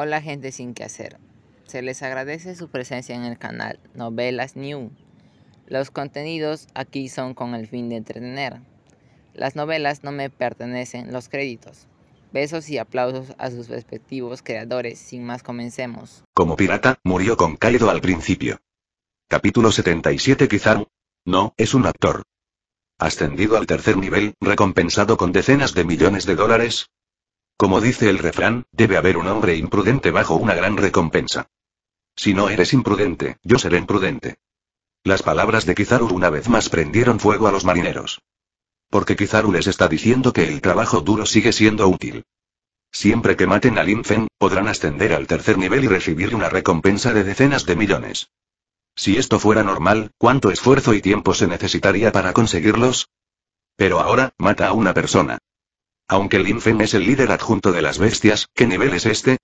Hola gente sin que hacer. Se les agradece su presencia en el canal Novelas New. Los contenidos aquí son con el fin de entretener. Las novelas no me pertenecen los créditos. Besos y aplausos a sus respectivos creadores. Sin más comencemos. Como pirata, murió con Kaido al principio. Capítulo 77 Kizaru. No, es un actor. Ascendido al tercer nivel, recompensado con decenas de millones de dólares, como dice el refrán, debe haber un hombre imprudente bajo una gran recompensa. Si no eres imprudente, yo seré imprudente. Las palabras de Kizaru una vez más prendieron fuego a los marineros. Porque Kizaru les está diciendo que el trabajo duro sigue siendo útil. Siempre que maten a Lin podrán ascender al tercer nivel y recibir una recompensa de decenas de millones. Si esto fuera normal, ¿cuánto esfuerzo y tiempo se necesitaría para conseguirlos? Pero ahora, mata a una persona. Aunque Lin Fen es el líder adjunto de las bestias, ¿qué nivel es este?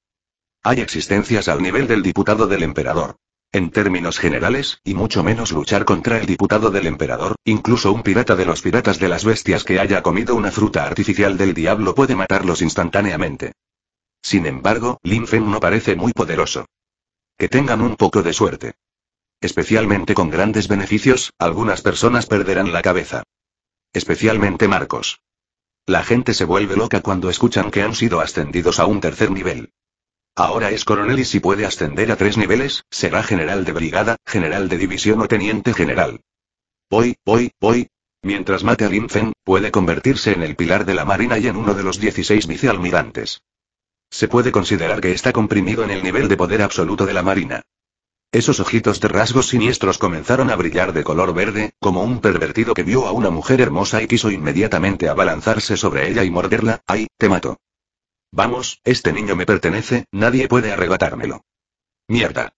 Hay existencias al nivel del diputado del emperador. En términos generales, y mucho menos luchar contra el diputado del emperador, incluso un pirata de los piratas de las bestias que haya comido una fruta artificial del diablo puede matarlos instantáneamente. Sin embargo, Lin Fen no parece muy poderoso. Que tengan un poco de suerte. Especialmente con grandes beneficios, algunas personas perderán la cabeza. Especialmente Marcos. La gente se vuelve loca cuando escuchan que han sido ascendidos a un tercer nivel. Ahora es coronel y si puede ascender a tres niveles, será general de brigada, general de división o teniente general. Hoy, hoy, hoy. Mientras mate a Lin Fen, puede convertirse en el pilar de la marina y en uno de los 16 vicealmirantes. Se puede considerar que está comprimido en el nivel de poder absoluto de la marina. Esos ojitos de rasgos siniestros comenzaron a brillar de color verde, como un pervertido que vio a una mujer hermosa y quiso inmediatamente abalanzarse sobre ella y morderla. ¡Ay, te mato! Vamos, este niño me pertenece, nadie puede arrebatármelo. Mierda.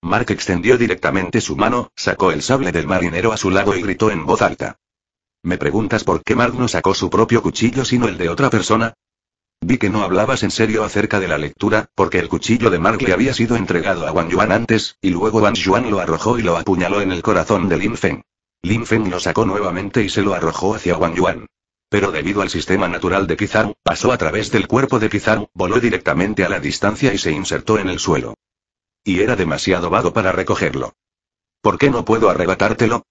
Mark extendió directamente su mano, sacó el sable del marinero a su lado y gritó en voz alta. ¿Me preguntas por qué Mark no sacó su propio cuchillo sino el de otra persona? Vi que no hablabas en serio acerca de la lectura, porque el cuchillo de Mark le había sido entregado a Wang Yuan antes, y luego Wang Yuan lo arrojó y lo apuñaló en el corazón de Lin Feng. Lin Feng lo sacó nuevamente y se lo arrojó hacia Wang Yuan. Pero debido al sistema natural de Kizaru, pasó a través del cuerpo de Kizaru, voló directamente a la distancia y se insertó en el suelo. Y era demasiado vago para recogerlo. ¿Por qué no puedo arrebatártelo?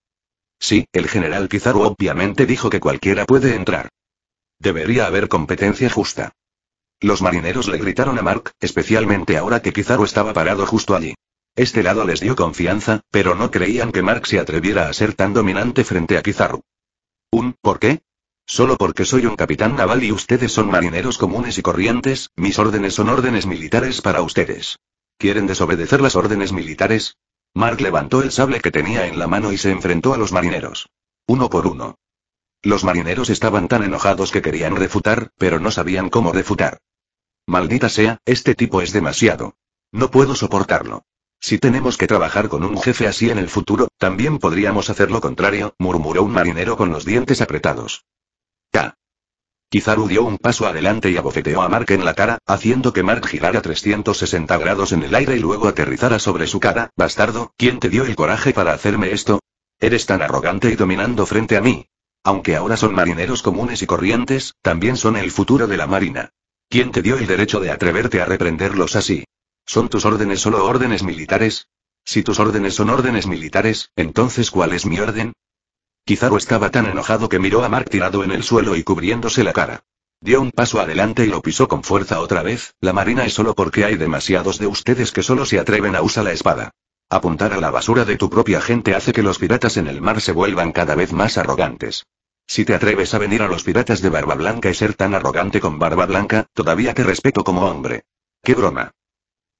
Sí, el general Kizaru obviamente dijo que cualquiera puede entrar. Debería haber competencia justa. Los marineros le gritaron a Mark, especialmente ahora que Kizaru estaba parado justo allí. Este lado les dio confianza, pero no creían que Mark se atreviera a ser tan dominante frente a Kizaru. ¿Un por qué? Solo porque soy un capitán naval y ustedes son marineros comunes y corrientes, mis órdenes son órdenes militares para ustedes. ¿Quieren desobedecer las órdenes militares? Mark levantó el sable que tenía en la mano y se enfrentó a los marineros. Uno por uno. Los marineros estaban tan enojados que querían refutar, pero no sabían cómo refutar. Maldita sea, este tipo es demasiado. No puedo soportarlo. Si tenemos que trabajar con un jefe así en el futuro, también podríamos hacer lo contrario, murmuró un marinero con los dientes apretados. K. Kizaru dio un paso adelante y abofeteó a Mark en la cara, haciendo que Mark girara 360 grados en el aire y luego aterrizara sobre su cara. Bastardo, ¿quién te dio el coraje para hacerme esto? Eres tan arrogante y dominando frente a mí. Aunque ahora son marineros comunes y corrientes, también son el futuro de la marina. ¿Quién te dio el derecho de atreverte a reprenderlos así? ¿Son tus órdenes solo órdenes militares? Si tus órdenes son órdenes militares, entonces ¿cuál es mi orden? Kizaru estaba tan enojado que miró a Mark tirado en el suelo y cubriéndose la cara. Dio un paso adelante y lo pisó con fuerza otra vez, la marina es solo porque hay demasiados de ustedes que solo se atreven a usar la espada. Apuntar a la basura de tu propia gente hace que los piratas en el mar se vuelvan cada vez más arrogantes. Si te atreves a venir a los piratas de Barba Blanca y ser tan arrogante con Barba Blanca, todavía te respeto como hombre. ¡Qué broma!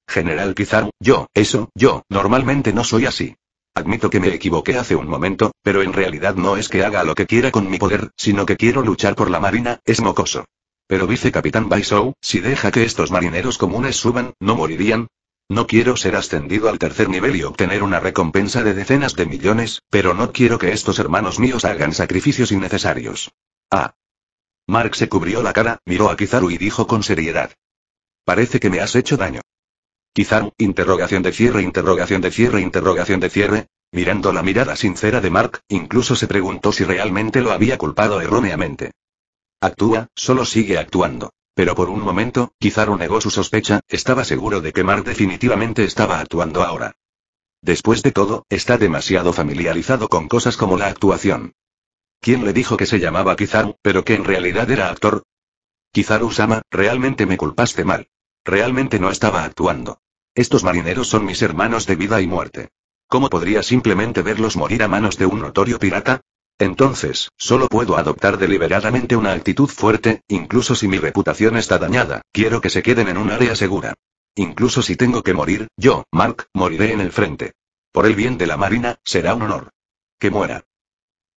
General Kizaru, yo, eso, yo, normalmente no soy así. Admito que me equivoqué hace un momento, pero en realidad no es que haga lo que quiera con mi poder, sino que quiero luchar por la marina, es mocoso. Pero vicecapitán Baisou, si deja que estos marineros comunes suban, ¿no morirían? No quiero ser ascendido al tercer nivel y obtener una recompensa de decenas de millones, pero no quiero que estos hermanos míos hagan sacrificios innecesarios. Ah. Mark se cubrió la cara, miró a Kizaru y dijo con seriedad. Parece que me has hecho daño. Kizaru, interrogación de cierre, interrogación de cierre, interrogación de cierre. Mirando la mirada sincera de Mark, incluso se preguntó si realmente lo había culpado erróneamente. Actúa, solo sigue actuando. Pero por un momento, Kizaru negó su sospecha, estaba seguro de que Mark definitivamente estaba actuando ahora. Después de todo, está demasiado familiarizado con cosas como la actuación. ¿Quién le dijo que se llamaba Kizaru, pero que en realidad era actor? Kizaru-sama, realmente me culpaste mal. Realmente no estaba actuando. Estos marineros son mis hermanos de vida y muerte. ¿Cómo podría simplemente verlos morir a manos de un notorio pirata? Entonces, solo puedo adoptar deliberadamente una actitud fuerte, incluso si mi reputación está dañada, quiero que se queden en un área segura. Incluso si tengo que morir, yo, Mark, moriré en el frente. Por el bien de la Marina, será un honor. Que muera.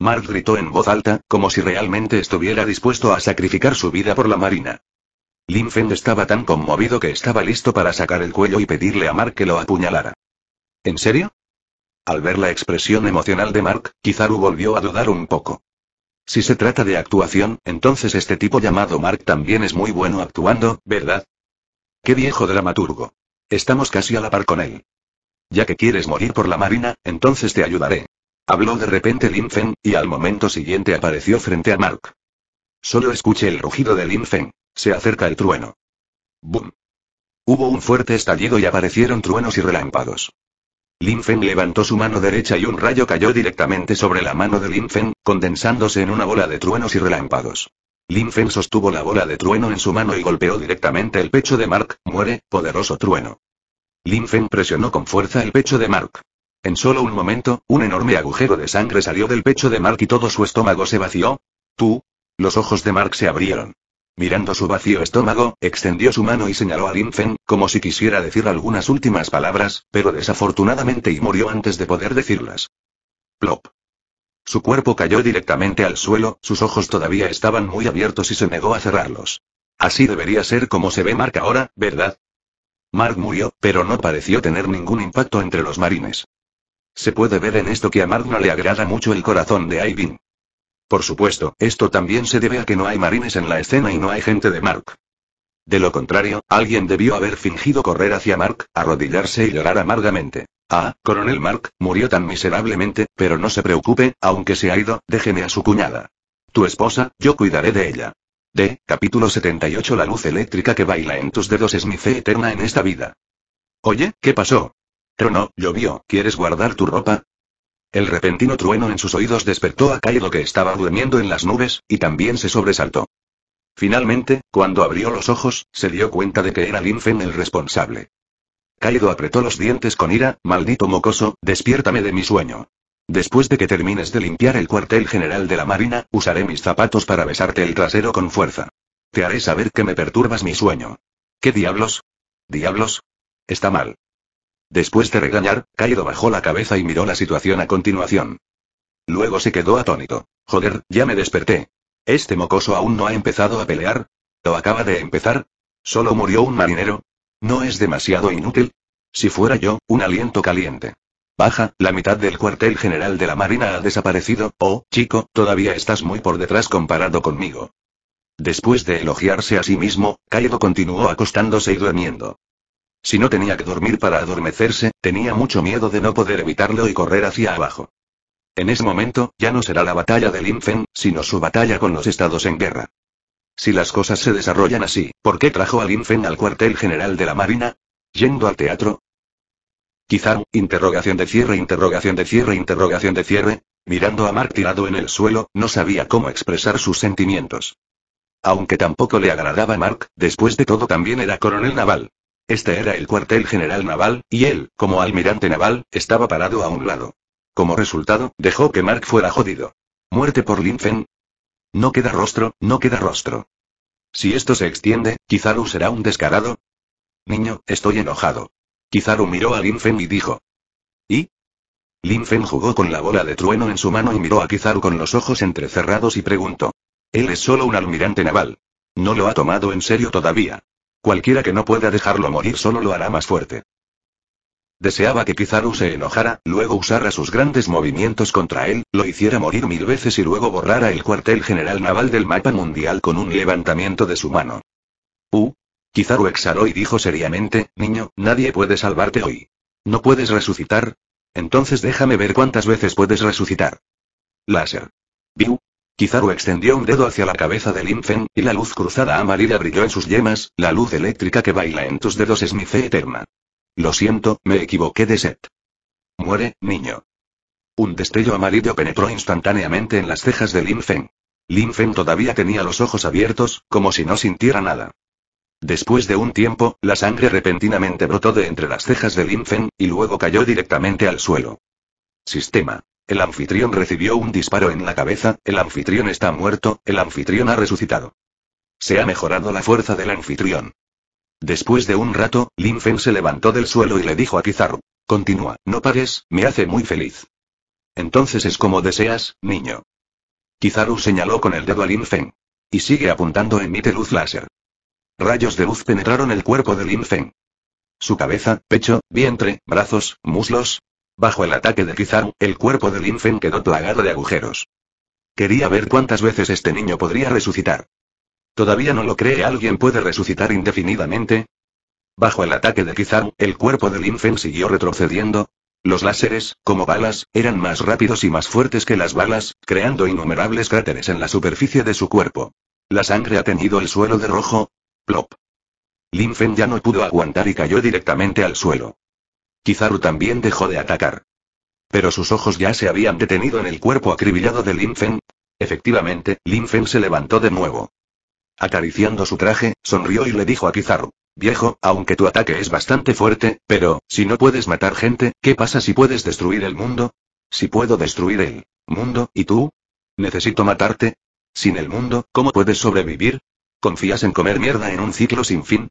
Mark gritó en voz alta, como si realmente estuviera dispuesto a sacrificar su vida por la Marina. Lin Feng estaba tan conmovido que estaba listo para sacar el cuello y pedirle a Mark que lo apuñalara. ¿En serio? Al ver la expresión emocional de Mark, Kizaru volvió a dudar un poco. Si se trata de actuación, entonces este tipo llamado Mark también es muy bueno actuando, ¿verdad? Qué viejo dramaturgo. Estamos casi a la par con él. Ya que quieres morir por la marina, entonces te ayudaré. Habló de repente Lin Feng, y al momento siguiente apareció frente a Mark. Solo escuché el rugido de Lin Feng. Se acerca el trueno. ¡Bum! Hubo un fuerte estallido y aparecieron truenos y relámpagos. Lin Feng levantó su mano derecha y un rayo cayó directamente sobre la mano de Lin Feng, condensándose en una bola de truenos y relámpagos. Lin Feng sostuvo la bola de trueno en su mano y golpeó directamente el pecho de Mark. Muere, poderoso trueno. Lin Feng presionó con fuerza el pecho de Mark. En solo un momento, un enorme agujero de sangre salió del pecho de Mark y todo su estómago se vació. ¿Tú? Los ojos de Mark se abrieron. Mirando su vacío estómago, extendió su mano y señaló a Lin Feng, como si quisiera decir algunas últimas palabras, pero desafortunadamente y murió antes de poder decirlas. Plop. Su cuerpo cayó directamente al suelo, sus ojos todavía estaban muy abiertos y se negó a cerrarlos. Así debería ser como se ve Mark ahora, ¿verdad? Mark murió, pero no pareció tener ningún impacto entre los marines. Se puede ver en esto que a Mark no le agrada mucho el corazón de Aibin. Por supuesto, esto también se debe a que no hay marines en la escena y no hay gente de Mark. De lo contrario, alguien debió haber fingido correr hacia Mark, arrodillarse y llorar amargamente. Ah, coronel Mark, murió tan miserablemente, pero no se preocupe, aunque se ha ido, déjeme a su cuñada. Tu esposa, yo cuidaré de ella. D. Capítulo 78 La luz eléctrica que baila en tus dedos es mi fe eterna en esta vida. Oye, ¿qué pasó? Trono, llovió, ¿quieres guardar tu ropa? El repentino trueno en sus oídos despertó a Kaido que estaba durmiendo en las nubes, y también se sobresaltó. Finalmente, cuando abrió los ojos, se dio cuenta de que era Lin Fen el responsable. Kaido apretó los dientes con ira, maldito mocoso, despiértame de mi sueño. Después de que termines de limpiar el cuartel general de la Marina, usaré mis zapatos para besarte el trasero con fuerza. Te haré saber que me perturbas mi sueño. ¿Qué diablos? ¿Diablos? Está mal. Después de regañar, Kaido bajó la cabeza y miró la situación a continuación. Luego se quedó atónito. Joder, ya me desperté. ¿Este mocoso aún no ha empezado a pelear? ¿Lo acaba de empezar? ¿Solo murió un marinero? ¿No es demasiado inútil? Si fuera yo, un aliento caliente. Baja, la mitad del cuartel general de la Marina ha desaparecido, oh, chico, todavía estás muy por detrás comparado conmigo. Después de elogiarse a sí mismo, Kaido continuó acostándose y durmiendo. Si no tenía que dormir para adormecerse, tenía mucho miedo de no poder evitarlo y correr hacia abajo. En ese momento, ya no será la batalla de Lin sino su batalla con los estados en guerra. Si las cosas se desarrollan así, ¿por qué trajo a Lin al cuartel general de la Marina? ¿Yendo al teatro? Quizá, interrogación de cierre, interrogación de cierre, interrogación de cierre, mirando a Mark tirado en el suelo, no sabía cómo expresar sus sentimientos. Aunque tampoco le agradaba Mark, después de todo también era coronel naval. Este era el cuartel general naval, y él, como almirante naval, estaba parado a un lado. Como resultado, dejó que Mark fuera jodido. Muerte por Linfen. No queda rostro, no queda rostro. Si esto se extiende, Kizaru será un descarado. Niño, estoy enojado. Kizaru miró a Linfen y dijo. ¿Y? Linfen jugó con la bola de trueno en su mano y miró a Kizaru con los ojos entrecerrados y preguntó. Él es solo un almirante naval. No lo ha tomado en serio todavía. Cualquiera que no pueda dejarlo morir solo lo hará más fuerte. Deseaba que Kizaru se enojara, luego usara sus grandes movimientos contra él, lo hiciera morir mil veces y luego borrara el cuartel general naval del mapa mundial con un levantamiento de su mano. Uh. Kizaru exhaló y dijo seriamente, niño, nadie puede salvarte hoy. ¿No puedes resucitar? Entonces déjame ver cuántas veces puedes resucitar. Láser. Biu. Kizaru extendió un dedo hacia la cabeza de Lin Fen, y la luz cruzada amarilla brilló en sus yemas, la luz eléctrica que baila en tus dedos es mi fe eterna. Lo siento, me equivoqué de set. Muere, niño. Un destello amarillo penetró instantáneamente en las cejas de Lin Fen. Lin todavía tenía los ojos abiertos, como si no sintiera nada. Después de un tiempo, la sangre repentinamente brotó de entre las cejas de Lin Fen, y luego cayó directamente al suelo. Sistema. El anfitrión recibió un disparo en la cabeza, el anfitrión está muerto, el anfitrión ha resucitado. Se ha mejorado la fuerza del anfitrión. Después de un rato, Lin Fen se levantó del suelo y le dijo a Kizaru. Continúa, no pares, me hace muy feliz. Entonces es como deseas, niño. Kizaru señaló con el dedo a Lin Fen. Y sigue apuntando emite luz láser. Rayos de luz penetraron el cuerpo de Lin Fen. Su cabeza, pecho, vientre, brazos, muslos. Bajo el ataque de Kizaru, el cuerpo de Lin Fen quedó plagado de agujeros. Quería ver cuántas veces este niño podría resucitar. ¿Todavía no lo cree alguien puede resucitar indefinidamente? Bajo el ataque de Kizaru, el cuerpo de Lin Fen siguió retrocediendo, los láseres, como balas, eran más rápidos y más fuertes que las balas, creando innumerables cráteres en la superficie de su cuerpo. La sangre ha tenido el suelo de rojo. Plop. Lin Fen ya no pudo aguantar y cayó directamente al suelo. Kizaru también dejó de atacar. Pero sus ojos ya se habían detenido en el cuerpo acribillado de Lin Fen. Efectivamente, Lin Fen se levantó de nuevo. Acariciando su traje, sonrió y le dijo a Kizaru. Viejo, aunque tu ataque es bastante fuerte, pero, si no puedes matar gente, ¿qué pasa si puedes destruir el mundo? Si puedo destruir el mundo, ¿y tú? ¿Necesito matarte? Sin el mundo, ¿cómo puedes sobrevivir? ¿Confías en comer mierda en un ciclo sin fin?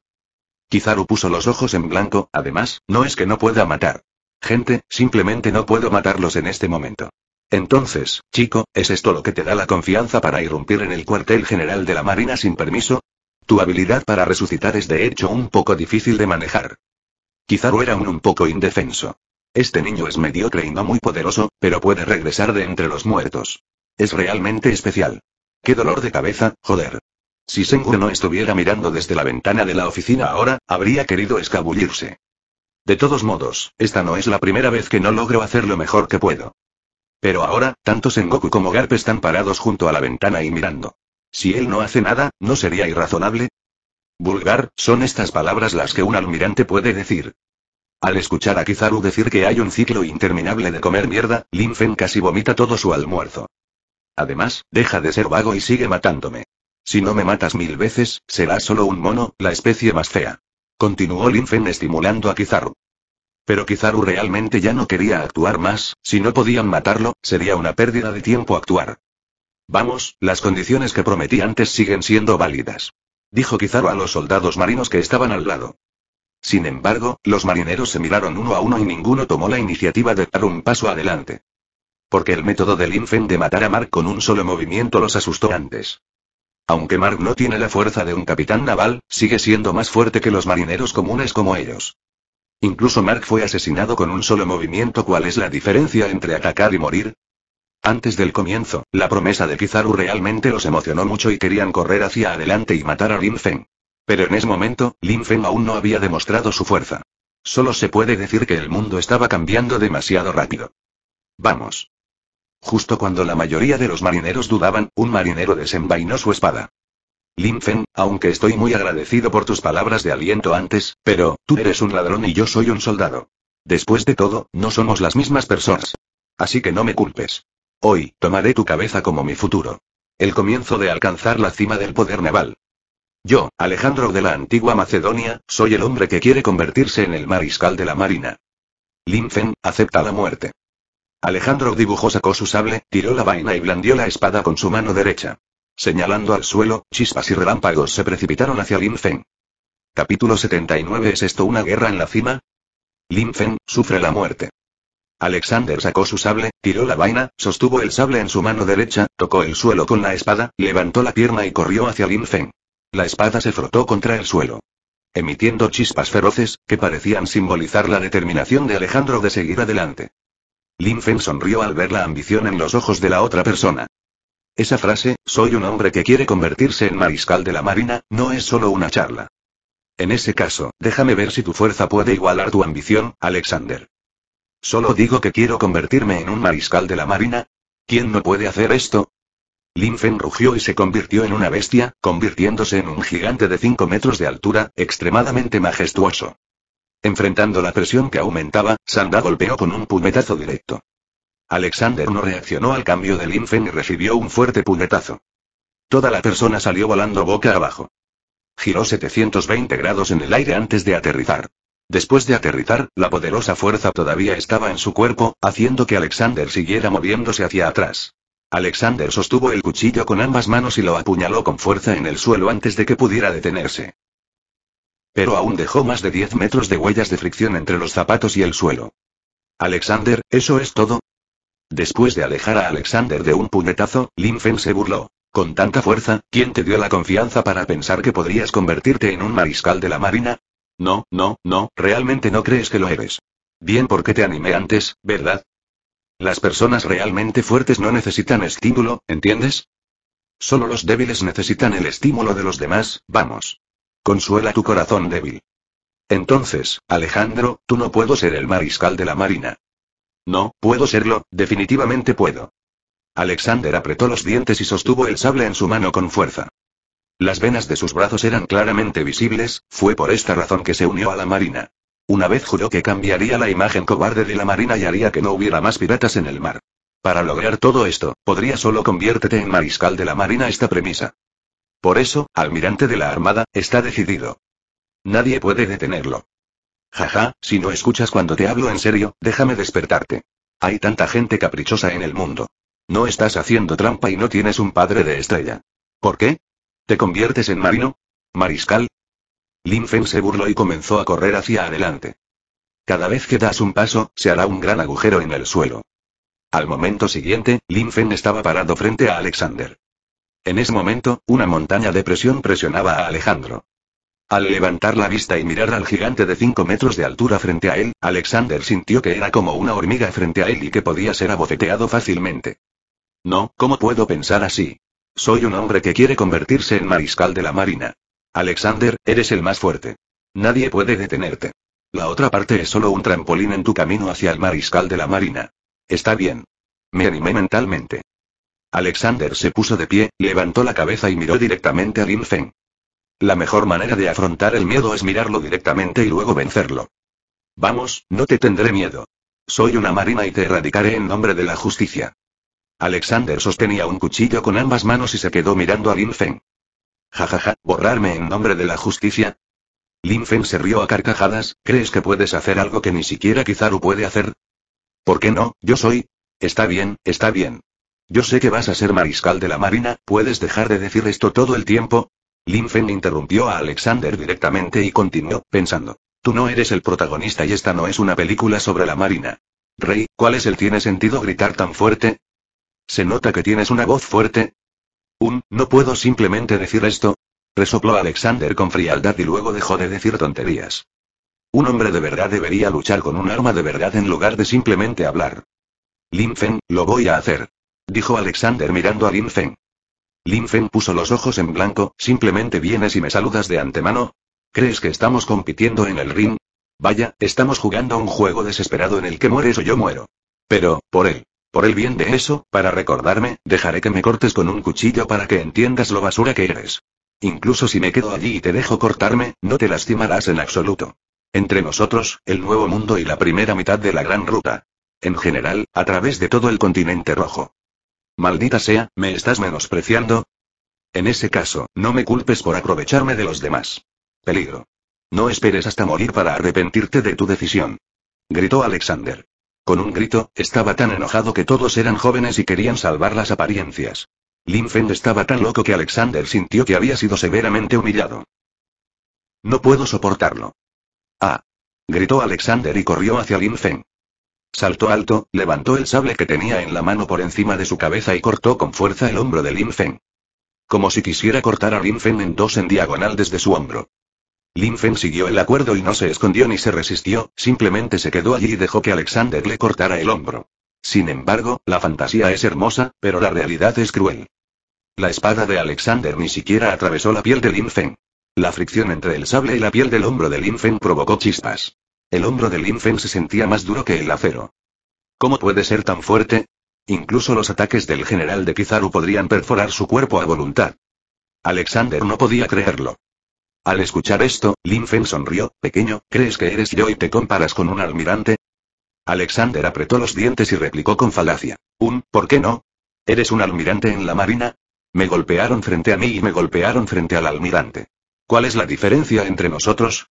Kizaru puso los ojos en blanco, además, no es que no pueda matar. Gente, simplemente no puedo matarlos en este momento. Entonces, chico, ¿es esto lo que te da la confianza para irrumpir en el cuartel general de la Marina sin permiso? Tu habilidad para resucitar es de hecho un poco difícil de manejar. Kizaru era un, un poco indefenso. Este niño es mediocre y no muy poderoso, pero puede regresar de entre los muertos. Es realmente especial. Qué dolor de cabeza, joder. Si Sengu no estuviera mirando desde la ventana de la oficina ahora, habría querido escabullirse. De todos modos, esta no es la primera vez que no logro hacer lo mejor que puedo. Pero ahora, tanto Sengoku como Garp están parados junto a la ventana y mirando. Si él no hace nada, ¿no sería irrazonable? Vulgar, son estas palabras las que un almirante puede decir. Al escuchar a Kizaru decir que hay un ciclo interminable de comer mierda, Lin Fen casi vomita todo su almuerzo. Además, deja de ser vago y sigue matándome. Si no me matas mil veces, será solo un mono, la especie más fea. Continuó Lin Fen estimulando a Kizaru. Pero Kizaru realmente ya no quería actuar más, si no podían matarlo, sería una pérdida de tiempo actuar. Vamos, las condiciones que prometí antes siguen siendo válidas. Dijo Kizaru a los soldados marinos que estaban al lado. Sin embargo, los marineros se miraron uno a uno y ninguno tomó la iniciativa de dar un paso adelante. Porque el método del Infen de matar a Mark con un solo movimiento los asustó antes. Aunque Mark no tiene la fuerza de un capitán naval, sigue siendo más fuerte que los marineros comunes como ellos. Incluso Mark fue asesinado con un solo movimiento. ¿Cuál es la diferencia entre atacar y morir? Antes del comienzo, la promesa de Kizaru realmente los emocionó mucho y querían correr hacia adelante y matar a Lin Feng. Pero en ese momento, Lin Feng aún no había demostrado su fuerza. Solo se puede decir que el mundo estaba cambiando demasiado rápido. Vamos. Justo cuando la mayoría de los marineros dudaban, un marinero desenvainó su espada. Lin Feng, aunque estoy muy agradecido por tus palabras de aliento antes, pero, tú eres un ladrón y yo soy un soldado. Después de todo, no somos las mismas personas. Así que no me culpes. Hoy, tomaré tu cabeza como mi futuro. El comienzo de alcanzar la cima del poder naval. Yo, Alejandro de la antigua Macedonia, soy el hombre que quiere convertirse en el mariscal de la marina. Linfen, acepta la muerte. Alejandro dibujó sacó su sable, tiró la vaina y blandió la espada con su mano derecha. Señalando al suelo, chispas y relámpagos se precipitaron hacia Linfen. Capítulo 79 ¿Es esto una guerra en la cima? Linfen, sufre la muerte. Alexander sacó su sable, tiró la vaina, sostuvo el sable en su mano derecha, tocó el suelo con la espada, levantó la pierna y corrió hacia Lin Feng. La espada se frotó contra el suelo. Emitiendo chispas feroces, que parecían simbolizar la determinación de Alejandro de seguir adelante. Lin Feng sonrió al ver la ambición en los ojos de la otra persona. Esa frase, soy un hombre que quiere convertirse en mariscal de la marina, no es solo una charla. En ese caso, déjame ver si tu fuerza puede igualar tu ambición, Alexander. Solo digo que quiero convertirme en un mariscal de la Marina. ¿Quién no puede hacer esto? Lin Feng rugió y se convirtió en una bestia, convirtiéndose en un gigante de 5 metros de altura, extremadamente majestuoso. Enfrentando la presión que aumentaba, Sanda golpeó con un puñetazo directo. Alexander no reaccionó al cambio de Lin Feng y recibió un fuerte puñetazo. Toda la persona salió volando boca abajo. Giró 720 grados en el aire antes de aterrizar. Después de aterrizar, la poderosa fuerza todavía estaba en su cuerpo, haciendo que Alexander siguiera moviéndose hacia atrás. Alexander sostuvo el cuchillo con ambas manos y lo apuñaló con fuerza en el suelo antes de que pudiera detenerse. Pero aún dejó más de 10 metros de huellas de fricción entre los zapatos y el suelo. Alexander, ¿eso es todo? Después de alejar a Alexander de un puñetazo, Linfen se burló. Con tanta fuerza, ¿quién te dio la confianza para pensar que podrías convertirte en un mariscal de la marina? No, no, no, realmente no crees que lo eres. Bien porque te animé antes, ¿verdad? Las personas realmente fuertes no necesitan estímulo, ¿entiendes? Solo los débiles necesitan el estímulo de los demás, vamos. Consuela tu corazón débil. Entonces, Alejandro, tú no puedo ser el mariscal de la Marina. No, puedo serlo, definitivamente puedo. Alexander apretó los dientes y sostuvo el sable en su mano con fuerza. Las venas de sus brazos eran claramente visibles, fue por esta razón que se unió a la Marina. Una vez juró que cambiaría la imagen cobarde de la Marina y haría que no hubiera más piratas en el mar. Para lograr todo esto, podría solo conviértete en mariscal de la Marina esta premisa. Por eso, almirante de la Armada, está decidido. Nadie puede detenerlo. Jaja, si no escuchas cuando te hablo en serio, déjame despertarte. Hay tanta gente caprichosa en el mundo. No estás haciendo trampa y no tienes un padre de estrella. ¿Por qué? ¿Te conviertes en marino? ¿Mariscal? Lin Feng se burló y comenzó a correr hacia adelante. Cada vez que das un paso, se hará un gran agujero en el suelo. Al momento siguiente, Lin Feng estaba parado frente a Alexander. En ese momento, una montaña de presión presionaba a Alejandro. Al levantar la vista y mirar al gigante de 5 metros de altura frente a él, Alexander sintió que era como una hormiga frente a él y que podía ser abofeteado fácilmente. No, ¿cómo puedo pensar así? Soy un hombre que quiere convertirse en mariscal de la marina. Alexander, eres el más fuerte. Nadie puede detenerte. La otra parte es solo un trampolín en tu camino hacia el mariscal de la marina. Está bien. Me animé mentalmente. Alexander se puso de pie, levantó la cabeza y miró directamente a Lin Feng. La mejor manera de afrontar el miedo es mirarlo directamente y luego vencerlo. Vamos, no te tendré miedo. Soy una marina y te erradicaré en nombre de la justicia. Alexander sostenía un cuchillo con ambas manos y se quedó mirando a Lin Feng. Jajaja, ¿borrarme en nombre de la justicia? Lin Feng se rió a carcajadas, ¿crees que puedes hacer algo que ni siquiera Kizaru puede hacer? ¿Por qué no? Yo soy. Está bien, está bien. Yo sé que vas a ser mariscal de la marina, ¿puedes dejar de decir esto todo el tiempo? Lin Feng interrumpió a Alexander directamente y continuó, pensando. Tú no eres el protagonista y esta no es una película sobre la marina. Rey, ¿cuál es el tiene sentido gritar tan fuerte? Se nota que tienes una voz fuerte, un, no puedo simplemente decir esto. Resopló Alexander con frialdad y luego dejó de decir tonterías. Un hombre de verdad debería luchar con un arma de verdad en lugar de simplemente hablar. Lin Feng, lo voy a hacer. Dijo Alexander mirando a Lin Feng. Lin Feng puso los ojos en blanco, simplemente vienes y me saludas de antemano. ¿Crees que estamos compitiendo en el ring? Vaya, estamos jugando a un juego desesperado en el que mueres o yo muero. Pero, por él. Por el bien de eso, para recordarme, dejaré que me cortes con un cuchillo para que entiendas lo basura que eres. Incluso si me quedo allí y te dejo cortarme, no te lastimarás en absoluto. Entre nosotros, el nuevo mundo y la primera mitad de la gran ruta. En general, a través de todo el continente rojo. Maldita sea, ¿me estás menospreciando? En ese caso, no me culpes por aprovecharme de los demás. Peligro. No esperes hasta morir para arrepentirte de tu decisión. Gritó Alexander. Con un grito, estaba tan enojado que todos eran jóvenes y querían salvar las apariencias. Lin Feng estaba tan loco que Alexander sintió que había sido severamente humillado. No puedo soportarlo. Ah. Gritó Alexander y corrió hacia Lin Feng. Saltó alto, levantó el sable que tenía en la mano por encima de su cabeza y cortó con fuerza el hombro de Lin Feng. Como si quisiera cortar a Lin Feng en dos en diagonal desde su hombro. Lin Feng siguió el acuerdo y no se escondió ni se resistió, simplemente se quedó allí y dejó que Alexander le cortara el hombro. Sin embargo, la fantasía es hermosa, pero la realidad es cruel. La espada de Alexander ni siquiera atravesó la piel de Lin Feng. La fricción entre el sable y la piel del hombro de Lin Feng provocó chispas. El hombro de Lin Feng se sentía más duro que el acero. ¿Cómo puede ser tan fuerte? Incluso los ataques del general de Kizaru podrían perforar su cuerpo a voluntad. Alexander no podía creerlo. Al escuchar esto, Lin Fen sonrió, pequeño, ¿crees que eres yo y te comparas con un almirante? Alexander apretó los dientes y replicó con falacia. Un, ¿por qué no? ¿Eres un almirante en la marina? Me golpearon frente a mí y me golpearon frente al almirante. ¿Cuál es la diferencia entre nosotros?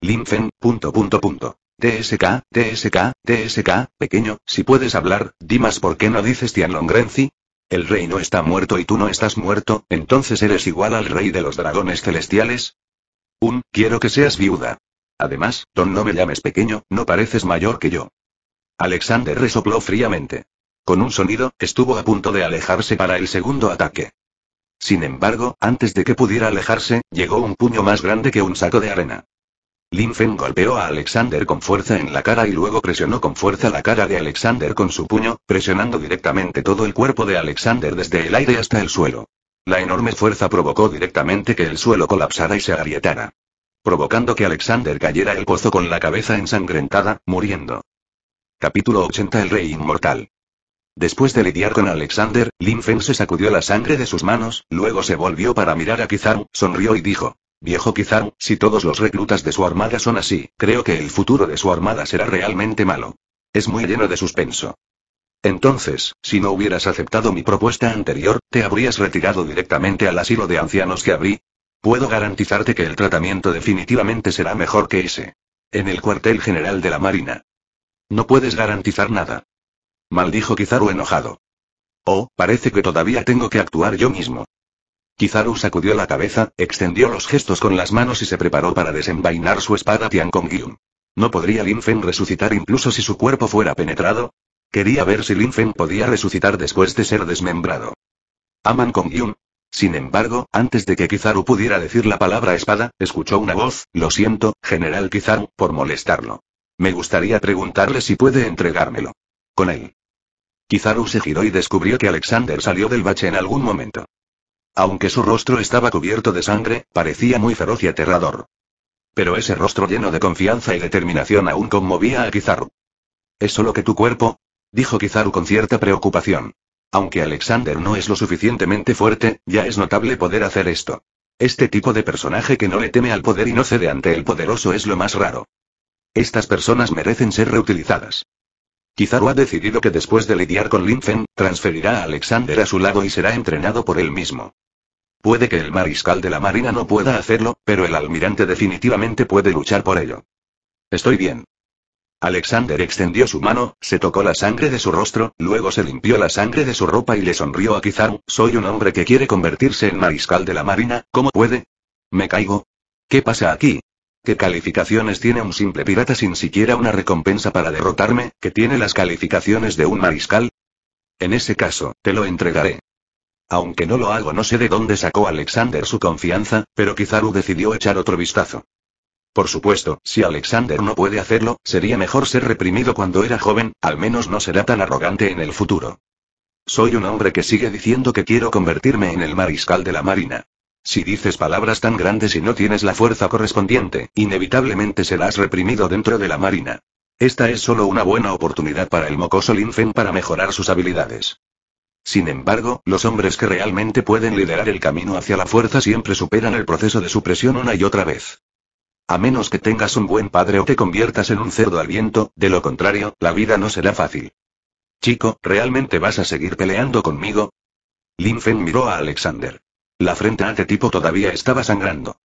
Lin Fen, punto punto punto. TSK, TSK, TSK, pequeño, si puedes hablar, dimas por qué no dices Tianlongrenzi. El rey no está muerto y tú no estás muerto, entonces eres igual al rey de los dragones celestiales. Un, quiero que seas viuda. Además, Don no me llames pequeño, no pareces mayor que yo. Alexander resopló fríamente. Con un sonido, estuvo a punto de alejarse para el segundo ataque. Sin embargo, antes de que pudiera alejarse, llegó un puño más grande que un saco de arena. Lin Fen golpeó a Alexander con fuerza en la cara y luego presionó con fuerza la cara de Alexander con su puño, presionando directamente todo el cuerpo de Alexander desde el aire hasta el suelo. La enorme fuerza provocó directamente que el suelo colapsara y se agrietara. Provocando que Alexander cayera el pozo con la cabeza ensangrentada, muriendo. Capítulo 80 El Rey Inmortal. Después de lidiar con Alexander, Lin Fen se sacudió la sangre de sus manos, luego se volvió para mirar a Kizaru, sonrió y dijo, Viejo Kizaru, si todos los reclutas de su armada son así, creo que el futuro de su armada será realmente malo. Es muy lleno de suspenso. Entonces, si no hubieras aceptado mi propuesta anterior, ¿te habrías retirado directamente al asilo de ancianos que abrí? Puedo garantizarte que el tratamiento definitivamente será mejor que ese. En el cuartel general de la Marina. No puedes garantizar nada. Maldijo Kizaru enojado. Oh, parece que todavía tengo que actuar yo mismo. Kizaru sacudió la cabeza, extendió los gestos con las manos y se preparó para desenvainar su espada Tiankongyun. ¿No podría Lin Fen resucitar incluso si su cuerpo fuera penetrado? Quería ver si Lin Fen podía resucitar después de ser desmembrado. Aman Kongyun. Sin embargo, antes de que Kizaru pudiera decir la palabra espada, escuchó una voz, lo siento, General Kizaru, por molestarlo. Me gustaría preguntarle si puede entregármelo. Con él. Kizaru se giró y descubrió que Alexander salió del bache en algún momento. Aunque su rostro estaba cubierto de sangre, parecía muy feroz y aterrador. Pero ese rostro lleno de confianza y determinación aún conmovía a Kizaru. ¿Es solo que tu cuerpo? dijo Kizaru con cierta preocupación. Aunque Alexander no es lo suficientemente fuerte, ya es notable poder hacer esto. Este tipo de personaje que no le teme al poder y no cede ante el poderoso es lo más raro. Estas personas merecen ser reutilizadas. Kizaru ha decidido que después de lidiar con Linfen, transferirá a Alexander a su lado y será entrenado por él mismo. Puede que el mariscal de la Marina no pueda hacerlo, pero el almirante definitivamente puede luchar por ello. Estoy bien. Alexander extendió su mano, se tocó la sangre de su rostro, luego se limpió la sangre de su ropa y le sonrió a Kizaru. Soy un hombre que quiere convertirse en mariscal de la Marina, ¿cómo puede? ¿Me caigo? ¿Qué pasa aquí? ¿Qué calificaciones tiene un simple pirata sin siquiera una recompensa para derrotarme, que tiene las calificaciones de un mariscal? En ese caso, te lo entregaré. Aunque no lo hago, no sé de dónde sacó Alexander su confianza, pero Kizaru decidió echar otro vistazo. Por supuesto, si Alexander no puede hacerlo, sería mejor ser reprimido cuando era joven, al menos no será tan arrogante en el futuro. Soy un hombre que sigue diciendo que quiero convertirme en el mariscal de la Marina. Si dices palabras tan grandes y no tienes la fuerza correspondiente, inevitablemente serás reprimido dentro de la Marina. Esta es solo una buena oportunidad para el mocoso Linfen para mejorar sus habilidades. Sin embargo, los hombres que realmente pueden liderar el camino hacia la fuerza siempre superan el proceso de supresión una y otra vez. A menos que tengas un buen padre o te conviertas en un cerdo al viento, de lo contrario, la vida no será fácil. Chico, ¿realmente vas a seguir peleando conmigo? Linfen miró a Alexander. La frente a este tipo todavía estaba sangrando.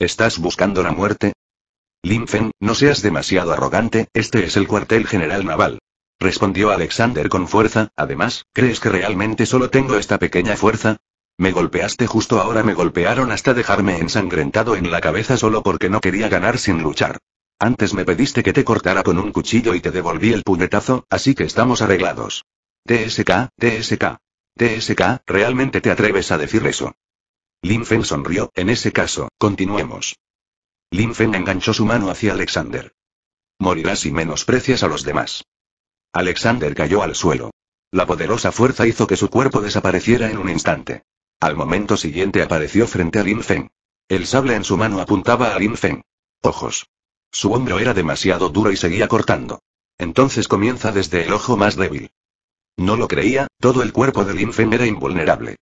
¿Estás buscando la muerte? Linfen, no seas demasiado arrogante, este es el cuartel general naval. Respondió Alexander con fuerza, además, ¿crees que realmente solo tengo esta pequeña fuerza? Me golpeaste justo ahora, me golpearon hasta dejarme ensangrentado en la cabeza solo porque no quería ganar sin luchar. Antes me pediste que te cortara con un cuchillo y te devolví el puñetazo, así que estamos arreglados. TSK, TSK. TSK, ¿realmente te atreves a decir eso? Linfen sonrió, en ese caso, continuemos. Linfen enganchó su mano hacia Alexander. Morirás si menosprecias a los demás. Alexander cayó al suelo. La poderosa fuerza hizo que su cuerpo desapareciera en un instante. Al momento siguiente apareció frente a Lin Feng. El sable en su mano apuntaba a Lin Feng. Ojos. Su hombro era demasiado duro y seguía cortando. Entonces comienza desde el ojo más débil. No lo creía, todo el cuerpo de Lin Fen era invulnerable.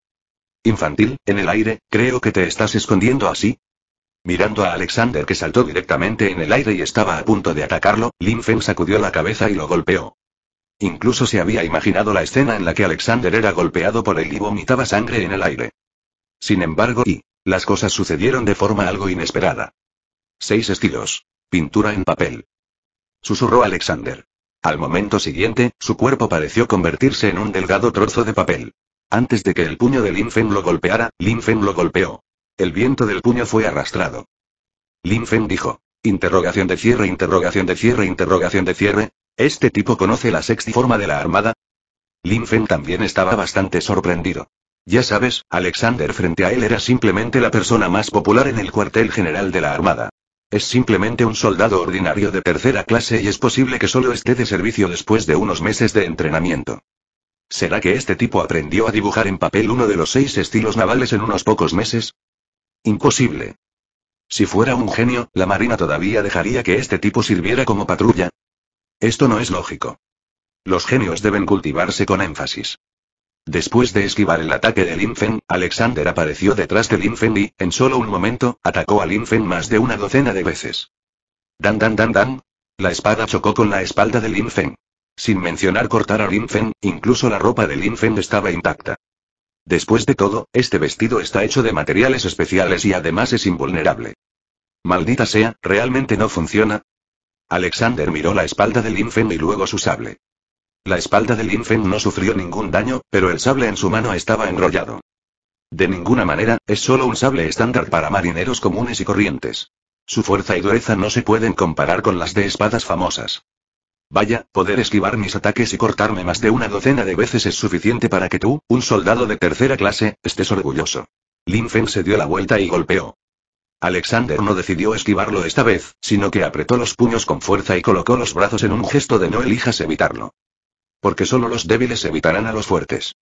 Infantil, en el aire, creo que te estás escondiendo así. Mirando a Alexander que saltó directamente en el aire y estaba a punto de atacarlo, Lin Fen sacudió la cabeza y lo golpeó. Incluso se había imaginado la escena en la que Alexander era golpeado por él y vomitaba sangre en el aire. Sin embargo, y las cosas sucedieron de forma algo inesperada. Seis estilos. Pintura en papel. Susurró Alexander. Al momento siguiente, su cuerpo pareció convertirse en un delgado trozo de papel. Antes de que el puño de Lin Fen lo golpeara, Lin Fen lo golpeó. El viento del puño fue arrastrado. Lin Fen dijo. Interrogación de cierre, interrogación de cierre, interrogación de cierre. ¿Este tipo conoce la forma de la armada? Lin Fen también estaba bastante sorprendido. Ya sabes, Alexander frente a él era simplemente la persona más popular en el cuartel general de la armada. Es simplemente un soldado ordinario de tercera clase y es posible que solo esté de servicio después de unos meses de entrenamiento. ¿Será que este tipo aprendió a dibujar en papel uno de los seis estilos navales en unos pocos meses? Imposible. Si fuera un genio, la Marina todavía dejaría que este tipo sirviera como patrulla. Esto no es lógico. Los genios deben cultivarse con énfasis. Después de esquivar el ataque de Linfen, Alexander apareció detrás de Linfen y, en solo un momento, atacó a Linfen más de una docena de veces. Dan dan dan dan. La espada chocó con la espalda de Linfen. Sin mencionar cortar a Linfen, incluso la ropa de Linfen estaba intacta. Después de todo, este vestido está hecho de materiales especiales y además es invulnerable. Maldita sea, ¿realmente no funciona? Alexander miró la espalda de Linfen y luego su sable. La espalda de Linfen no sufrió ningún daño, pero el sable en su mano estaba enrollado. De ninguna manera, es solo un sable estándar para marineros comunes y corrientes. Su fuerza y dureza no se pueden comparar con las de espadas famosas. Vaya, poder esquivar mis ataques y cortarme más de una docena de veces es suficiente para que tú, un soldado de tercera clase, estés orgulloso. Linfen se dio la vuelta y golpeó. Alexander no decidió esquivarlo esta vez, sino que apretó los puños con fuerza y colocó los brazos en un gesto de no elijas evitarlo. Porque solo los débiles evitarán a los fuertes.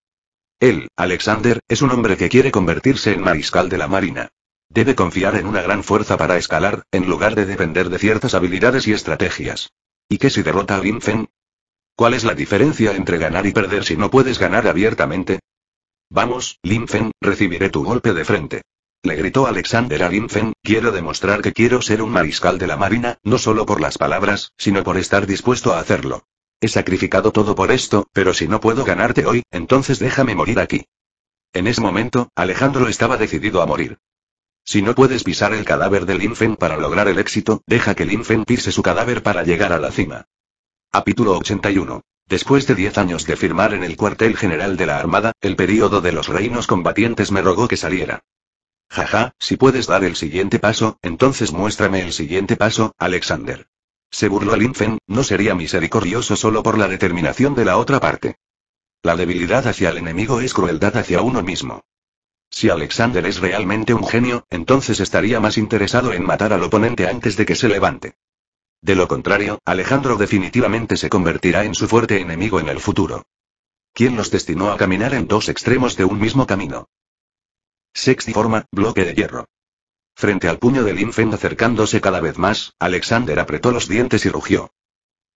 Él, Alexander, es un hombre que quiere convertirse en mariscal de la Marina. Debe confiar en una gran fuerza para escalar, en lugar de depender de ciertas habilidades y estrategias. ¿Y qué si derrota a Lin Fen? ¿Cuál es la diferencia entre ganar y perder si no puedes ganar abiertamente? Vamos, Lin Fen, recibiré tu golpe de frente. Le gritó Alexander a Lin quiero demostrar que quiero ser un mariscal de la Marina, no solo por las palabras, sino por estar dispuesto a hacerlo. He sacrificado todo por esto, pero si no puedo ganarte hoy, entonces déjame morir aquí. En ese momento, Alejandro estaba decidido a morir. Si no puedes pisar el cadáver de Linfen para lograr el éxito, deja que Linfen pise su cadáver para llegar a la cima. Capítulo 81. Después de diez años de firmar en el cuartel general de la Armada, el período de los reinos combatientes me rogó que saliera. Jaja, si puedes dar el siguiente paso, entonces muéstrame el siguiente paso, Alexander. Se burló Linfen, no sería misericordioso solo por la determinación de la otra parte. La debilidad hacia el enemigo es crueldad hacia uno mismo. Si Alexander es realmente un genio, entonces estaría más interesado en matar al oponente antes de que se levante. De lo contrario, Alejandro definitivamente se convertirá en su fuerte enemigo en el futuro. ¿Quién los destinó a caminar en dos extremos de un mismo camino? Sexti forma, bloque de hierro. Frente al puño de Linfen acercándose cada vez más, Alexander apretó los dientes y rugió.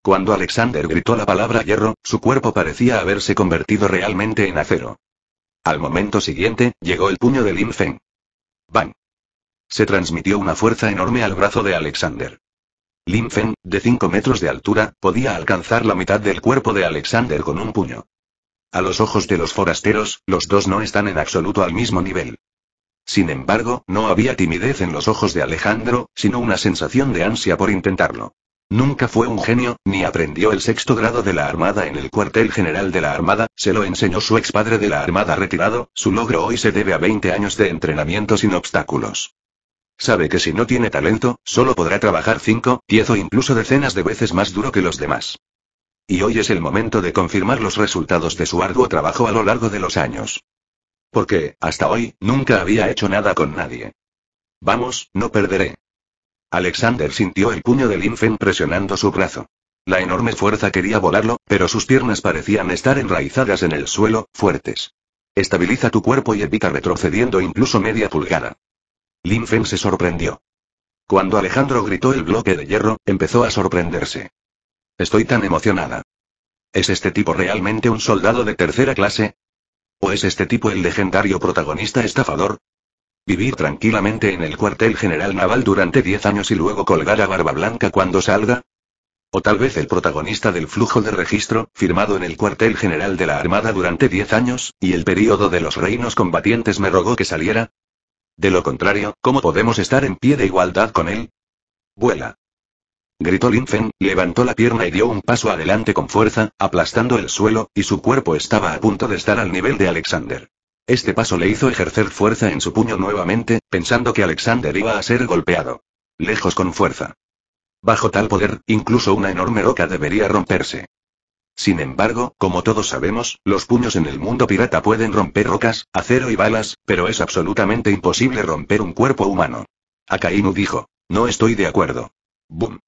Cuando Alexander gritó la palabra hierro, su cuerpo parecía haberse convertido realmente en acero. Al momento siguiente, llegó el puño de Linfen. ¡Bang! Se transmitió una fuerza enorme al brazo de Alexander. Linfen, de 5 metros de altura, podía alcanzar la mitad del cuerpo de Alexander con un puño. A los ojos de los forasteros, los dos no están en absoluto al mismo nivel. Sin embargo, no había timidez en los ojos de Alejandro, sino una sensación de ansia por intentarlo. Nunca fue un genio, ni aprendió el sexto grado de la Armada en el cuartel general de la Armada, se lo enseñó su expadre de la Armada retirado, su logro hoy se debe a 20 años de entrenamiento sin obstáculos. Sabe que si no tiene talento, solo podrá trabajar 5, 10 o incluso decenas de veces más duro que los demás. Y hoy es el momento de confirmar los resultados de su arduo trabajo a lo largo de los años. Porque, hasta hoy, nunca había hecho nada con nadie. Vamos, no perderé. Alexander sintió el puño de Linfen presionando su brazo. La enorme fuerza quería volarlo, pero sus piernas parecían estar enraizadas en el suelo, fuertes. Estabiliza tu cuerpo y evita retrocediendo incluso media pulgada. Linfen se sorprendió. Cuando Alejandro gritó el bloque de hierro, empezó a sorprenderse. Estoy tan emocionada. ¿Es este tipo realmente un soldado de tercera clase? ¿O es este tipo el legendario protagonista estafador? Vivir tranquilamente en el cuartel general naval durante 10 años y luego colgar a Barba Blanca cuando salga? O tal vez el protagonista del flujo de registro, firmado en el cuartel general de la Armada durante 10 años, y el período de los reinos combatientes me rogó que saliera. De lo contrario, ¿cómo podemos estar en pie de igualdad con él? Vuela. Gritó Linfen, levantó la pierna y dio un paso adelante con fuerza, aplastando el suelo, y su cuerpo estaba a punto de estar al nivel de Alexander. Este paso le hizo ejercer fuerza en su puño nuevamente, pensando que Alexander iba a ser golpeado. Lejos con fuerza. Bajo tal poder, incluso una enorme roca debería romperse. Sin embargo, como todos sabemos, los puños en el mundo pirata pueden romper rocas, acero y balas, pero es absolutamente imposible romper un cuerpo humano. Akainu dijo. No estoy de acuerdo. Boom.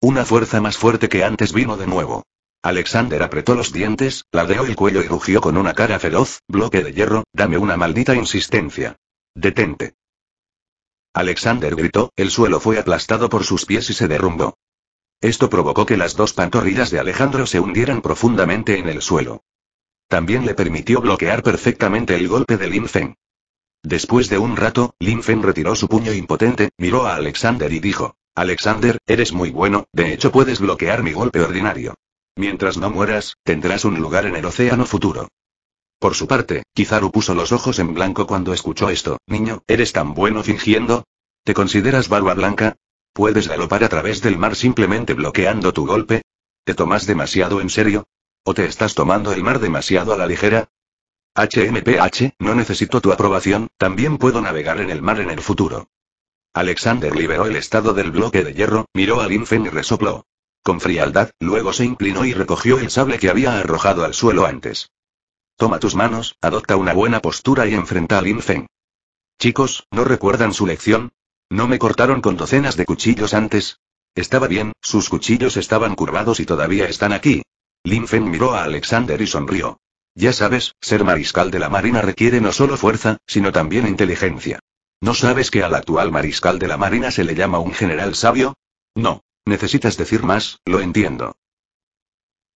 Una fuerza más fuerte que antes vino de nuevo. Alexander apretó los dientes, ladeó el cuello y rugió con una cara feroz, bloque de hierro, dame una maldita insistencia. Detente. Alexander gritó, el suelo fue aplastado por sus pies y se derrumbó. Esto provocó que las dos pantorrillas de Alejandro se hundieran profundamente en el suelo. También le permitió bloquear perfectamente el golpe de Lin Feng. Después de un rato, Lin Feng retiró su puño impotente, miró a Alexander y dijo, Alexander, eres muy bueno, de hecho puedes bloquear mi golpe ordinario. Mientras no mueras, tendrás un lugar en el océano futuro. Por su parte, Kizaru puso los ojos en blanco cuando escuchó esto. Niño, ¿eres tan bueno fingiendo? ¿Te consideras barba blanca? ¿Puedes galopar a través del mar simplemente bloqueando tu golpe? ¿Te tomas demasiado en serio? ¿O te estás tomando el mar demasiado a la ligera? HMPH, no necesito tu aprobación, también puedo navegar en el mar en el futuro. Alexander liberó el estado del bloque de hierro, miró a Linfen y resopló. Con frialdad, luego se inclinó y recogió el sable que había arrojado al suelo antes. Toma tus manos, adopta una buena postura y enfrenta a Lin Feng. Chicos, ¿no recuerdan su lección? ¿No me cortaron con docenas de cuchillos antes? Estaba bien, sus cuchillos estaban curvados y todavía están aquí. Lin Feng miró a Alexander y sonrió. Ya sabes, ser mariscal de la Marina requiere no solo fuerza, sino también inteligencia. ¿No sabes que al actual mariscal de la Marina se le llama un general sabio? No. Necesitas decir más, lo entiendo.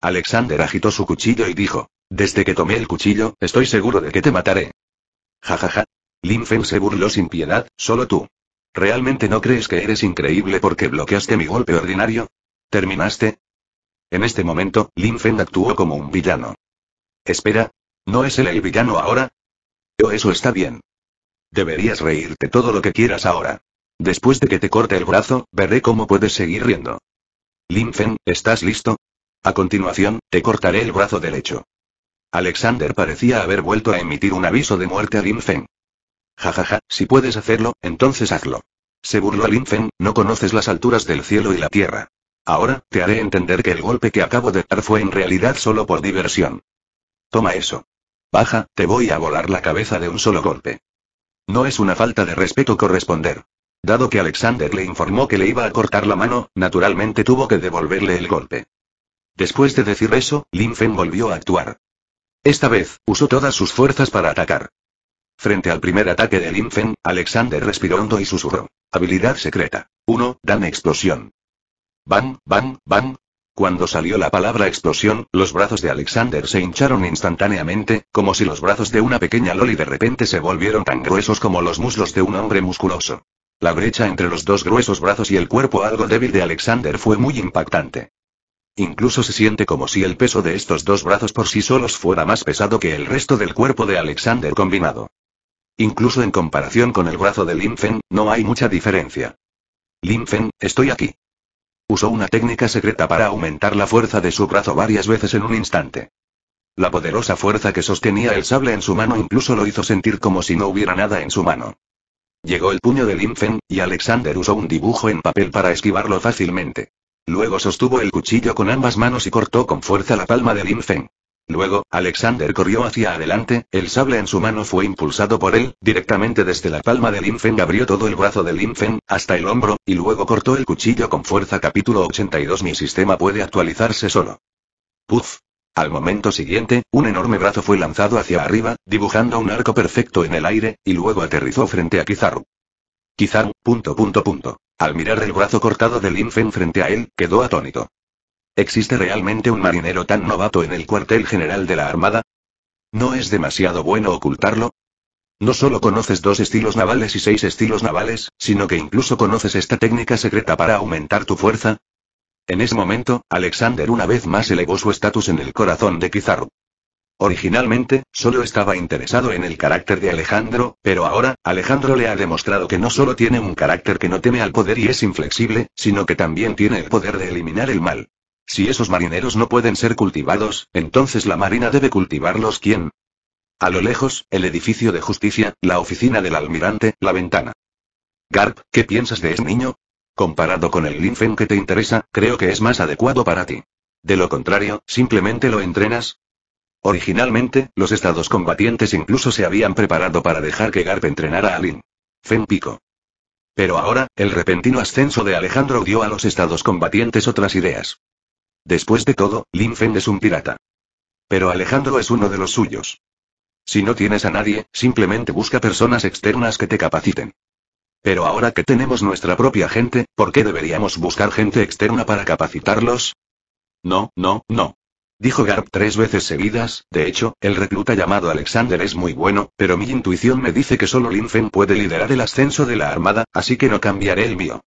Alexander agitó su cuchillo y dijo, desde que tomé el cuchillo, estoy seguro de que te mataré. Jajaja. Lin Feng se burló sin piedad, solo tú. ¿Realmente no crees que eres increíble porque bloqueaste mi golpe ordinario? ¿Terminaste? En este momento, Lin Feng actuó como un villano. Espera. ¿No es él el villano ahora? Oh, eso está bien. Deberías reírte todo lo que quieras ahora. Después de que te corte el brazo, veré cómo puedes seguir riendo. Lin Feng, ¿estás listo? A continuación, te cortaré el brazo derecho. Alexander parecía haber vuelto a emitir un aviso de muerte a Lin Feng. Jajaja, si puedes hacerlo, entonces hazlo. Se burló Lin Feng, no conoces las alturas del cielo y la tierra. Ahora, te haré entender que el golpe que acabo de dar fue en realidad solo por diversión. Toma eso. Baja, te voy a volar la cabeza de un solo golpe. No es una falta de respeto corresponder. Dado que Alexander le informó que le iba a cortar la mano, naturalmente tuvo que devolverle el golpe. Después de decir eso, Lin Feng volvió a actuar. Esta vez, usó todas sus fuerzas para atacar. Frente al primer ataque de Lin Feng, Alexander respiró hondo y susurró. Habilidad secreta. 1. Dan explosión. Bang, bang, bang. Cuando salió la palabra explosión, los brazos de Alexander se hincharon instantáneamente, como si los brazos de una pequeña Loli de repente se volvieron tan gruesos como los muslos de un hombre musculoso. La brecha entre los dos gruesos brazos y el cuerpo algo débil de Alexander fue muy impactante. Incluso se siente como si el peso de estos dos brazos por sí solos fuera más pesado que el resto del cuerpo de Alexander combinado. Incluso en comparación con el brazo de Linfen, no hay mucha diferencia. Linfen, estoy aquí. Usó una técnica secreta para aumentar la fuerza de su brazo varias veces en un instante. La poderosa fuerza que sostenía el sable en su mano incluso lo hizo sentir como si no hubiera nada en su mano. Llegó el puño de Linfen, y Alexander usó un dibujo en papel para esquivarlo fácilmente. Luego sostuvo el cuchillo con ambas manos y cortó con fuerza la palma de Linfen. Luego, Alexander corrió hacia adelante, el sable en su mano fue impulsado por él, directamente desde la palma de Linfen abrió todo el brazo de Linfen, hasta el hombro, y luego cortó el cuchillo con fuerza capítulo 82 Mi sistema puede actualizarse solo. Puf. Al momento siguiente, un enorme brazo fue lanzado hacia arriba, dibujando un arco perfecto en el aire, y luego aterrizó frente a Kizaru. Kizaru, punto punto punto. Al mirar el brazo cortado de Linfen frente a él, quedó atónito. ¿Existe realmente un marinero tan novato en el cuartel general de la Armada? ¿No es demasiado bueno ocultarlo? No solo conoces dos estilos navales y seis estilos navales, sino que incluso conoces esta técnica secreta para aumentar tu fuerza. En ese momento, Alexander una vez más elevó su estatus en el corazón de Kizaru. Originalmente, solo estaba interesado en el carácter de Alejandro, pero ahora, Alejandro le ha demostrado que no solo tiene un carácter que no teme al poder y es inflexible, sino que también tiene el poder de eliminar el mal. Si esos marineros no pueden ser cultivados, entonces la marina debe cultivarlos ¿quién? A lo lejos, el edificio de justicia, la oficina del almirante, la ventana. Garp, ¿qué piensas de ese niño? Comparado con el Linfen que te interesa, creo que es más adecuado para ti. De lo contrario, simplemente lo entrenas. Originalmente, los estados combatientes incluso se habían preparado para dejar que Garp entrenara a Lin. Fen Pico. Pero ahora, el repentino ascenso de Alejandro dio a los estados combatientes otras ideas. Después de todo, Lin Fen es un pirata. Pero Alejandro es uno de los suyos. Si no tienes a nadie, simplemente busca personas externas que te capaciten. Pero ahora que tenemos nuestra propia gente, ¿por qué deberíamos buscar gente externa para capacitarlos? No, no, no. Dijo Garp tres veces seguidas, de hecho, el recluta llamado Alexander es muy bueno, pero mi intuición me dice que solo Linfen puede liderar el ascenso de la armada, así que no cambiaré el mío.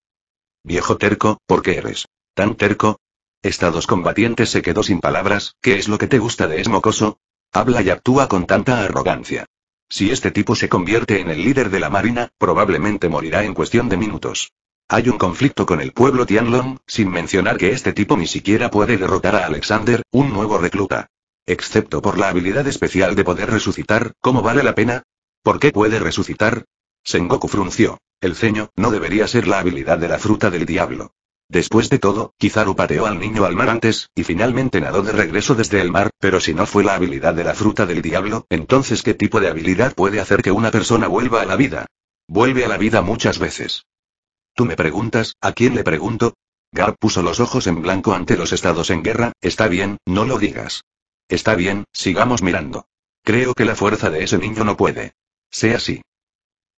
Viejo terco, ¿por qué eres tan terco? Estados combatientes se quedó sin palabras, ¿qué es lo que te gusta de Esmocoso? Habla y actúa con tanta arrogancia. Si este tipo se convierte en el líder de la marina, probablemente morirá en cuestión de minutos. Hay un conflicto con el pueblo Tianlong, sin mencionar que este tipo ni siquiera puede derrotar a Alexander, un nuevo recluta. Excepto por la habilidad especial de poder resucitar, ¿cómo vale la pena? ¿Por qué puede resucitar? Sengoku frunció. El ceño, no debería ser la habilidad de la fruta del diablo. Después de todo, Kizaru pateó al niño al mar antes, y finalmente nadó de regreso desde el mar, pero si no fue la habilidad de la fruta del diablo, entonces ¿qué tipo de habilidad puede hacer que una persona vuelva a la vida? Vuelve a la vida muchas veces. Tú me preguntas, ¿a quién le pregunto? Garp puso los ojos en blanco ante los estados en guerra, está bien, no lo digas. Está bien, sigamos mirando. Creo que la fuerza de ese niño no puede. Sea así.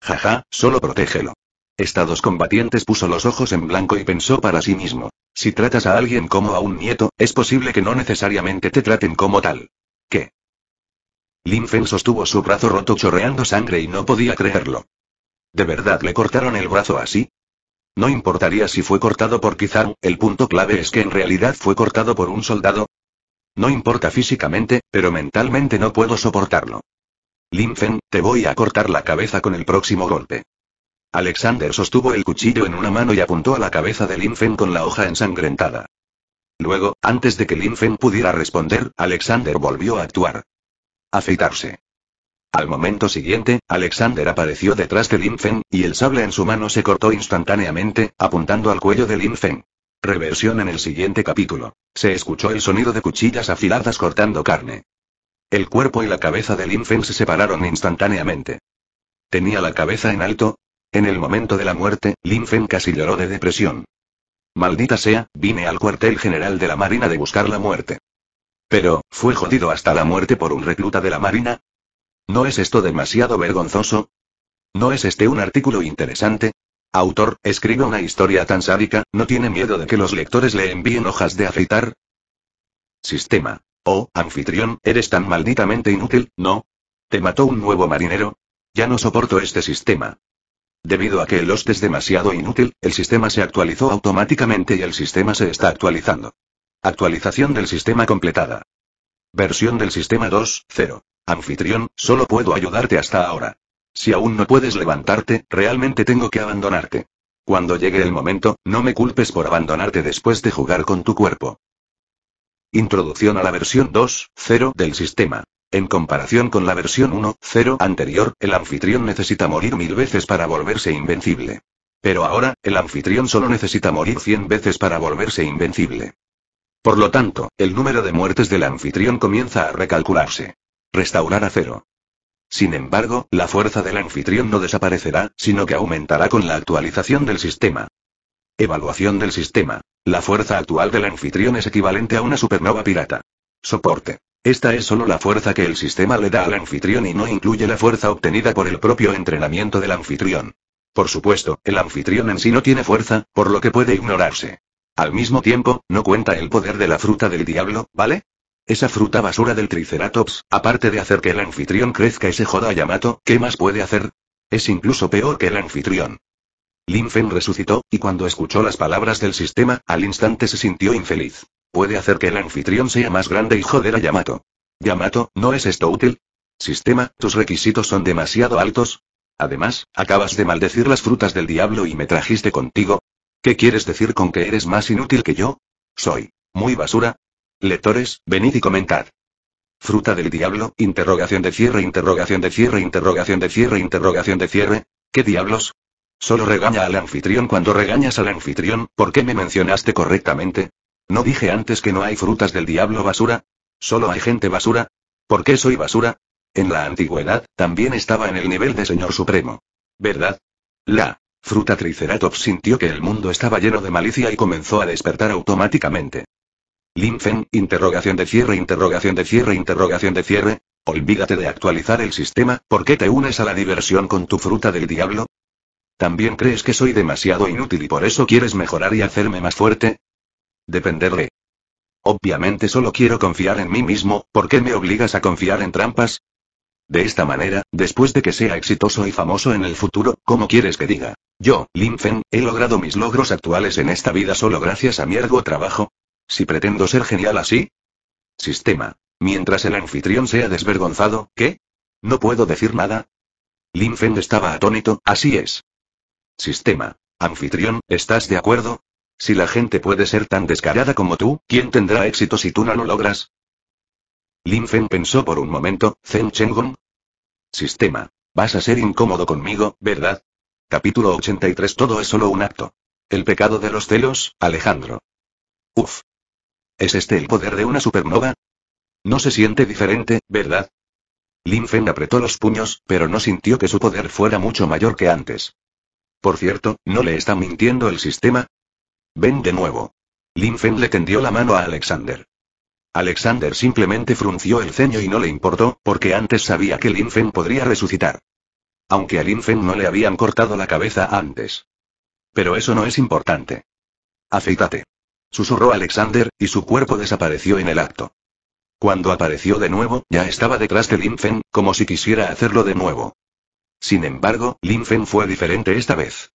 Jaja, solo protégelo. Estados combatientes puso los ojos en blanco y pensó para sí mismo. Si tratas a alguien como a un nieto, es posible que no necesariamente te traten como tal. ¿Qué? Lin Fen sostuvo su brazo roto chorreando sangre y no podía creerlo. ¿De verdad le cortaron el brazo así? No importaría si fue cortado por Kizaru, el punto clave es que en realidad fue cortado por un soldado. No importa físicamente, pero mentalmente no puedo soportarlo. Lin Fen, te voy a cortar la cabeza con el próximo golpe. Alexander sostuvo el cuchillo en una mano y apuntó a la cabeza de Linfen con la hoja ensangrentada. Luego, antes de que Linfen pudiera responder, Alexander volvió a actuar. Afeitarse. Al momento siguiente, Alexander apareció detrás de Linfen, y el sable en su mano se cortó instantáneamente, apuntando al cuello de Linfen. Reversión en el siguiente capítulo. Se escuchó el sonido de cuchillas afiladas cortando carne. El cuerpo y la cabeza de Linfen se separaron instantáneamente. Tenía la cabeza en alto, en el momento de la muerte, Lin Fen casi lloró de depresión. Maldita sea, vine al cuartel general de la Marina de buscar la muerte. Pero, ¿fue jodido hasta la muerte por un recluta de la Marina? ¿No es esto demasiado vergonzoso? ¿No es este un artículo interesante? Autor, escribe una historia tan sádica, ¿no tiene miedo de que los lectores le envíen hojas de afeitar? Sistema. Oh, anfitrión, eres tan malditamente inútil, ¿no? ¿Te mató un nuevo marinero? Ya no soporto este sistema. Debido a que el host es demasiado inútil, el sistema se actualizó automáticamente y el sistema se está actualizando. Actualización del sistema completada. Versión del sistema 2.0. Anfitrión, solo puedo ayudarte hasta ahora. Si aún no puedes levantarte, realmente tengo que abandonarte. Cuando llegue el momento, no me culpes por abandonarte después de jugar con tu cuerpo. Introducción a la versión 2.0 del sistema. En comparación con la versión 1.0 anterior, el anfitrión necesita morir mil veces para volverse invencible. Pero ahora, el anfitrión solo necesita morir cien veces para volverse invencible. Por lo tanto, el número de muertes del anfitrión comienza a recalcularse. Restaurar a cero. Sin embargo, la fuerza del anfitrión no desaparecerá, sino que aumentará con la actualización del sistema. Evaluación del sistema. La fuerza actual del anfitrión es equivalente a una supernova pirata. Soporte. Esta es solo la fuerza que el sistema le da al anfitrión y no incluye la fuerza obtenida por el propio entrenamiento del anfitrión. Por supuesto, el anfitrión en sí no tiene fuerza, por lo que puede ignorarse. Al mismo tiempo, no cuenta el poder de la fruta del diablo, ¿vale? Esa fruta basura del Triceratops, aparte de hacer que el anfitrión crezca y se joda a Yamato, ¿qué más puede hacer? Es incluso peor que el anfitrión. Linfen resucitó, y cuando escuchó las palabras del sistema, al instante se sintió infeliz. Puede hacer que el anfitrión sea más grande y joder a Yamato. Yamato, ¿no es esto útil? Sistema, tus requisitos son demasiado altos. Además, acabas de maldecir las frutas del diablo y me trajiste contigo. ¿Qué quieres decir con que eres más inútil que yo? Soy. ¿Muy basura? Lectores, venid y comentad. Fruta del diablo, interrogación de cierre, interrogación de cierre, interrogación de cierre, interrogación de cierre. ¿Qué diablos? Solo regaña al anfitrión cuando regañas al anfitrión, ¿por qué me mencionaste correctamente? ¿No dije antes que no hay frutas del diablo basura? ¿Solo hay gente basura? ¿Por qué soy basura? En la antigüedad, también estaba en el nivel de Señor Supremo. ¿Verdad? La fruta Triceratops sintió que el mundo estaba lleno de malicia y comenzó a despertar automáticamente. Linfen, interrogación de cierre, interrogación de cierre, interrogación de cierre. Olvídate de actualizar el sistema, ¿por qué te unes a la diversión con tu fruta del diablo? ¿También crees que soy demasiado inútil y por eso quieres mejorar y hacerme más fuerte? Dependerle. Obviamente solo quiero confiar en mí mismo, ¿por qué me obligas a confiar en trampas? De esta manera, después de que sea exitoso y famoso en el futuro, ¿cómo quieres que diga? Yo, Lin Fen, he logrado mis logros actuales en esta vida solo gracias a mi arduo trabajo. Si pretendo ser genial así. Sistema. Mientras el anfitrión sea desvergonzado, ¿qué? ¿No puedo decir nada? Lin Fen estaba atónito, así es. Sistema. Anfitrión, ¿estás de acuerdo? Si la gente puede ser tan descarada como tú, ¿quién tendrá éxito si tú no lo logras? Lin Fen pensó por un momento, Zen Chengon. Sistema. Vas a ser incómodo conmigo, ¿verdad? Capítulo 83 Todo es solo un acto. El pecado de los celos, Alejandro. Uf. ¿Es este el poder de una supernova? No se siente diferente, ¿verdad? Lin Fen apretó los puños, pero no sintió que su poder fuera mucho mayor que antes. Por cierto, ¿no le está mintiendo el sistema? Ven de nuevo. Lin Fen le tendió la mano a Alexander. Alexander simplemente frunció el ceño y no le importó, porque antes sabía que Lin Fen podría resucitar. Aunque a Lin Fen no le habían cortado la cabeza antes. Pero eso no es importante. Afeítate. Susurró Alexander, y su cuerpo desapareció en el acto. Cuando apareció de nuevo, ya estaba detrás de Lin Fen, como si quisiera hacerlo de nuevo. Sin embargo, Lin Fen fue diferente esta vez.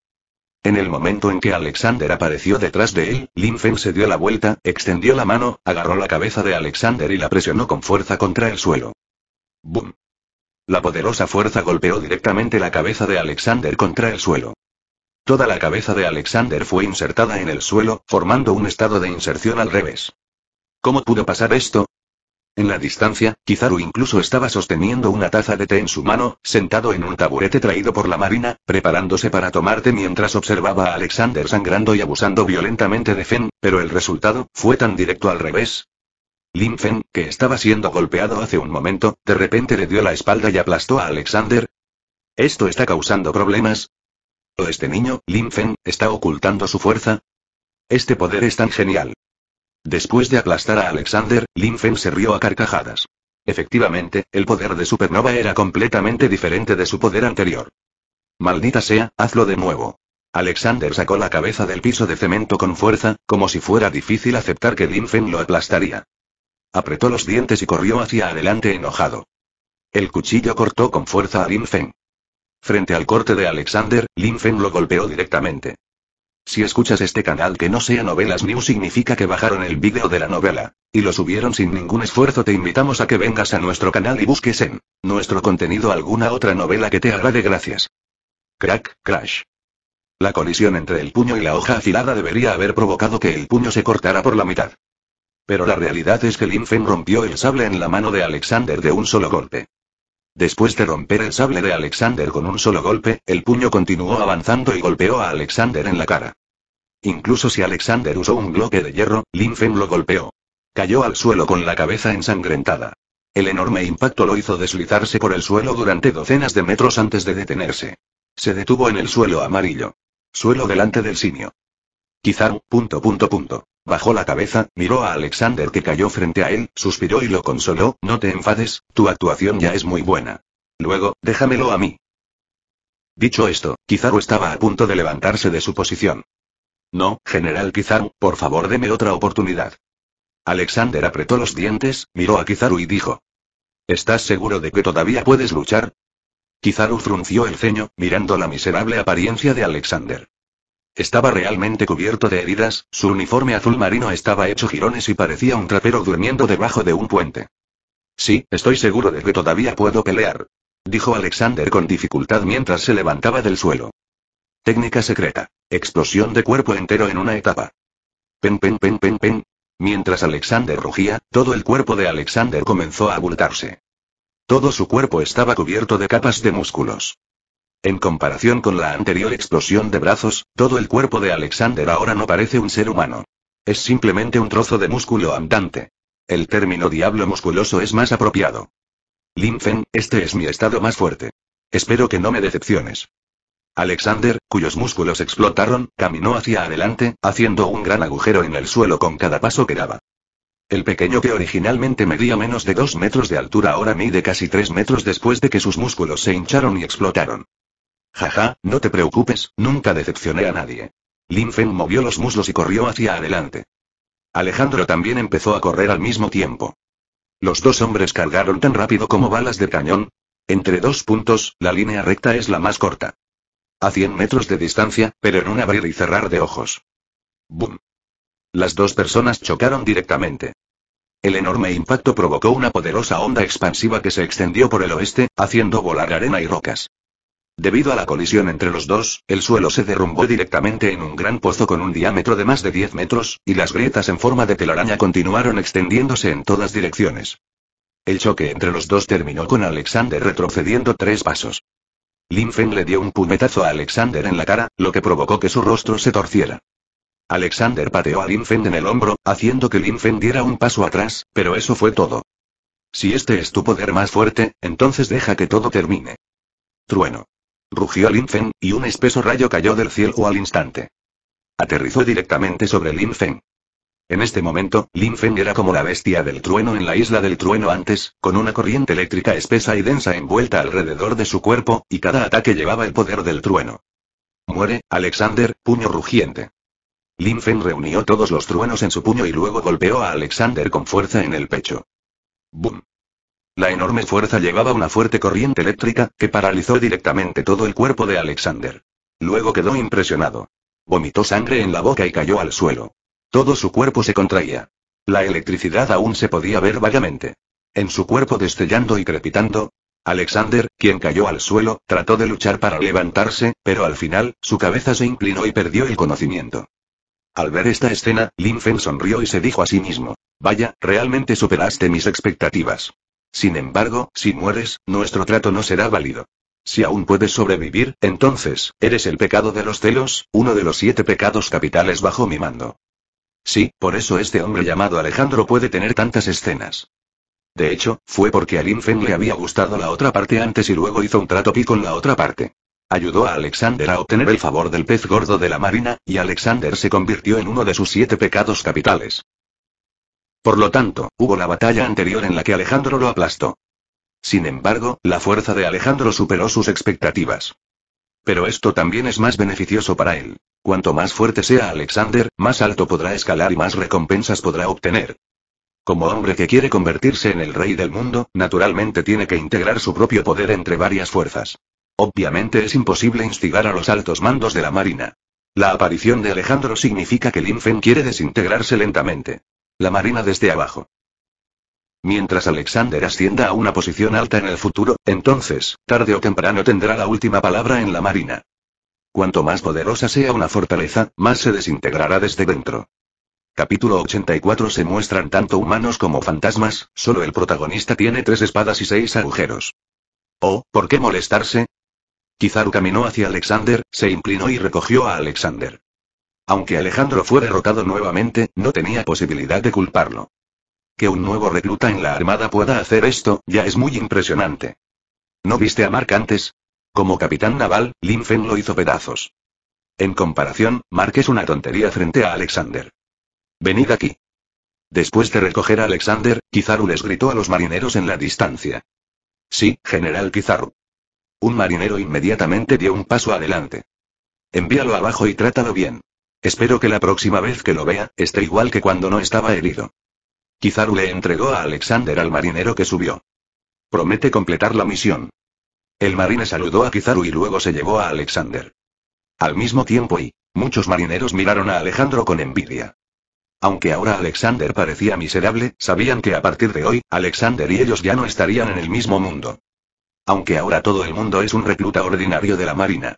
En el momento en que Alexander apareció detrás de él, Lin Fen se dio la vuelta, extendió la mano, agarró la cabeza de Alexander y la presionó con fuerza contra el suelo. ¡Bum! La poderosa fuerza golpeó directamente la cabeza de Alexander contra el suelo. Toda la cabeza de Alexander fue insertada en el suelo, formando un estado de inserción al revés. ¿Cómo pudo pasar esto? En la distancia, Kizaru incluso estaba sosteniendo una taza de té en su mano, sentado en un taburete traído por la marina, preparándose para tomar té mientras observaba a Alexander sangrando y abusando violentamente de Fen, pero el resultado fue tan directo al revés. Lin Fen, que estaba siendo golpeado hace un momento, de repente le dio la espalda y aplastó a Alexander. ¿Esto está causando problemas? ¿O este niño, Lin Fen, está ocultando su fuerza? Este poder es tan genial. Después de aplastar a Alexander, Lin Fen se rió a carcajadas. Efectivamente, el poder de Supernova era completamente diferente de su poder anterior. Maldita sea, hazlo de nuevo. Alexander sacó la cabeza del piso de cemento con fuerza, como si fuera difícil aceptar que Lin Fen lo aplastaría. Apretó los dientes y corrió hacia adelante enojado. El cuchillo cortó con fuerza a Lin Fen. Frente al corte de Alexander, Lin Fen lo golpeó directamente. Si escuchas este canal que no sea Novelas News significa que bajaron el vídeo de la novela. Y lo subieron sin ningún esfuerzo te invitamos a que vengas a nuestro canal y busques en nuestro contenido alguna otra novela que te agrade gracias. Crack, crash. La colisión entre el puño y la hoja afilada debería haber provocado que el puño se cortara por la mitad. Pero la realidad es que Lin Fen rompió el sable en la mano de Alexander de un solo golpe. Después de romper el sable de Alexander con un solo golpe, el puño continuó avanzando y golpeó a Alexander en la cara. Incluso si Alexander usó un bloque de hierro, Lin Fen lo golpeó. Cayó al suelo con la cabeza ensangrentada. El enorme impacto lo hizo deslizarse por el suelo durante docenas de metros antes de detenerse. Se detuvo en el suelo amarillo. Suelo delante del simio. Quizá, punto punto punto. Bajó la cabeza, miró a Alexander que cayó frente a él, suspiró y lo consoló, no te enfades, tu actuación ya es muy buena. Luego, déjamelo a mí. Dicho esto, Kizaru estaba a punto de levantarse de su posición. No, General Kizaru, por favor deme otra oportunidad. Alexander apretó los dientes, miró a Kizaru y dijo. ¿Estás seguro de que todavía puedes luchar? Kizaru frunció el ceño, mirando la miserable apariencia de Alexander. Estaba realmente cubierto de heridas, su uniforme azul marino estaba hecho jirones y parecía un trapero durmiendo debajo de un puente. Sí, estoy seguro de que todavía puedo pelear. Dijo Alexander con dificultad mientras se levantaba del suelo. Técnica secreta. Explosión de cuerpo entero en una etapa. Pen pen pen pen pen. Mientras Alexander rugía, todo el cuerpo de Alexander comenzó a abultarse. Todo su cuerpo estaba cubierto de capas de músculos. En comparación con la anterior explosión de brazos, todo el cuerpo de Alexander ahora no parece un ser humano. Es simplemente un trozo de músculo andante. El término diablo musculoso es más apropiado. Linfen, este es mi estado más fuerte. Espero que no me decepciones. Alexander, cuyos músculos explotaron, caminó hacia adelante, haciendo un gran agujero en el suelo con cada paso que daba. El pequeño que originalmente medía menos de dos metros de altura ahora mide casi tres metros después de que sus músculos se hincharon y explotaron. Jaja, no te preocupes, nunca decepcioné a nadie. Linfen movió los muslos y corrió hacia adelante. Alejandro también empezó a correr al mismo tiempo. Los dos hombres cargaron tan rápido como balas de cañón. Entre dos puntos, la línea recta es la más corta. A 100 metros de distancia, pero en un abrir y cerrar de ojos. ¡Bum! Las dos personas chocaron directamente. El enorme impacto provocó una poderosa onda expansiva que se extendió por el oeste, haciendo volar arena y rocas. Debido a la colisión entre los dos, el suelo se derrumbó directamente en un gran pozo con un diámetro de más de 10 metros, y las grietas en forma de telaraña continuaron extendiéndose en todas direcciones. El choque entre los dos terminó con Alexander retrocediendo tres pasos. Feng le dio un puñetazo a Alexander en la cara, lo que provocó que su rostro se torciera. Alexander pateó a Feng en el hombro, haciendo que Feng diera un paso atrás, pero eso fue todo. Si este es tu poder más fuerte, entonces deja que todo termine. Trueno. Rugió Feng, y un espeso rayo cayó del cielo al instante. Aterrizó directamente sobre Feng. En este momento, Feng era como la bestia del trueno en la isla del trueno antes, con una corriente eléctrica espesa y densa envuelta alrededor de su cuerpo, y cada ataque llevaba el poder del trueno. Muere, Alexander, puño rugiente. Feng reunió todos los truenos en su puño y luego golpeó a Alexander con fuerza en el pecho. ¡Bum! La enorme fuerza llevaba una fuerte corriente eléctrica, que paralizó directamente todo el cuerpo de Alexander. Luego quedó impresionado. Vomitó sangre en la boca y cayó al suelo. Todo su cuerpo se contraía. La electricidad aún se podía ver vagamente. En su cuerpo destellando y crepitando, Alexander, quien cayó al suelo, trató de luchar para levantarse, pero al final, su cabeza se inclinó y perdió el conocimiento. Al ver esta escena, Lin Fen sonrió y se dijo a sí mismo, vaya, realmente superaste mis expectativas. Sin embargo, si mueres, nuestro trato no será válido. Si aún puedes sobrevivir, entonces, eres el pecado de los celos, uno de los siete pecados capitales bajo mi mando. Sí, por eso este hombre llamado Alejandro puede tener tantas escenas. De hecho, fue porque a Lin Feng le había gustado la otra parte antes y luego hizo un trato pi con la otra parte. Ayudó a Alexander a obtener el favor del pez gordo de la marina, y Alexander se convirtió en uno de sus siete pecados capitales. Por lo tanto, hubo la batalla anterior en la que Alejandro lo aplastó. Sin embargo, la fuerza de Alejandro superó sus expectativas. Pero esto también es más beneficioso para él. Cuanto más fuerte sea Alexander, más alto podrá escalar y más recompensas podrá obtener. Como hombre que quiere convertirse en el rey del mundo, naturalmente tiene que integrar su propio poder entre varias fuerzas. Obviamente es imposible instigar a los altos mandos de la Marina. La aparición de Alejandro significa que Linfen quiere desintegrarse lentamente. La Marina desde abajo. Mientras Alexander ascienda a una posición alta en el futuro, entonces, tarde o temprano tendrá la última palabra en la Marina. Cuanto más poderosa sea una fortaleza, más se desintegrará desde dentro. Capítulo 84 Se muestran tanto humanos como fantasmas, solo el protagonista tiene tres espadas y seis agujeros. Oh, ¿por qué molestarse? Kizaru caminó hacia Alexander, se inclinó y recogió a Alexander. Aunque Alejandro fue derrotado nuevamente, no tenía posibilidad de culparlo. Que un nuevo recluta en la armada pueda hacer esto, ya es muy impresionante. ¿No viste a Mark antes? Como capitán naval, Linfen lo hizo pedazos. En comparación, Mark es una tontería frente a Alexander. Venid aquí. Después de recoger a Alexander, Kizaru les gritó a los marineros en la distancia. Sí, general Kizaru. Un marinero inmediatamente dio un paso adelante. Envíalo abajo y trátalo bien. Espero que la próxima vez que lo vea, esté igual que cuando no estaba herido. Kizaru le entregó a Alexander al marinero que subió. Promete completar la misión. El marine saludó a Kizaru y luego se llevó a Alexander. Al mismo tiempo y, muchos marineros miraron a Alejandro con envidia. Aunque ahora Alexander parecía miserable, sabían que a partir de hoy, Alexander y ellos ya no estarían en el mismo mundo. Aunque ahora todo el mundo es un recluta ordinario de la Marina.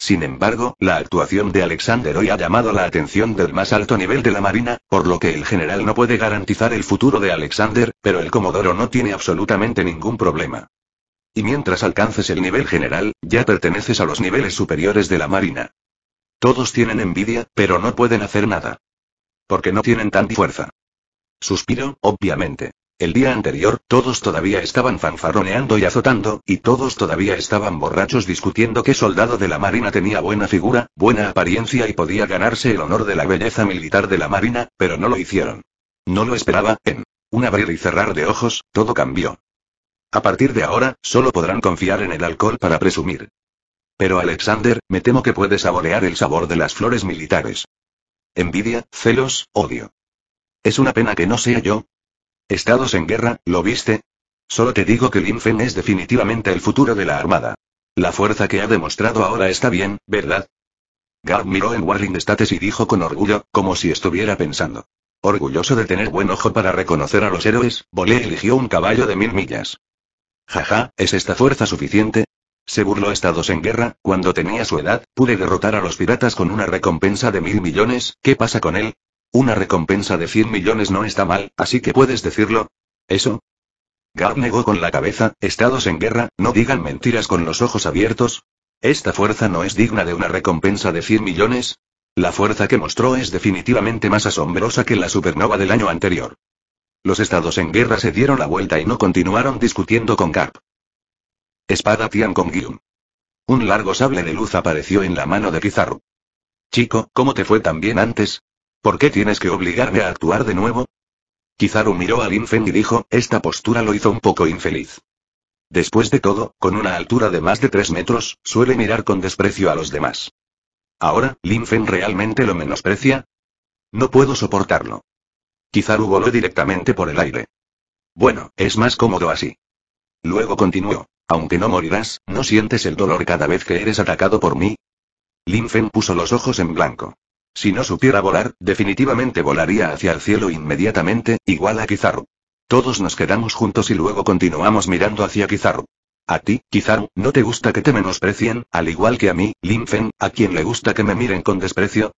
Sin embargo, la actuación de Alexander hoy ha llamado la atención del más alto nivel de la Marina, por lo que el general no puede garantizar el futuro de Alexander, pero el comodoro no tiene absolutamente ningún problema. Y mientras alcances el nivel general, ya perteneces a los niveles superiores de la Marina. Todos tienen envidia, pero no pueden hacer nada. Porque no tienen tanta fuerza. Suspiro, obviamente. El día anterior, todos todavía estaban fanfarroneando y azotando, y todos todavía estaban borrachos discutiendo qué soldado de la Marina tenía buena figura, buena apariencia y podía ganarse el honor de la belleza militar de la Marina, pero no lo hicieron. No lo esperaba, en un abrir y cerrar de ojos, todo cambió. A partir de ahora, solo podrán confiar en el alcohol para presumir. Pero Alexander, me temo que puede saborear el sabor de las flores militares. Envidia, celos, odio. Es una pena que no sea yo, Estados en guerra, ¿lo viste? Solo te digo que Lin Fen es definitivamente el futuro de la Armada. La fuerza que ha demostrado ahora está bien, ¿verdad? Garb miró en Warring States y dijo con orgullo, como si estuviera pensando. Orgulloso de tener buen ojo para reconocer a los héroes, Bolé eligió un caballo de mil millas. Jaja, ¿es esta fuerza suficiente? Se burló Estados en guerra, cuando tenía su edad, pude derrotar a los piratas con una recompensa de mil millones, ¿qué pasa con él? Una recompensa de 100 millones no está mal, así que puedes decirlo. ¿Eso? Garb negó con la cabeza, estados en guerra, no digan mentiras con los ojos abiertos. ¿Esta fuerza no es digna de una recompensa de 100 millones? La fuerza que mostró es definitivamente más asombrosa que la supernova del año anterior. Los estados en guerra se dieron la vuelta y no continuaron discutiendo con Garp. Espada Tian con Un largo sable de luz apareció en la mano de Kizaru. Chico, ¿cómo te fue tan bien antes? ¿Por qué tienes que obligarme a actuar de nuevo? Kizaru miró a Lin Fen y dijo, esta postura lo hizo un poco infeliz. Después de todo, con una altura de más de tres metros, suele mirar con desprecio a los demás. Ahora, ¿Lin Fen realmente lo menosprecia? No puedo soportarlo. Kizaru voló directamente por el aire. Bueno, es más cómodo así. Luego continuó. Aunque no morirás, ¿no sientes el dolor cada vez que eres atacado por mí? Lin Fen puso los ojos en blanco. Si no supiera volar, definitivamente volaría hacia el cielo inmediatamente, igual a Kizaru. Todos nos quedamos juntos y luego continuamos mirando hacia Kizaru. A ti, Kizaru, ¿no te gusta que te menosprecien, al igual que a mí, Linfen, a quien le gusta que me miren con desprecio?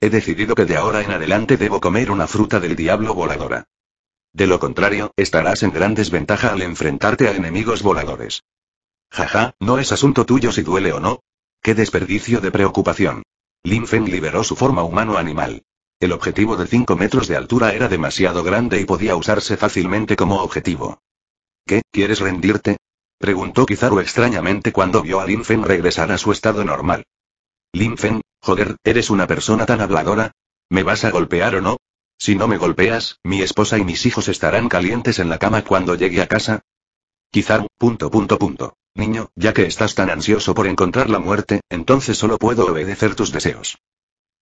He decidido que de ahora en adelante debo comer una fruta del diablo voladora. De lo contrario, estarás en gran desventaja al enfrentarte a enemigos voladores. Jaja, no es asunto tuyo si duele o no. Qué desperdicio de preocupación. Lin Feng liberó su forma humano-animal. El objetivo de 5 metros de altura era demasiado grande y podía usarse fácilmente como objetivo. ¿Qué, quieres rendirte? Preguntó Kizaru extrañamente cuando vio a Lin Feng regresar a su estado normal. Lin Feng, joder, ¿eres una persona tan habladora? ¿Me vas a golpear o no? Si no me golpeas, mi esposa y mis hijos estarán calientes en la cama cuando llegue a casa. Kizaru, punto punto punto. Niño, ya que estás tan ansioso por encontrar la muerte, entonces solo puedo obedecer tus deseos.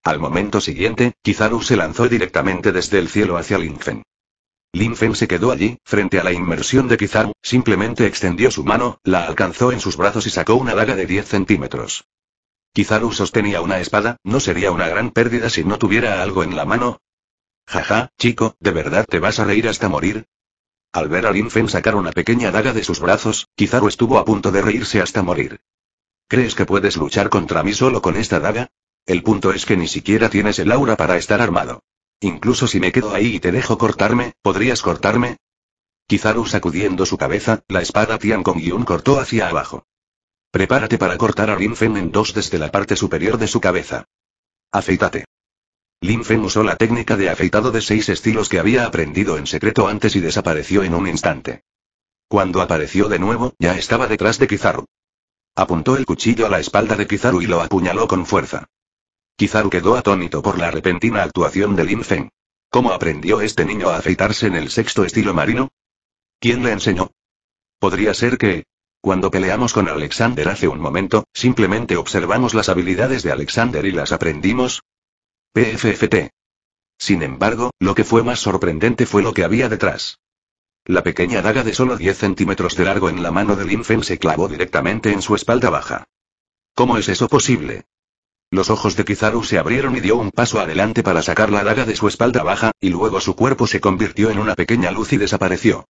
Al momento siguiente, Kizaru se lanzó directamente desde el cielo hacia Linfen. Linfen se quedó allí, frente a la inmersión de Kizaru, simplemente extendió su mano, la alcanzó en sus brazos y sacó una daga de 10 centímetros. Kizaru sostenía una espada, ¿no sería una gran pérdida si no tuviera algo en la mano? Jaja, chico, ¿de verdad te vas a reír hasta morir? Al ver a Lin Fen sacar una pequeña daga de sus brazos, Kizaru estuvo a punto de reírse hasta morir. ¿Crees que puedes luchar contra mí solo con esta daga? El punto es que ni siquiera tienes el aura para estar armado. Incluso si me quedo ahí y te dejo cortarme, ¿podrías cortarme? Kizaru sacudiendo su cabeza, la espada Tian Kong Yun cortó hacia abajo. Prepárate para cortar a Lin Fen en dos desde la parte superior de su cabeza. Afeítate. Lin Fen usó la técnica de afeitado de seis estilos que había aprendido en secreto antes y desapareció en un instante. Cuando apareció de nuevo, ya estaba detrás de Kizaru. Apuntó el cuchillo a la espalda de Kizaru y lo apuñaló con fuerza. Kizaru quedó atónito por la repentina actuación de Lin Fen. ¿Cómo aprendió este niño a afeitarse en el sexto estilo marino? ¿Quién le enseñó? Podría ser que, cuando peleamos con Alexander hace un momento, simplemente observamos las habilidades de Alexander y las aprendimos, PFFT. Sin embargo, lo que fue más sorprendente fue lo que había detrás. La pequeña daga de solo 10 centímetros de largo en la mano de Linfen se clavó directamente en su espalda baja. ¿Cómo es eso posible? Los ojos de Kizaru se abrieron y dio un paso adelante para sacar la daga de su espalda baja, y luego su cuerpo se convirtió en una pequeña luz y desapareció.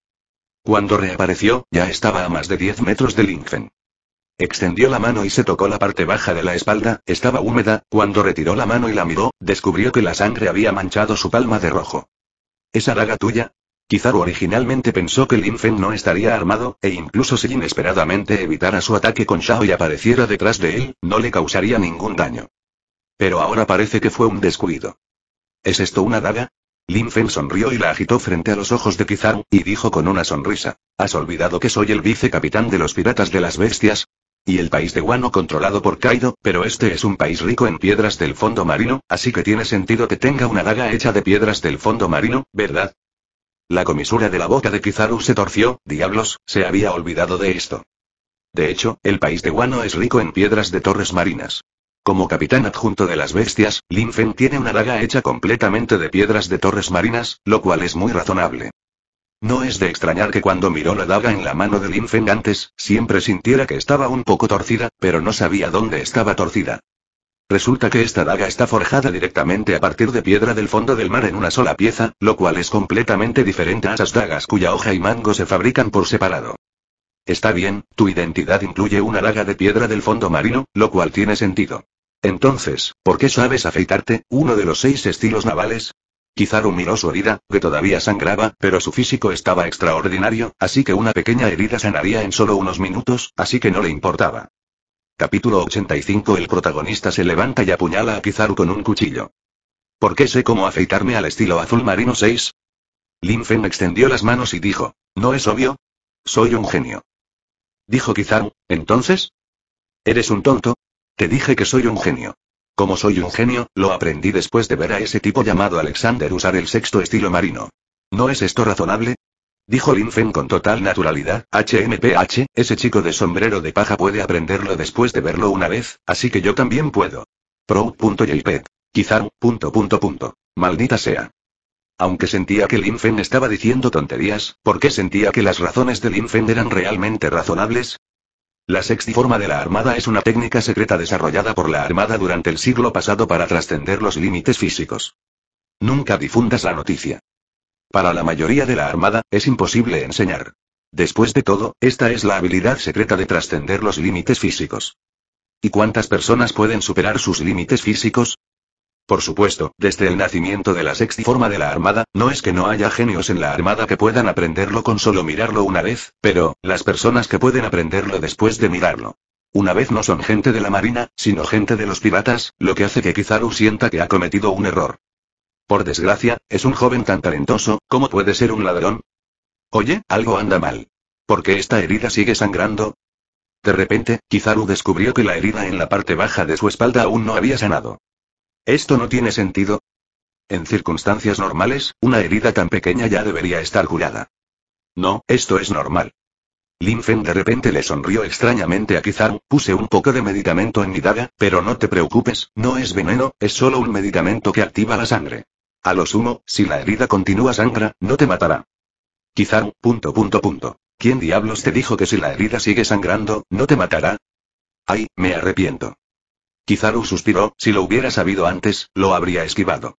Cuando reapareció, ya estaba a más de 10 metros de Linfen. Extendió la mano y se tocó la parte baja de la espalda, estaba húmeda, cuando retiró la mano y la miró, descubrió que la sangre había manchado su palma de rojo. ¿Esa daga tuya? Kizaru originalmente pensó que Linfen no estaría armado, e incluso si inesperadamente evitara su ataque con Shao y apareciera detrás de él, no le causaría ningún daño. Pero ahora parece que fue un descuido. ¿Es esto una daga? Linfen sonrió y la agitó frente a los ojos de Kizaru, y dijo con una sonrisa, ¿has olvidado que soy el vicecapitán de los piratas de las bestias? Y el país de Guano controlado por Kaido, pero este es un país rico en piedras del fondo marino, así que tiene sentido que tenga una daga hecha de piedras del fondo marino, ¿verdad? La comisura de la boca de Kizaru se torció, diablos, se había olvidado de esto. De hecho, el país de Guano es rico en piedras de torres marinas. Como capitán adjunto de las bestias, Linfen tiene una daga hecha completamente de piedras de torres marinas, lo cual es muy razonable. No es de extrañar que cuando miró la daga en la mano de Linfen antes, siempre sintiera que estaba un poco torcida, pero no sabía dónde estaba torcida. Resulta que esta daga está forjada directamente a partir de piedra del fondo del mar en una sola pieza, lo cual es completamente diferente a esas dagas cuya hoja y mango se fabrican por separado. Está bien, tu identidad incluye una daga de piedra del fondo marino, lo cual tiene sentido. Entonces, ¿por qué sabes afeitarte, uno de los seis estilos navales? Kizaru miró su herida, que todavía sangraba, pero su físico estaba extraordinario, así que una pequeña herida sanaría en solo unos minutos, así que no le importaba. Capítulo 85 El protagonista se levanta y apuñala a Kizaru con un cuchillo. ¿Por qué sé cómo afeitarme al estilo azul marino 6? Lin Fen extendió las manos y dijo, ¿no es obvio? Soy un genio. Dijo Kizaru, ¿entonces? ¿Eres un tonto? Te dije que soy un genio. Como soy un genio, lo aprendí después de ver a ese tipo llamado Alexander usar el sexto estilo marino. ¿No es esto razonable? Dijo Linfen con total naturalidad, HMPH, ese chico de sombrero de paja puede aprenderlo después de verlo una vez, así que yo también puedo. Pro.jpg. Quizá, punto. Maldita sea. Aunque sentía que Linfen estaba diciendo tonterías, ¿por qué sentía que las razones de Linfen eran realmente razonables? La sextiforma de la Armada es una técnica secreta desarrollada por la Armada durante el siglo pasado para trascender los límites físicos. Nunca difundas la noticia. Para la mayoría de la Armada, es imposible enseñar. Después de todo, esta es la habilidad secreta de trascender los límites físicos. ¿Y cuántas personas pueden superar sus límites físicos? Por supuesto, desde el nacimiento de la sextiforma de la Armada, no es que no haya genios en la Armada que puedan aprenderlo con solo mirarlo una vez, pero, las personas que pueden aprenderlo después de mirarlo. Una vez no son gente de la Marina, sino gente de los piratas, lo que hace que Kizaru sienta que ha cometido un error. Por desgracia, es un joven tan talentoso, ¿cómo puede ser un ladrón? Oye, algo anda mal. ¿Por qué esta herida sigue sangrando? De repente, Kizaru descubrió que la herida en la parte baja de su espalda aún no había sanado. Esto no tiene sentido. En circunstancias normales, una herida tan pequeña ya debería estar curada. No, esto es normal. Linfen de repente le sonrió extrañamente a Kizaru, puse un poco de medicamento en mi daga, pero no te preocupes, no es veneno, es solo un medicamento que activa la sangre. A lo sumo, si la herida continúa sangra, no te matará. Kizaru, punto punto punto. ¿Quién diablos te dijo que si la herida sigue sangrando, no te matará? Ay, me arrepiento. Kizaru suspiró, si lo hubiera sabido antes, lo habría esquivado.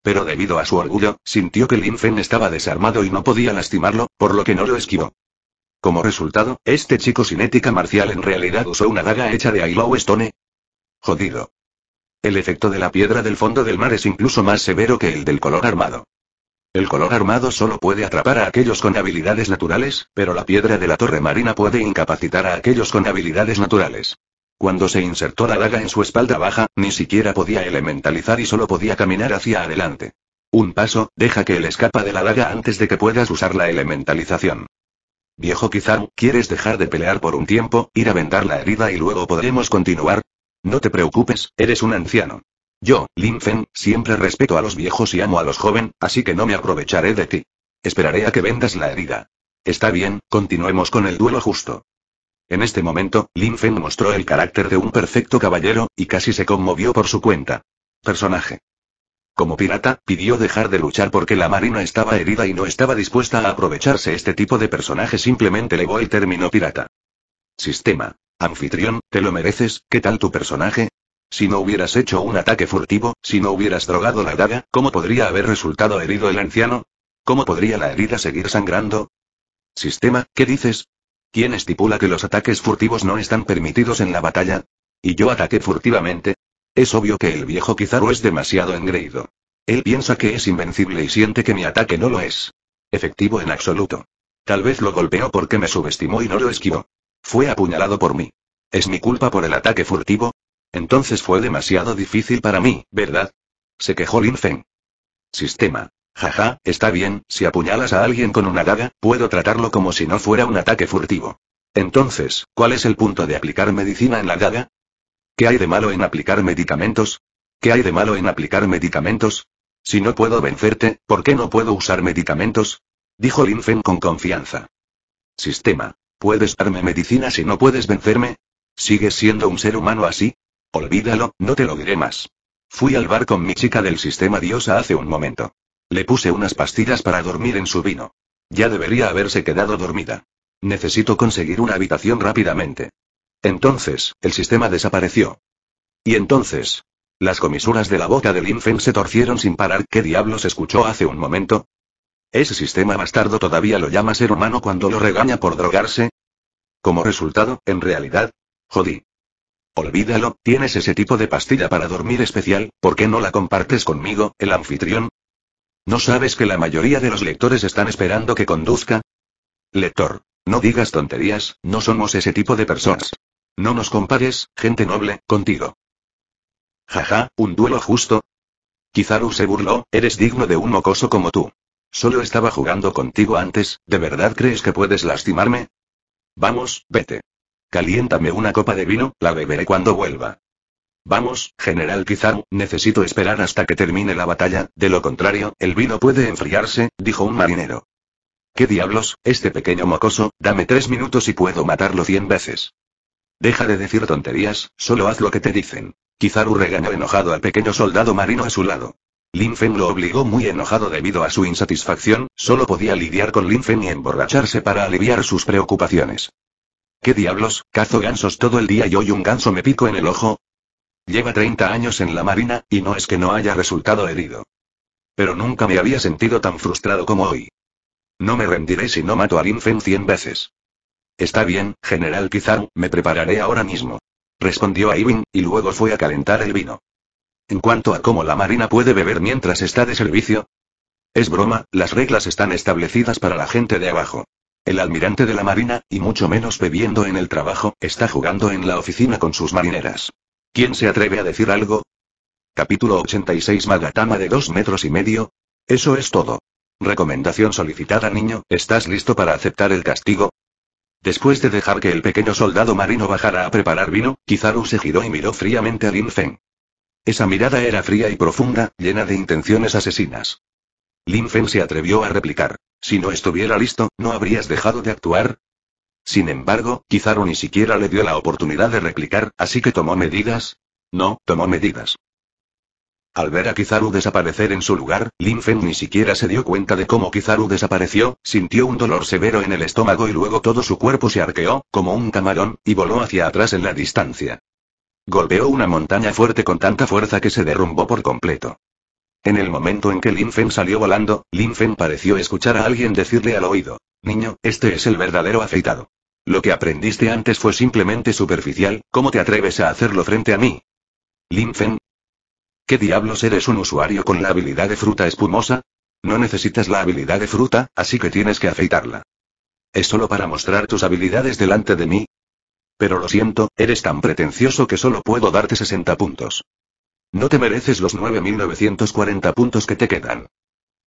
Pero debido a su orgullo, sintió que Linfen estaba desarmado y no podía lastimarlo, por lo que no lo esquivó. Como resultado, este chico sin ética marcial en realidad usó una daga hecha de Ailow Stone. Jodido. El efecto de la piedra del fondo del mar es incluso más severo que el del color armado. El color armado solo puede atrapar a aquellos con habilidades naturales, pero la piedra de la torre marina puede incapacitar a aquellos con habilidades naturales. Cuando se insertó la daga en su espalda baja, ni siquiera podía elementalizar y solo podía caminar hacia adelante. Un paso, deja que él escapa de la daga antes de que puedas usar la elementalización. Viejo Kizaru, ¿quieres dejar de pelear por un tiempo, ir a vendar la herida y luego podremos continuar? No te preocupes, eres un anciano. Yo, Lin Fen, siempre respeto a los viejos y amo a los jóvenes, así que no me aprovecharé de ti. Esperaré a que vendas la herida. Está bien, continuemos con el duelo justo. En este momento, Lin Fen mostró el carácter de un perfecto caballero, y casi se conmovió por su cuenta. Personaje. Como pirata, pidió dejar de luchar porque la marina estaba herida y no estaba dispuesta a aprovecharse. Este tipo de personaje simplemente legó el término pirata. Sistema. Anfitrión, te lo mereces, ¿qué tal tu personaje? Si no hubieras hecho un ataque furtivo, si no hubieras drogado la daga, ¿cómo podría haber resultado herido el anciano? ¿Cómo podría la herida seguir sangrando? Sistema, ¿qué dices? ¿Quién estipula que los ataques furtivos no están permitidos en la batalla? ¿Y yo ataqué furtivamente? Es obvio que el viejo Kizaru es demasiado engreído. Él piensa que es invencible y siente que mi ataque no lo es. Efectivo en absoluto. Tal vez lo golpeó porque me subestimó y no lo esquivó. Fue apuñalado por mí. ¿Es mi culpa por el ataque furtivo? Entonces fue demasiado difícil para mí, ¿verdad? Se quejó Lin Feng. Sistema. Jaja, está bien, si apuñalas a alguien con una daga, puedo tratarlo como si no fuera un ataque furtivo. Entonces, ¿cuál es el punto de aplicar medicina en la daga? ¿Qué hay de malo en aplicar medicamentos? ¿Qué hay de malo en aplicar medicamentos? Si no puedo vencerte, ¿por qué no puedo usar medicamentos? Dijo Linfen con confianza. Sistema. ¿Puedes darme medicina si no puedes vencerme? ¿Sigues siendo un ser humano así? Olvídalo, no te lo diré más. Fui al bar con mi chica del sistema diosa hace un momento. Le puse unas pastillas para dormir en su vino. Ya debería haberse quedado dormida. Necesito conseguir una habitación rápidamente. Entonces, el sistema desapareció. Y entonces, las comisuras de la boca de Linfen se torcieron sin parar. ¿Qué diablos escuchó hace un momento? ¿Ese sistema bastardo todavía lo llama ser humano cuando lo regaña por drogarse? Como resultado, en realidad, jodí. Olvídalo, tienes ese tipo de pastilla para dormir especial, ¿por qué no la compartes conmigo, el anfitrión? ¿No sabes que la mayoría de los lectores están esperando que conduzca? Lector, no digas tonterías, no somos ese tipo de personas. No nos compares, gente noble, contigo. Jaja, ¿un duelo justo? Kizaru se burló, eres digno de un mocoso como tú. Solo estaba jugando contigo antes, ¿de verdad crees que puedes lastimarme? Vamos, vete. Caliéntame una copa de vino, la beberé cuando vuelva. Vamos, general Kizaru, necesito esperar hasta que termine la batalla, de lo contrario, el vino puede enfriarse, dijo un marinero. ¿Qué diablos, este pequeño mocoso, dame tres minutos y puedo matarlo cien veces? Deja de decir tonterías, solo haz lo que te dicen. Kizaru regañó enojado al pequeño soldado marino a su lado. Lin Feng lo obligó muy enojado debido a su insatisfacción, solo podía lidiar con Lin Feng y emborracharse para aliviar sus preocupaciones. ¿Qué diablos? Cazo gansos todo el día y hoy un ganso me pico en el ojo. Lleva 30 años en la marina, y no es que no haya resultado herido. Pero nunca me había sentido tan frustrado como hoy. No me rendiré si no mato a Lin Feng cien veces. Está bien, general Kizaru, me prepararé ahora mismo. Respondió Iwin, y luego fue a calentar el vino. En cuanto a cómo la marina puede beber mientras está de servicio. Es broma, las reglas están establecidas para la gente de abajo. El almirante de la marina, y mucho menos bebiendo en el trabajo, está jugando en la oficina con sus marineras. ¿Quién se atreve a decir algo? Capítulo 86 Magatama de dos metros y medio. Eso es todo. Recomendación solicitada niño, ¿estás listo para aceptar el castigo? Después de dejar que el pequeño soldado marino bajara a preparar vino, Kizaru se giró y miró fríamente a Lin Feng. Esa mirada era fría y profunda, llena de intenciones asesinas. Lin Feng se atrevió a replicar. Si no estuviera listo, ¿no habrías dejado de actuar? Sin embargo, Kizaru ni siquiera le dio la oportunidad de replicar, así que tomó medidas. No, tomó medidas. Al ver a Kizaru desaparecer en su lugar, Lin Feng ni siquiera se dio cuenta de cómo Kizaru desapareció, sintió un dolor severo en el estómago y luego todo su cuerpo se arqueó, como un camarón, y voló hacia atrás en la distancia. Golpeó una montaña fuerte con tanta fuerza que se derrumbó por completo. En el momento en que Lin Feng salió volando, Lin Feng pareció escuchar a alguien decirle al oído, Niño, este es el verdadero afeitado. Lo que aprendiste antes fue simplemente superficial, ¿cómo te atreves a hacerlo frente a mí? Lin Feng, ¿Qué diablos eres un usuario con la habilidad de fruta espumosa? No necesitas la habilidad de fruta, así que tienes que afeitarla. ¿Es solo para mostrar tus habilidades delante de mí? Pero lo siento, eres tan pretencioso que solo puedo darte 60 puntos. No te mereces los 9.940 puntos que te quedan.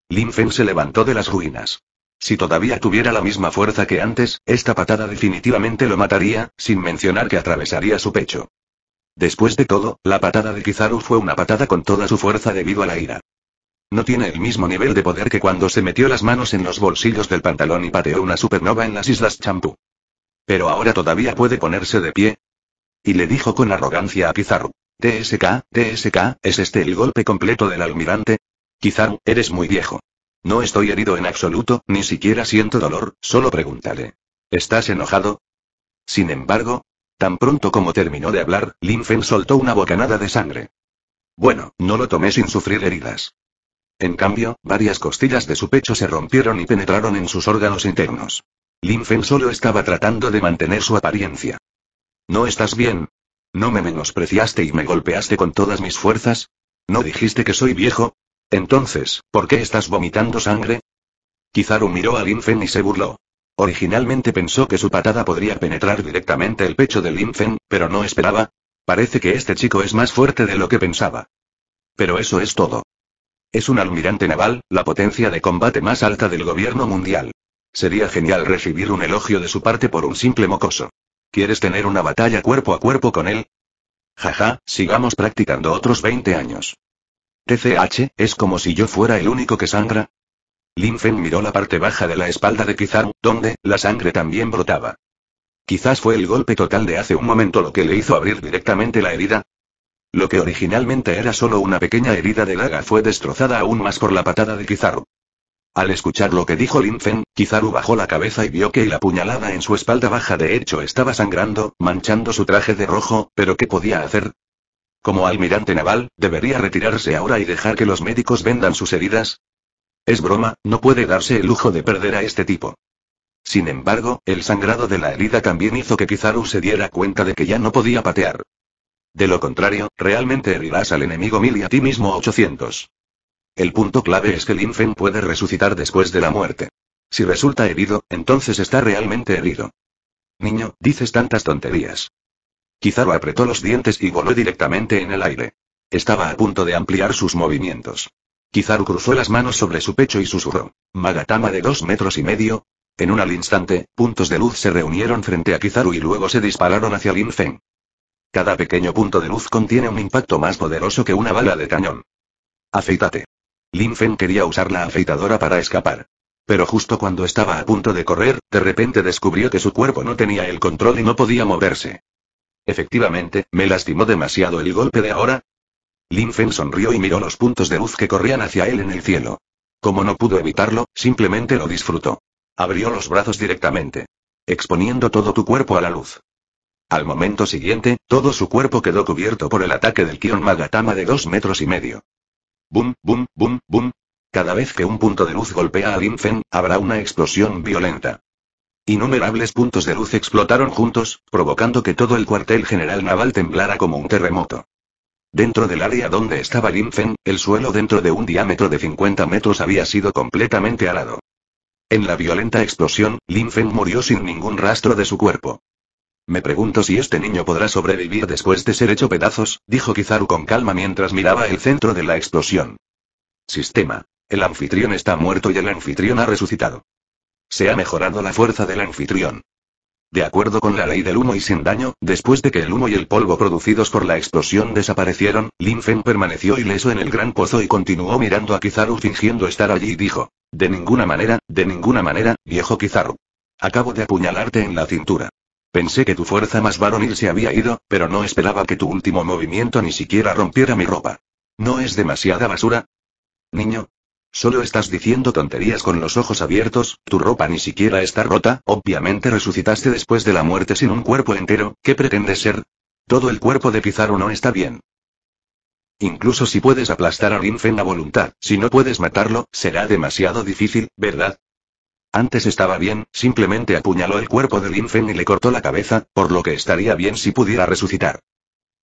Lin Feng se levantó de las ruinas. Si todavía tuviera la misma fuerza que antes, esta patada definitivamente lo mataría, sin mencionar que atravesaría su pecho. Después de todo, la patada de Kizaru fue una patada con toda su fuerza debido a la ira. No tiene el mismo nivel de poder que cuando se metió las manos en los bolsillos del pantalón y pateó una supernova en las Islas Champú. Pero ahora todavía puede ponerse de pie. Y le dijo con arrogancia a Kizaru. TSK, TSK, ¿es este el golpe completo del almirante? Kizaru, eres muy viejo. No estoy herido en absoluto, ni siquiera siento dolor, solo pregúntale. ¿Estás enojado? Sin embargo, tan pronto como terminó de hablar, Lin Fen soltó una bocanada de sangre. Bueno, no lo tomé sin sufrir heridas. En cambio, varias costillas de su pecho se rompieron y penetraron en sus órganos internos. Lin Fen solo estaba tratando de mantener su apariencia. ¿No estás bien? ¿No me menospreciaste y me golpeaste con todas mis fuerzas? ¿No dijiste que soy viejo? Entonces, ¿por qué estás vomitando sangre? Kizaru miró a Lin Fen y se burló. Originalmente pensó que su patada podría penetrar directamente el pecho de Lin Fen, pero no esperaba. Parece que este chico es más fuerte de lo que pensaba. Pero eso es todo. Es un almirante naval, la potencia de combate más alta del gobierno mundial. Sería genial recibir un elogio de su parte por un simple mocoso. ¿Quieres tener una batalla cuerpo a cuerpo con él? Jaja, sigamos practicando otros 20 años. TCH, ¿es como si yo fuera el único que sangra? Lin Fen miró la parte baja de la espalda de Kizaru, donde, la sangre también brotaba. Quizás fue el golpe total de hace un momento lo que le hizo abrir directamente la herida, lo que originalmente era solo una pequeña herida de laga fue destrozada aún más por la patada de Kizaru. Al escuchar lo que dijo Lin Fen, Kizaru bajó la cabeza y vio que la puñalada en su espalda baja de hecho estaba sangrando, manchando su traje de rojo, pero ¿qué podía hacer? Como almirante naval, ¿debería retirarse ahora y dejar que los médicos vendan sus heridas? Es broma, no puede darse el lujo de perder a este tipo. Sin embargo, el sangrado de la herida también hizo que Kizaru se diera cuenta de que ya no podía patear. De lo contrario, realmente herirás al enemigo mil y a ti mismo 800. El punto clave es que Lin Fen puede resucitar después de la muerte. Si resulta herido, entonces está realmente herido. Niño, dices tantas tonterías. Kizaru apretó los dientes y voló directamente en el aire. Estaba a punto de ampliar sus movimientos. Kizaru cruzó las manos sobre su pecho y susurró. Magatama de dos metros y medio. En un al instante, puntos de luz se reunieron frente a Kizaru y luego se dispararon hacia Lin Fen. Cada pequeño punto de luz contiene un impacto más poderoso que una bala de cañón. Afeitate. Lin Fen quería usar la afeitadora para escapar. Pero justo cuando estaba a punto de correr, de repente descubrió que su cuerpo no tenía el control y no podía moverse. Efectivamente, me lastimó demasiado el golpe de ahora. Lin Fen sonrió y miró los puntos de luz que corrían hacia él en el cielo. Como no pudo evitarlo, simplemente lo disfrutó. Abrió los brazos directamente. Exponiendo todo tu cuerpo a la luz. Al momento siguiente, todo su cuerpo quedó cubierto por el ataque del Kion Magatama de dos metros y medio. Bum, bum, bum, bum. Cada vez que un punto de luz golpea a Lin Fen, habrá una explosión violenta. Innumerables puntos de luz explotaron juntos, provocando que todo el cuartel general naval temblara como un terremoto. Dentro del área donde estaba Lin Fen, el suelo dentro de un diámetro de 50 metros había sido completamente alado. En la violenta explosión, Lin Fen murió sin ningún rastro de su cuerpo. Me pregunto si este niño podrá sobrevivir después de ser hecho pedazos, dijo Kizaru con calma mientras miraba el centro de la explosión. Sistema. El anfitrión está muerto y el anfitrión ha resucitado. Se ha mejorado la fuerza del anfitrión. De acuerdo con la ley del humo y sin daño, después de que el humo y el polvo producidos por la explosión desaparecieron, Lin Fen permaneció ileso en el gran pozo y continuó mirando a Kizaru fingiendo estar allí y dijo, De ninguna manera, de ninguna manera, viejo Kizaru. Acabo de apuñalarte en la cintura. Pensé que tu fuerza más varonil se había ido, pero no esperaba que tu último movimiento ni siquiera rompiera mi ropa. ¿No es demasiada basura? Niño. Solo estás diciendo tonterías con los ojos abiertos, tu ropa ni siquiera está rota, obviamente resucitaste después de la muerte sin un cuerpo entero, ¿qué pretendes ser? Todo el cuerpo de Pizarro no está bien. Incluso si puedes aplastar a Rinfen a voluntad, si no puedes matarlo, será demasiado difícil, ¿verdad? Antes estaba bien, simplemente apuñaló el cuerpo de Lin Fen y le cortó la cabeza, por lo que estaría bien si pudiera resucitar.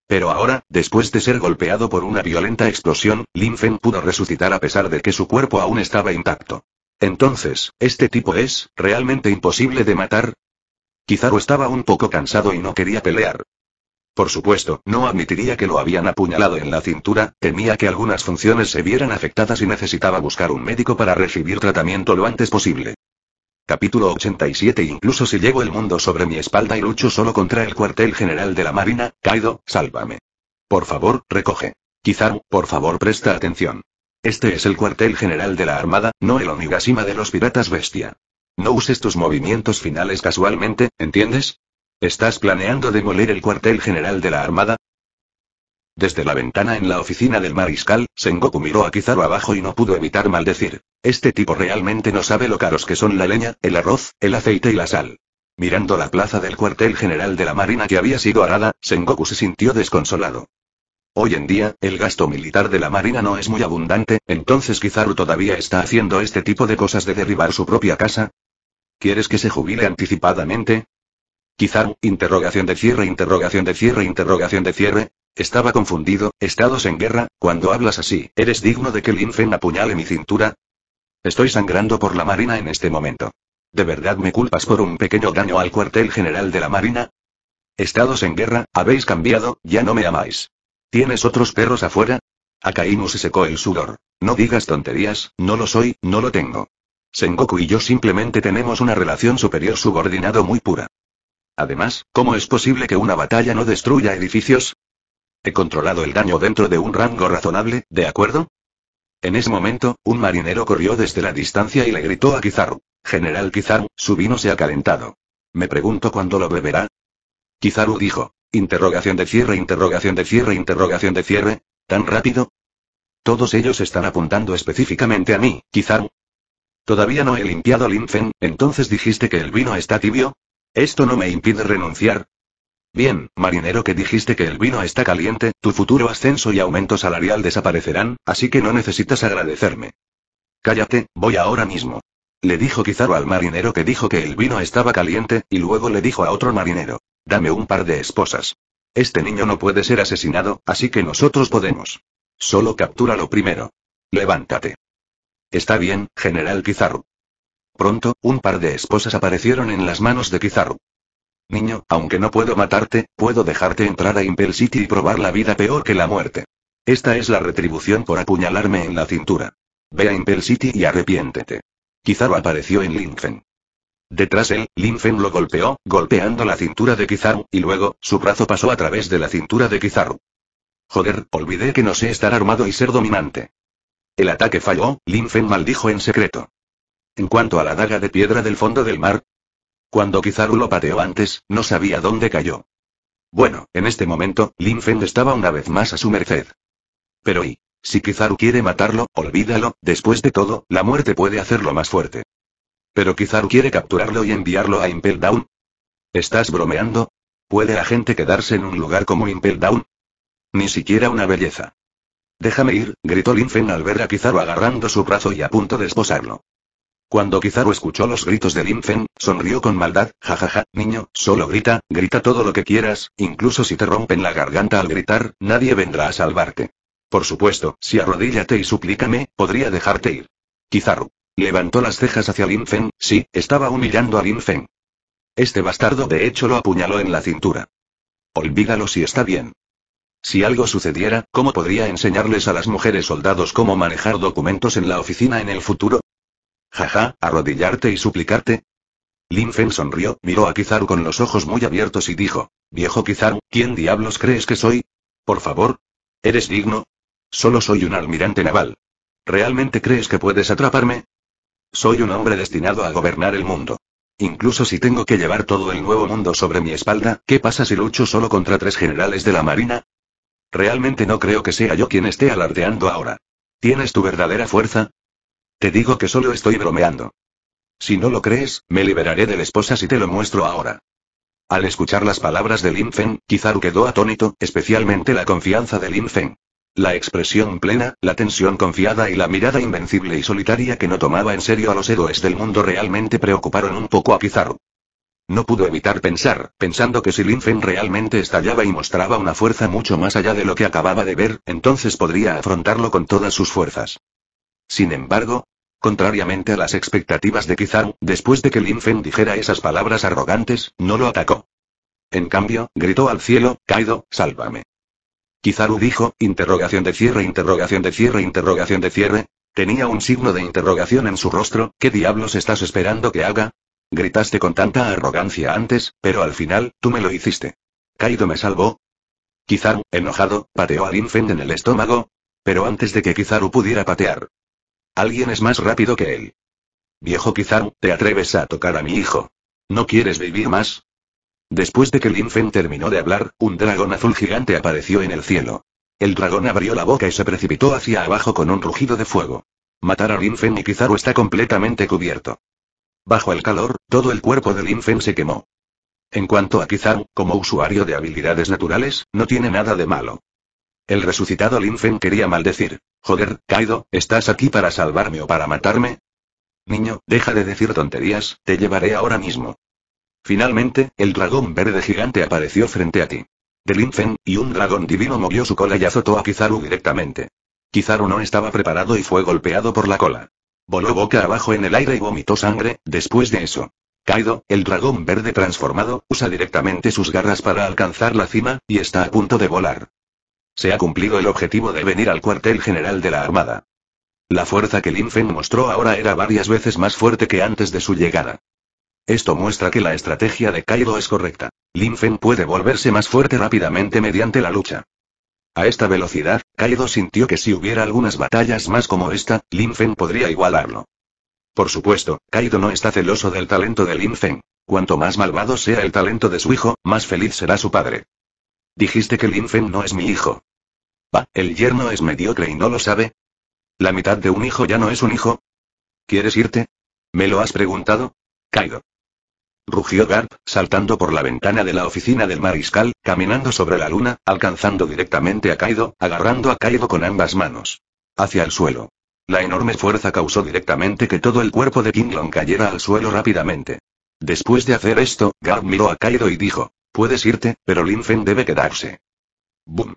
Pero ahora, después de ser golpeado por una violenta explosión, Lin Fen pudo resucitar a pesar de que su cuerpo aún estaba intacto. Entonces, ¿este tipo es, realmente imposible de matar? Kizaru estaba un poco cansado y no quería pelear. Por supuesto, no admitiría que lo habían apuñalado en la cintura, temía que algunas funciones se vieran afectadas y necesitaba buscar un médico para recibir tratamiento lo antes posible. Capítulo 87 Incluso si llevo el mundo sobre mi espalda y lucho solo contra el cuartel general de la Marina, Kaido, sálvame. Por favor, recoge. Kizaru, por favor presta atención. Este es el cuartel general de la Armada, no el Onigashima de los piratas bestia. No uses tus movimientos finales casualmente, ¿entiendes? ¿Estás planeando demoler el cuartel general de la Armada? Desde la ventana en la oficina del mariscal, Sengoku miró a Kizaru abajo y no pudo evitar maldecir. Este tipo realmente no sabe lo caros que son la leña, el arroz, el aceite y la sal. Mirando la plaza del cuartel general de la Marina que había sido arada, Sengoku se sintió desconsolado. Hoy en día, el gasto militar de la Marina no es muy abundante, entonces Kizaru todavía está haciendo este tipo de cosas de derribar su propia casa. ¿Quieres que se jubile anticipadamente? Kizaru, interrogación de cierre, interrogación de cierre, interrogación de cierre. Estaba confundido, estados en guerra, cuando hablas así, ¿eres digno de que Linfen apuñale mi cintura? Estoy sangrando por la Marina en este momento. ¿De verdad me culpas por un pequeño daño al cuartel general de la Marina? Estados en guerra, habéis cambiado, ya no me amáis. ¿Tienes otros perros afuera? Akainu se secó el sudor. No digas tonterías, no lo soy, no lo tengo. Sengoku y yo simplemente tenemos una relación superior subordinado muy pura. Además, ¿cómo es posible que una batalla no destruya edificios? He controlado el daño dentro de un rango razonable, ¿de acuerdo? En ese momento, un marinero corrió desde la distancia y le gritó a Kizaru. General Kizaru, su vino se ha calentado. Me pregunto cuándo lo beberá. Kizaru dijo. Interrogación de cierre, interrogación de cierre, interrogación de cierre. ¿Tan rápido? Todos ellos están apuntando específicamente a mí, Kizaru. Todavía no he limpiado Linfen, entonces dijiste que el vino está tibio. Esto no me impide renunciar. Bien, marinero que dijiste que el vino está caliente, tu futuro ascenso y aumento salarial desaparecerán, así que no necesitas agradecerme. Cállate, voy ahora mismo. Le dijo Kizaru al marinero que dijo que el vino estaba caliente, y luego le dijo a otro marinero. Dame un par de esposas. Este niño no puede ser asesinado, así que nosotros podemos. Solo captúralo primero. Levántate. Está bien, general Kizaru. Pronto, un par de esposas aparecieron en las manos de Kizaru. Niño, aunque no puedo matarte, puedo dejarte entrar a Impel City y probar la vida peor que la muerte. Esta es la retribución por apuñalarme en la cintura. Ve a Impel City y arrepiéntete. Kizaru apareció en Linfen. Detrás él, Linfen lo golpeó, golpeando la cintura de Kizaru, y luego, su brazo pasó a través de la cintura de Kizaru. Joder, olvidé que no sé estar armado y ser dominante. El ataque falló, Linfen maldijo en secreto. En cuanto a la daga de piedra del fondo del mar, cuando Kizaru lo pateó antes, no sabía dónde cayó. Bueno, en este momento, Linfen estaba una vez más a su merced. Pero y, si Kizaru quiere matarlo, olvídalo, después de todo, la muerte puede hacerlo más fuerte. Pero Kizaru quiere capturarlo y enviarlo a Impel Down. ¿Estás bromeando? ¿Puede la gente quedarse en un lugar como Impel Down? Ni siquiera una belleza. Déjame ir, gritó Linfen al ver a Kizaru agarrando su brazo y a punto de esposarlo. Cuando Kizaru escuchó los gritos de Linfen, sonrió con maldad, jajaja, niño, solo grita, grita todo lo que quieras, incluso si te rompen la garganta al gritar, nadie vendrá a salvarte. Por supuesto, si arrodíllate y suplícame, podría dejarte ir. Kizaru. Levantó las cejas hacia Lin Fen, sí, estaba humillando a Lin Fen. Este bastardo de hecho lo apuñaló en la cintura. Olvídalo si está bien. Si algo sucediera, ¿cómo podría enseñarles a las mujeres soldados cómo manejar documentos en la oficina en el futuro? Jaja, arrodillarte y suplicarte. Lin Fen sonrió, miró a Kizaru con los ojos muy abiertos y dijo, Viejo Kizaru, ¿quién diablos crees que soy? Por favor. ¿Eres digno? Solo soy un almirante naval. ¿Realmente crees que puedes atraparme? Soy un hombre destinado a gobernar el mundo. Incluso si tengo que llevar todo el nuevo mundo sobre mi espalda, ¿qué pasa si lucho solo contra tres generales de la Marina? Realmente no creo que sea yo quien esté alardeando ahora. ¿Tienes tu verdadera fuerza? Te digo que solo estoy bromeando. Si no lo crees, me liberaré de la esposa si te lo muestro ahora. Al escuchar las palabras de Lin Feng, Kizaru quedó atónito, especialmente la confianza de Lin Feng. La expresión plena, la tensión confiada y la mirada invencible y solitaria que no tomaba en serio a los héroes del mundo realmente preocuparon un poco a Kizaru. No pudo evitar pensar, pensando que si Linfen realmente estallaba y mostraba una fuerza mucho más allá de lo que acababa de ver, entonces podría afrontarlo con todas sus fuerzas. Sin embargo, contrariamente a las expectativas de Kizaru, después de que Linfen dijera esas palabras arrogantes, no lo atacó. En cambio, gritó al cielo, Kaido, sálvame. Kizaru dijo, interrogación de cierre, interrogación de cierre, interrogación de cierre. Tenía un signo de interrogación en su rostro, ¿qué diablos estás esperando que haga? Gritaste con tanta arrogancia antes, pero al final, tú me lo hiciste. Kaido me salvó. Kizaru, enojado, pateó a Linfen en el estómago. Pero antes de que Kizaru pudiera patear. Alguien es más rápido que él. Viejo Kizaru, ¿te atreves a tocar a mi hijo? ¿No quieres vivir más? Después de que Lin Fen terminó de hablar, un dragón azul gigante apareció en el cielo. El dragón abrió la boca y se precipitó hacia abajo con un rugido de fuego. Matar a Linfen y Kizaru está completamente cubierto. Bajo el calor, todo el cuerpo de Linfen se quemó. En cuanto a Kizaru, como usuario de habilidades naturales, no tiene nada de malo. El resucitado Linfen quería maldecir. Joder, Kaido, ¿estás aquí para salvarme o para matarme? Niño, deja de decir tonterías, te llevaré ahora mismo. Finalmente, el dragón verde gigante apareció frente a ti. De Linfen, y un dragón divino movió su cola y azotó a Kizaru directamente. Kizaru no estaba preparado y fue golpeado por la cola. Voló boca abajo en el aire y vomitó sangre, después de eso. Kaido, el dragón verde transformado, usa directamente sus garras para alcanzar la cima, y está a punto de volar. Se ha cumplido el objetivo de venir al cuartel general de la Armada. La fuerza que Linfen mostró ahora era varias veces más fuerte que antes de su llegada. Esto muestra que la estrategia de Kaido es correcta. Linfen puede volverse más fuerte rápidamente mediante la lucha. A esta velocidad, Kaido sintió que si hubiera algunas batallas más como esta, Linfen podría igualarlo. Por supuesto, Kaido no está celoso del talento de Linfen. Cuanto más malvado sea el talento de su hijo, más feliz será su padre. Dijiste que Linfen no es mi hijo. Va, el yerno es mediocre y no lo sabe. ¿La mitad de un hijo ya no es un hijo? ¿Quieres irte? ¿Me lo has preguntado? Kaido. Rugió Garp, saltando por la ventana de la oficina del mariscal, caminando sobre la luna, alcanzando directamente a Kaido, agarrando a Kaido con ambas manos. Hacia el suelo. La enorme fuerza causó directamente que todo el cuerpo de Kinglong cayera al suelo rápidamente. Después de hacer esto, Garp miró a Kaido y dijo, puedes irte, pero Linfen debe quedarse. Boom.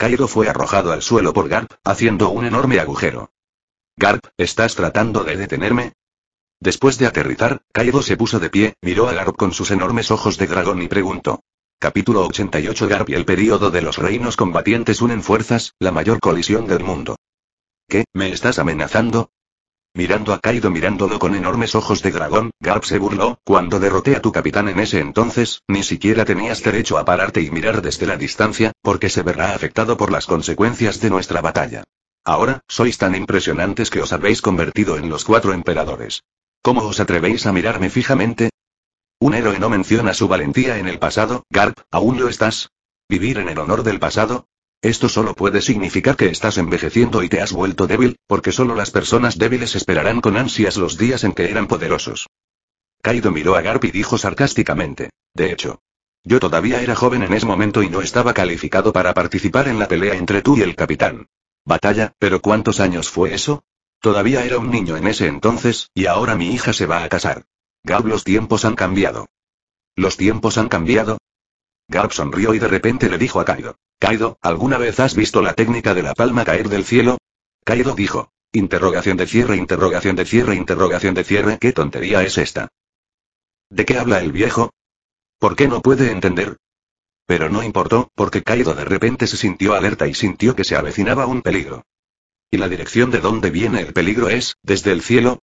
Kaido fue arrojado al suelo por Garp, haciendo un enorme agujero. Garp, ¿estás tratando de detenerme? Después de aterrizar, Kaido se puso de pie, miró a Garp con sus enormes ojos de dragón y preguntó. Capítulo 88 Garp y el período de los reinos combatientes unen fuerzas, la mayor colisión del mundo. ¿Qué, me estás amenazando? Mirando a Kaido mirándolo con enormes ojos de dragón, Garp se burló, cuando derroté a tu capitán en ese entonces, ni siquiera tenías derecho a pararte y mirar desde la distancia, porque se verá afectado por las consecuencias de nuestra batalla. Ahora, sois tan impresionantes que os habéis convertido en los cuatro emperadores. ¿Cómo os atrevéis a mirarme fijamente? Un héroe no menciona su valentía en el pasado, Garp, ¿aún lo estás? ¿Vivir en el honor del pasado? Esto solo puede significar que estás envejeciendo y te has vuelto débil, porque solo las personas débiles esperarán con ansias los días en que eran poderosos. Kaido miró a Garp y dijo sarcásticamente. De hecho. Yo todavía era joven en ese momento y no estaba calificado para participar en la pelea entre tú y el capitán. Batalla, pero ¿cuántos años fue eso? Todavía era un niño en ese entonces, y ahora mi hija se va a casar. Garp, los tiempos han cambiado. ¿Los tiempos han cambiado? Garp sonrió y de repente le dijo a Kaido. Kaido, ¿alguna vez has visto la técnica de la palma caer del cielo? Kaido dijo. Interrogación de cierre, interrogación de cierre, interrogación de cierre, ¿qué tontería es esta? ¿De qué habla el viejo? ¿Por qué no puede entender? Pero no importó, porque Kaido de repente se sintió alerta y sintió que se avecinaba un peligro. ¿Y la dirección de donde viene el peligro es, desde el cielo?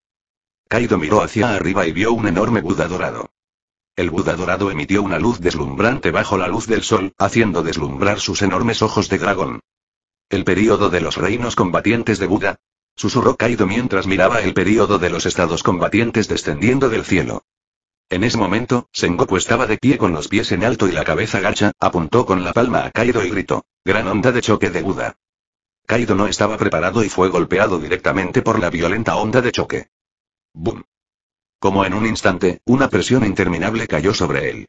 Kaido miró hacia arriba y vio un enorme Buda dorado. El Buda dorado emitió una luz deslumbrante bajo la luz del sol, haciendo deslumbrar sus enormes ojos de dragón. El período de los reinos combatientes de Buda. Susurró Kaido mientras miraba el período de los estados combatientes descendiendo del cielo. En ese momento, Sengoku estaba de pie con los pies en alto y la cabeza gacha, apuntó con la palma a Kaido y gritó. Gran onda de choque de Buda. Kaido no estaba preparado y fue golpeado directamente por la violenta onda de choque. ¡Bum! Como en un instante, una presión interminable cayó sobre él.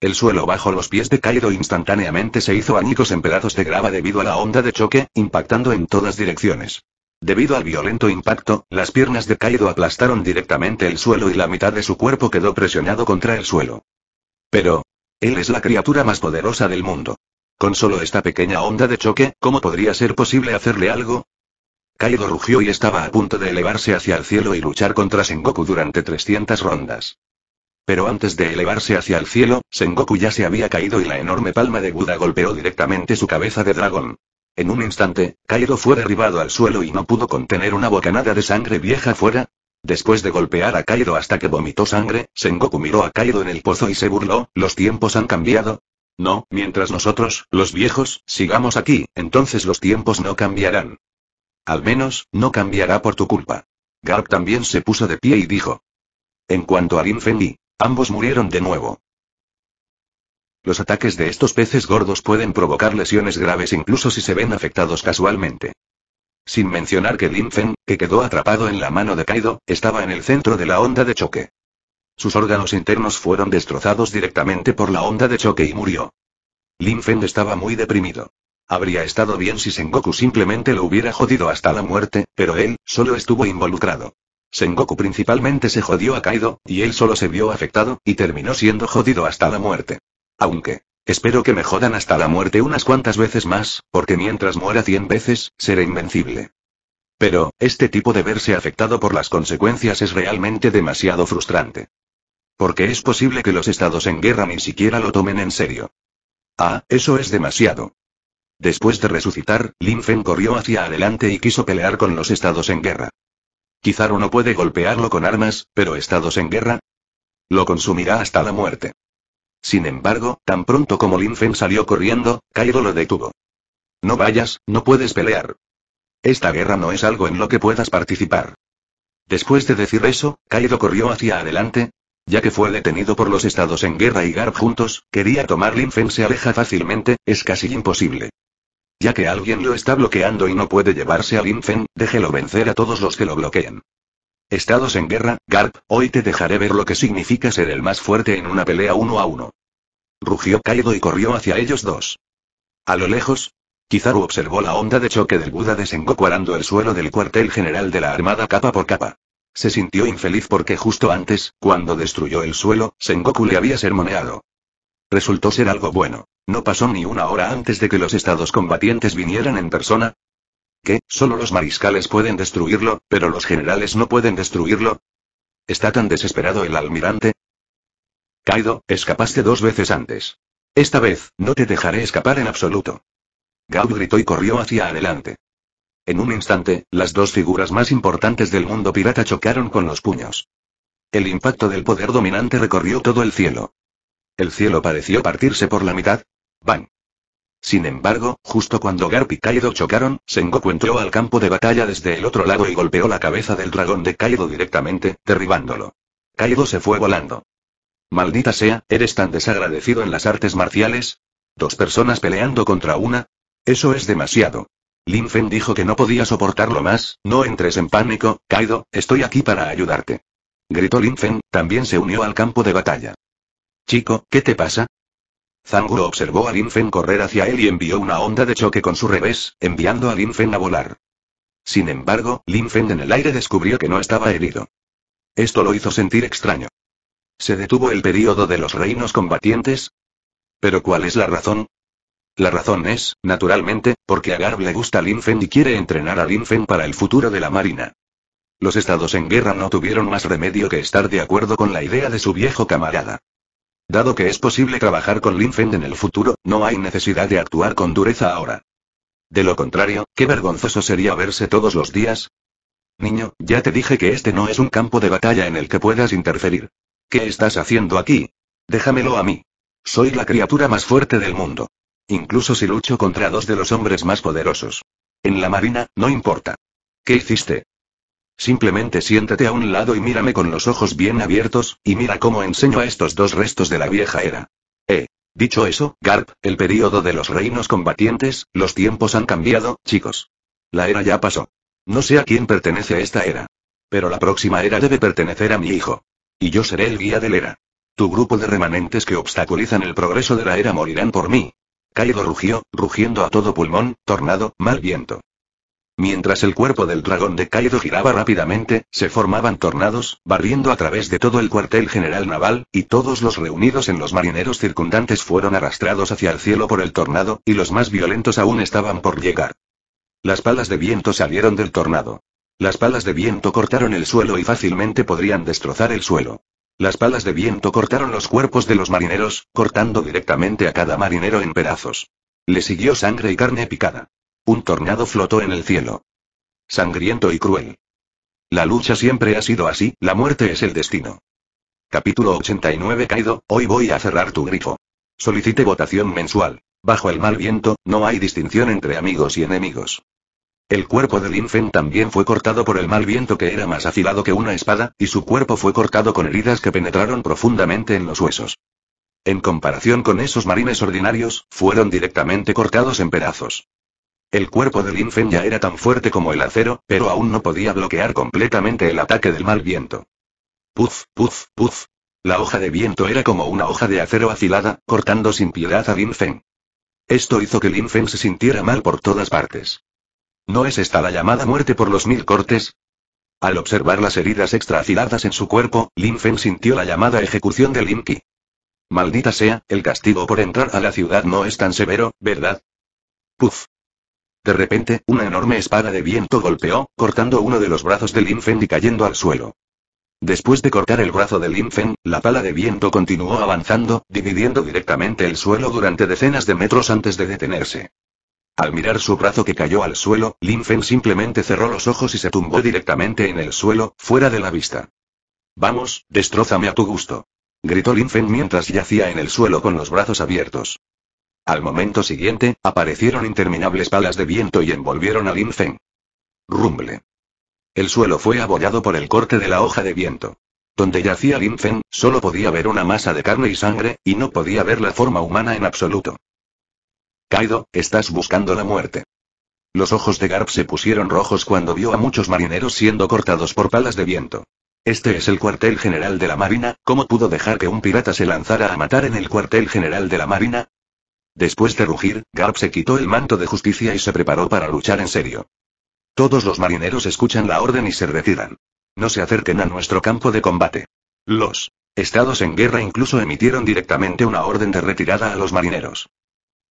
El suelo bajo los pies de Kaido instantáneamente se hizo añicos en pedazos de grava debido a la onda de choque, impactando en todas direcciones. Debido al violento impacto, las piernas de Kaido aplastaron directamente el suelo y la mitad de su cuerpo quedó presionado contra el suelo. Pero, él es la criatura más poderosa del mundo. Con solo esta pequeña onda de choque, ¿cómo podría ser posible hacerle algo? Kaido rugió y estaba a punto de elevarse hacia el cielo y luchar contra Sengoku durante 300 rondas. Pero antes de elevarse hacia el cielo, Sengoku ya se había caído y la enorme palma de Buda golpeó directamente su cabeza de dragón. En un instante, Kaido fue derribado al suelo y no pudo contener una bocanada de sangre vieja fuera. Después de golpear a Kaido hasta que vomitó sangre, Sengoku miró a Kaido en el pozo y se burló, los tiempos han cambiado, no, mientras nosotros, los viejos, sigamos aquí, entonces los tiempos no cambiarán. Al menos, no cambiará por tu culpa. Garp también se puso de pie y dijo. En cuanto a Lin Fengyi, ambos murieron de nuevo. Los ataques de estos peces gordos pueden provocar lesiones graves incluso si se ven afectados casualmente. Sin mencionar que Lin Fen, que quedó atrapado en la mano de Kaido, estaba en el centro de la onda de choque. Sus órganos internos fueron destrozados directamente por la onda de choque y murió. Lin Fen estaba muy deprimido. Habría estado bien si Sengoku simplemente lo hubiera jodido hasta la muerte, pero él, solo estuvo involucrado. Sengoku principalmente se jodió a Kaido, y él solo se vio afectado, y terminó siendo jodido hasta la muerte. Aunque, espero que me jodan hasta la muerte unas cuantas veces más, porque mientras muera cien veces, seré invencible. Pero, este tipo de verse afectado por las consecuencias es realmente demasiado frustrante. Porque es posible que los estados en guerra ni siquiera lo tomen en serio. Ah, eso es demasiado. Después de resucitar, Lin Fen corrió hacia adelante y quiso pelear con los estados en guerra. Kizaru no puede golpearlo con armas, pero estados en guerra. Lo consumirá hasta la muerte. Sin embargo, tan pronto como Lin Fen salió corriendo, Kaido lo detuvo. No vayas, no puedes pelear. Esta guerra no es algo en lo que puedas participar. Después de decir eso, Kaido corrió hacia adelante, ya que fue detenido por los estados en guerra y Garp juntos, quería tomar Lin Fen se aleja fácilmente, es casi imposible. Ya que alguien lo está bloqueando y no puede llevarse a Lin Fen, déjelo vencer a todos los que lo bloqueen. Estados en guerra, Garp, hoy te dejaré ver lo que significa ser el más fuerte en una pelea uno a uno. Rugió Kaido y corrió hacia ellos dos. A lo lejos, Kizaru observó la onda de choque del Buda de Sengoku arando el suelo del cuartel general de la Armada capa por capa. Se sintió infeliz porque justo antes, cuando destruyó el suelo, Sengoku le había sermoneado. Resultó ser algo bueno. No pasó ni una hora antes de que los estados combatientes vinieran en persona. ¿Qué? Solo los mariscales pueden destruirlo, pero los generales no pueden destruirlo. ¿Está tan desesperado el almirante? Kaido, escapaste dos veces antes. Esta vez, no te dejaré escapar en absoluto. Gao gritó y corrió hacia adelante. En un instante, las dos figuras más importantes del mundo pirata chocaron con los puños. El impacto del poder dominante recorrió todo el cielo. El cielo pareció partirse por la mitad. ¡Bang! Sin embargo, justo cuando Garp y Kaido chocaron, Sengoku entró al campo de batalla desde el otro lado y golpeó la cabeza del dragón de Kaido directamente, derribándolo. Kaido se fue volando. Maldita sea, ¿eres tan desagradecido en las artes marciales? ¿Dos personas peleando contra una? Eso es demasiado. Lin Fen dijo que no podía soportarlo más, no entres en pánico, Kaido, estoy aquí para ayudarte. Gritó Lin Fen, también se unió al campo de batalla. Chico, ¿qué te pasa? Zanguro observó a Lin Fen correr hacia él y envió una onda de choque con su revés, enviando a Lin Fen a volar. Sin embargo, Lin Fen en el aire descubrió que no estaba herido. Esto lo hizo sentir extraño. ¿Se detuvo el período de los reinos combatientes? ¿Pero cuál es la razón? La razón es, naturalmente, porque a Garb le gusta Lin Fen y quiere entrenar a Lin Fen para el futuro de la Marina. Los estados en guerra no tuvieron más remedio que estar de acuerdo con la idea de su viejo camarada. Dado que es posible trabajar con Lin Fen en el futuro, no hay necesidad de actuar con dureza ahora. De lo contrario, qué vergonzoso sería verse todos los días. Niño, ya te dije que este no es un campo de batalla en el que puedas interferir. ¿Qué estás haciendo aquí? Déjamelo a mí. Soy la criatura más fuerte del mundo. Incluso si lucho contra dos de los hombres más poderosos. En la marina, no importa. ¿Qué hiciste? Simplemente siéntate a un lado y mírame con los ojos bien abiertos, y mira cómo enseño a estos dos restos de la vieja era. Eh. Dicho eso, Garp, el período de los reinos combatientes, los tiempos han cambiado, chicos. La era ya pasó. No sé a quién pertenece esta era. Pero la próxima era debe pertenecer a mi hijo. Y yo seré el guía del era. Tu grupo de remanentes que obstaculizan el progreso de la era morirán por mí, Kaido rugió, rugiendo a todo pulmón, tornado, mal viento. Mientras el cuerpo del dragón de Kaido giraba rápidamente, se formaban tornados, barriendo a través de todo el cuartel general naval, y todos los reunidos en los marineros circundantes fueron arrastrados hacia el cielo por el tornado, y los más violentos aún estaban por llegar. Las palas de viento salieron del tornado. Las palas de viento cortaron el suelo y fácilmente podrían destrozar el suelo. Las palas de viento cortaron los cuerpos de los marineros, cortando directamente a cada marinero en pedazos. Le siguió sangre y carne picada. Un tornado flotó en el cielo. Sangriento y cruel. La lucha siempre ha sido así, la muerte es el destino. Capítulo 89 Kaido, hoy voy a cerrar tu grifo. Solicite votación mensual. Bajo el mal viento, no hay distinción entre amigos y enemigos. El cuerpo de Lin Fen también fue cortado por el mal viento que era más afilado que una espada, y su cuerpo fue cortado con heridas que penetraron profundamente en los huesos. En comparación con esos marines ordinarios, fueron directamente cortados en pedazos. El cuerpo de Lin Fen ya era tan fuerte como el acero, pero aún no podía bloquear completamente el ataque del mal viento. Puf, puf, puf. La hoja de viento era como una hoja de acero afilada, cortando sin piedad a Lin Fen. Esto hizo que Lin Fen se sintiera mal por todas partes. ¿No es esta la llamada muerte por los mil cortes? Al observar las heridas extra afiladas en su cuerpo, Lin Fen sintió la llamada ejecución de Lin Ki. Maldita sea, el castigo por entrar a la ciudad no es tan severo, ¿verdad? Puf. De repente, una enorme espada de viento golpeó, cortando uno de los brazos de Lin Fen y cayendo al suelo. Después de cortar el brazo de Lin Fen, la pala de viento continuó avanzando, dividiendo directamente el suelo durante decenas de metros antes de detenerse. Al mirar su brazo que cayó al suelo, Lin Fen simplemente cerró los ojos y se tumbó directamente en el suelo, fuera de la vista. Vamos, destrózame a tu gusto. Gritó Lin Fen mientras yacía en el suelo con los brazos abiertos. Al momento siguiente, aparecieron interminables palas de viento y envolvieron a Lin Fen. Rumble. El suelo fue abollado por el corte de la hoja de viento. Donde yacía Lin Fen, solo podía ver una masa de carne y sangre, y no podía ver la forma humana en absoluto. Kaido, estás buscando la muerte. Los ojos de Garp se pusieron rojos cuando vio a muchos marineros siendo cortados por palas de viento. Este es el cuartel general de la Marina, ¿cómo pudo dejar que un pirata se lanzara a matar en el cuartel general de la Marina? Después de rugir, Garp se quitó el manto de justicia y se preparó para luchar en serio. Todos los marineros escuchan la orden y se retiran. No se acerquen a nuestro campo de combate. Los estados en guerra incluso emitieron directamente una orden de retirada a los marineros.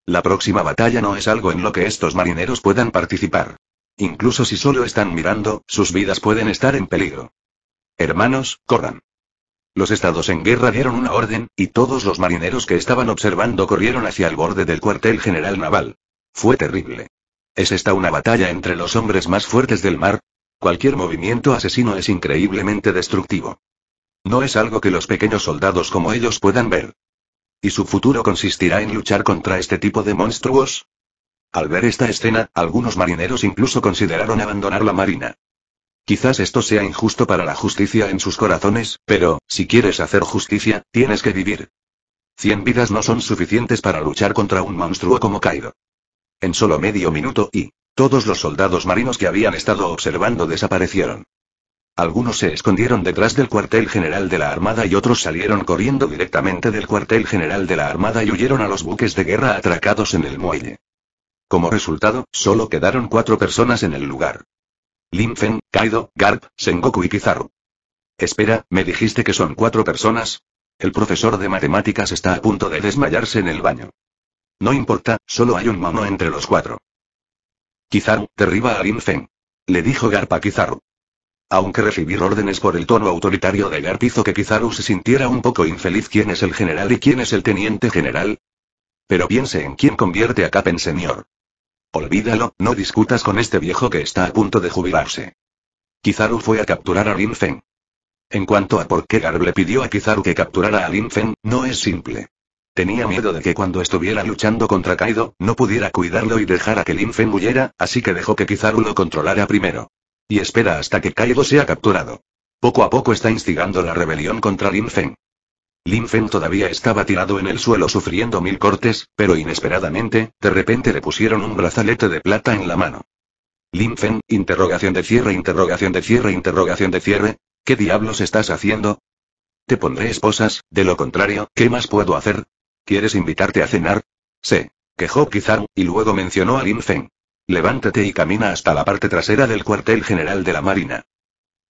La próxima batalla no es algo en lo que estos marineros puedan participar. Incluso si solo están mirando, sus vidas pueden estar en peligro. Hermanos, corran. Los estados en guerra dieron una orden, y todos los marineros que estaban observando corrieron hacia el borde del cuartel general naval. Fue terrible. ¿Es esta una batalla entre los hombres más fuertes del mar? Cualquier movimiento asesino es increíblemente destructivo. No es algo que los pequeños soldados como ellos puedan ver. ¿Y su futuro consistirá en luchar contra este tipo de monstruos? Al ver esta escena, algunos marineros incluso consideraron abandonar la marina. Quizás esto sea injusto para la justicia en sus corazones, pero, si quieres hacer justicia, tienes que vivir. Cien vidas no son suficientes para luchar contra un monstruo como Kaido. En solo medio minuto y, todos los soldados marinos que habían estado observando desaparecieron. Algunos se escondieron detrás del cuartel general de la Armada y otros salieron corriendo directamente del cuartel general de la Armada y huyeron a los buques de guerra atracados en el muelle. Como resultado, solo quedaron cuatro personas en el lugar. Fen, Kaido, Garp, Sengoku y Kizaru. Espera, ¿me dijiste que son cuatro personas? El profesor de matemáticas está a punto de desmayarse en el baño. No importa, solo hay un mono entre los cuatro. Kizaru, derriba a Fen. Le dijo Garp a Kizaru. Aunque recibir órdenes por el tono autoritario de Garp hizo que Kizaru se sintiera un poco infeliz quién es el general y quién es el teniente general. Pero piense en quién convierte a Cap en señor. Olvídalo, no discutas con este viejo que está a punto de jubilarse. Kizaru fue a capturar a Lin Fen. En cuanto a por qué Garb le pidió a Kizaru que capturara a Lin Fen, no es simple. Tenía miedo de que cuando estuviera luchando contra Kaido, no pudiera cuidarlo y dejara que Lin Fen huyera, así que dejó que Kizaru lo controlara primero. Y espera hasta que Kaido sea capturado. Poco a poco está instigando la rebelión contra Lin Fen. Lin Fen todavía estaba tirado en el suelo sufriendo mil cortes, pero inesperadamente, de repente le pusieron un brazalete de plata en la mano. Lin Fen, interrogación de cierre, interrogación de cierre, interrogación de cierre. ¿Qué diablos estás haciendo? Te pondré esposas, de lo contrario, ¿qué más puedo hacer? ¿Quieres invitarte a cenar? Se quejó Kizaru, y luego mencionó a Lin Fen. Levántate y camina hasta la parte trasera del cuartel general de la Marina.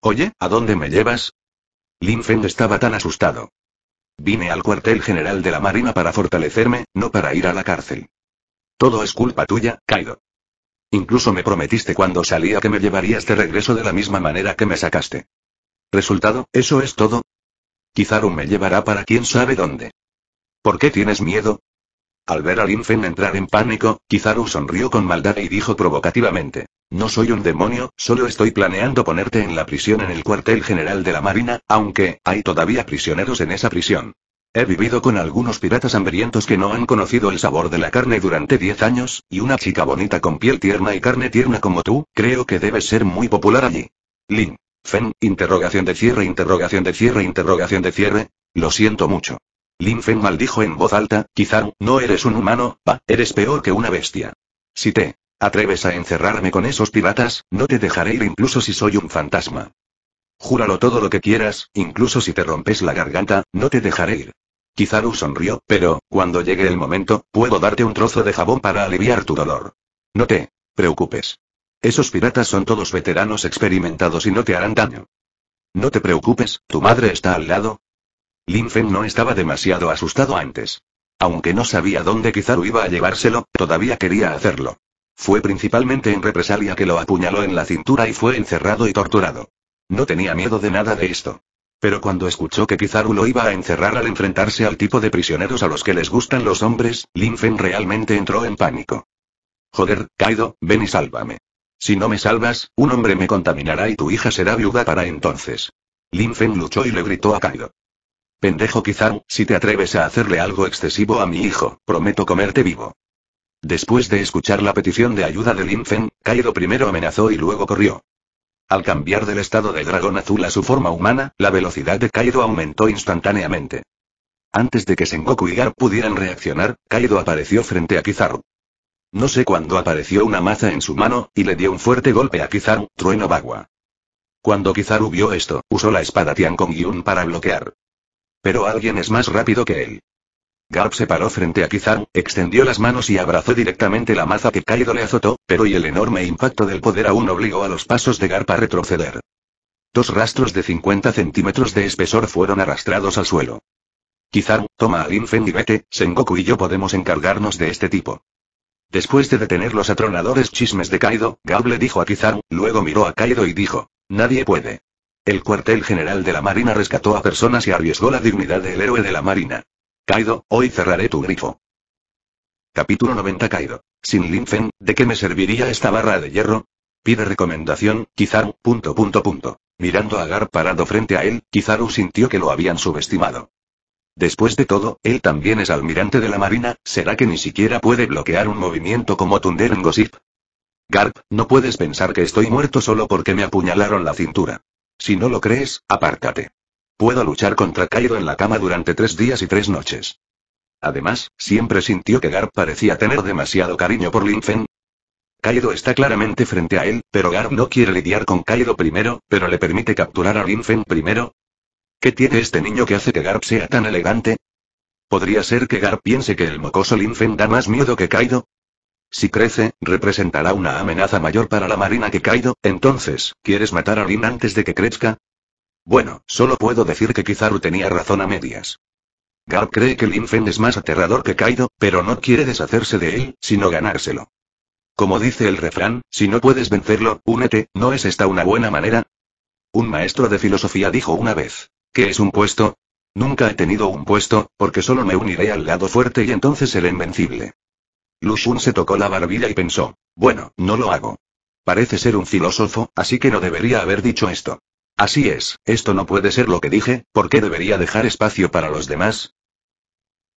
Oye, ¿a dónde me llevas? Lin Feng estaba tan asustado. Vine al cuartel general de la Marina para fortalecerme, no para ir a la cárcel. Todo es culpa tuya, Kaido. Incluso me prometiste cuando salía que me llevarías de regreso de la misma manera que me sacaste. Resultado, ¿eso es todo? Kizaru me llevará para quién sabe dónde. ¿Por qué tienes miedo? Al ver a Lin Fen entrar en pánico, Kizaru sonrió con maldad y dijo provocativamente. No soy un demonio, solo estoy planeando ponerte en la prisión en el cuartel general de la Marina, aunque, hay todavía prisioneros en esa prisión. He vivido con algunos piratas hambrientos que no han conocido el sabor de la carne durante 10 años, y una chica bonita con piel tierna y carne tierna como tú, creo que debes ser muy popular allí. Lin. Fen, interrogación de cierre, interrogación de cierre, interrogación de cierre. Lo siento mucho. Lin Fen maldijo en voz alta, Kizaru, no eres un humano, pa, eres peor que una bestia. Si te atreves a encerrarme con esos piratas, no te dejaré ir incluso si soy un fantasma. Júralo todo lo que quieras, incluso si te rompes la garganta, no te dejaré ir. Kizaru sonrió, pero, cuando llegue el momento, puedo darte un trozo de jabón para aliviar tu dolor. No te preocupes. Esos piratas son todos veteranos experimentados y no te harán daño. No te preocupes, tu madre está al lado. Lin Fen no estaba demasiado asustado antes. Aunque no sabía dónde Kizaru iba a llevárselo, todavía quería hacerlo. Fue principalmente en represalia que lo apuñaló en la cintura y fue encerrado y torturado. No tenía miedo de nada de esto. Pero cuando escuchó que Kizaru lo iba a encerrar al enfrentarse al tipo de prisioneros a los que les gustan los hombres, Lin Fen realmente entró en pánico. Joder, Kaido, ven y sálvame. Si no me salvas, un hombre me contaminará y tu hija será viuda para entonces. Lin Fen luchó y le gritó a Kaido. Pendejo Kizaru, si te atreves a hacerle algo excesivo a mi hijo, prometo comerte vivo. Después de escuchar la petición de ayuda de Lin Fen, Kaido primero amenazó y luego corrió. Al cambiar del estado de dragón azul a su forma humana, la velocidad de Kaido aumentó instantáneamente. Antes de que Sengoku y Garp pudieran reaccionar, Kaido apareció frente a Kizaru. No sé cuándo apareció una maza en su mano, y le dio un fuerte golpe a Kizaru, trueno bagua. Cuando Kizaru vio esto, usó la espada Tiankong Yun para bloquear. Pero alguien es más rápido que él. Garp se paró frente a Kizaru, extendió las manos y abrazó directamente la maza que Kaido le azotó, pero y el enorme impacto del poder aún obligó a los pasos de Garp a retroceder. Dos rastros de 50 centímetros de espesor fueron arrastrados al suelo. Kizaru, toma a Lin Fen y vete, Sengoku y yo podemos encargarnos de este tipo. Después de detener los atronadores chismes de Kaido, Gab le dijo a Kizaru, luego miró a Kaido y dijo, nadie puede. El cuartel general de la Marina rescató a personas y arriesgó la dignidad del héroe de la Marina. Kaido, hoy cerraré tu grifo. Capítulo 90 Kaido. Sin Linfen, ¿de qué me serviría esta barra de hierro? Pide recomendación, Kizaru, punto punto punto. Mirando a Gar parado frente a él, Kizaru sintió que lo habían subestimado. Después de todo, él también es almirante de la Marina, ¿será que ni siquiera puede bloquear un movimiento como Thunder en Gossip? Garp, no puedes pensar que estoy muerto solo porque me apuñalaron la cintura. Si no lo crees, apártate. Puedo luchar contra Kaido en la cama durante tres días y tres noches. Además, siempre sintió que Garp parecía tener demasiado cariño por Linfen. Kaido está claramente frente a él, pero Garp no quiere lidiar con Kaido primero, pero le permite capturar a Linfen primero, ¿Qué tiene este niño que hace que Garp sea tan elegante? ¿Podría ser que Garp piense que el mocoso Linfen da más miedo que Kaido? Si crece, representará una amenaza mayor para la marina que Kaido, entonces, ¿quieres matar a Lin antes de que crezca? Bueno, solo puedo decir que Kizaru tenía razón a medias. Garp cree que Linfen es más aterrador que Kaido, pero no quiere deshacerse de él, sino ganárselo. Como dice el refrán, si no puedes vencerlo, únete, ¿no es esta una buena manera? Un maestro de filosofía dijo una vez. ¿Qué es un puesto? Nunca he tenido un puesto, porque solo me uniré al lado fuerte y entonces seré invencible. Lu Xun se tocó la barbilla y pensó, bueno, no lo hago. Parece ser un filósofo, así que no debería haber dicho esto. Así es, esto no puede ser lo que dije, ¿por qué debería dejar espacio para los demás?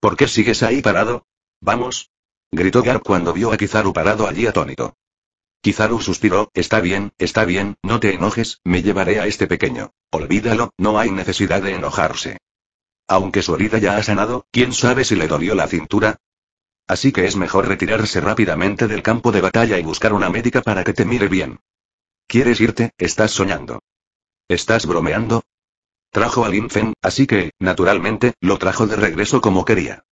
¿Por qué sigues ahí parado? Vamos. Gritó Garp cuando vio a Kizaru parado allí atónito. Kizaru suspiró, está bien, está bien, no te enojes, me llevaré a este pequeño. Olvídalo, no hay necesidad de enojarse. Aunque su herida ya ha sanado, ¿quién sabe si le dolió la cintura? Así que es mejor retirarse rápidamente del campo de batalla y buscar una médica para que te mire bien. ¿Quieres irte? Estás soñando. ¿Estás bromeando? Trajo al Infen, así que, naturalmente, lo trajo de regreso como quería.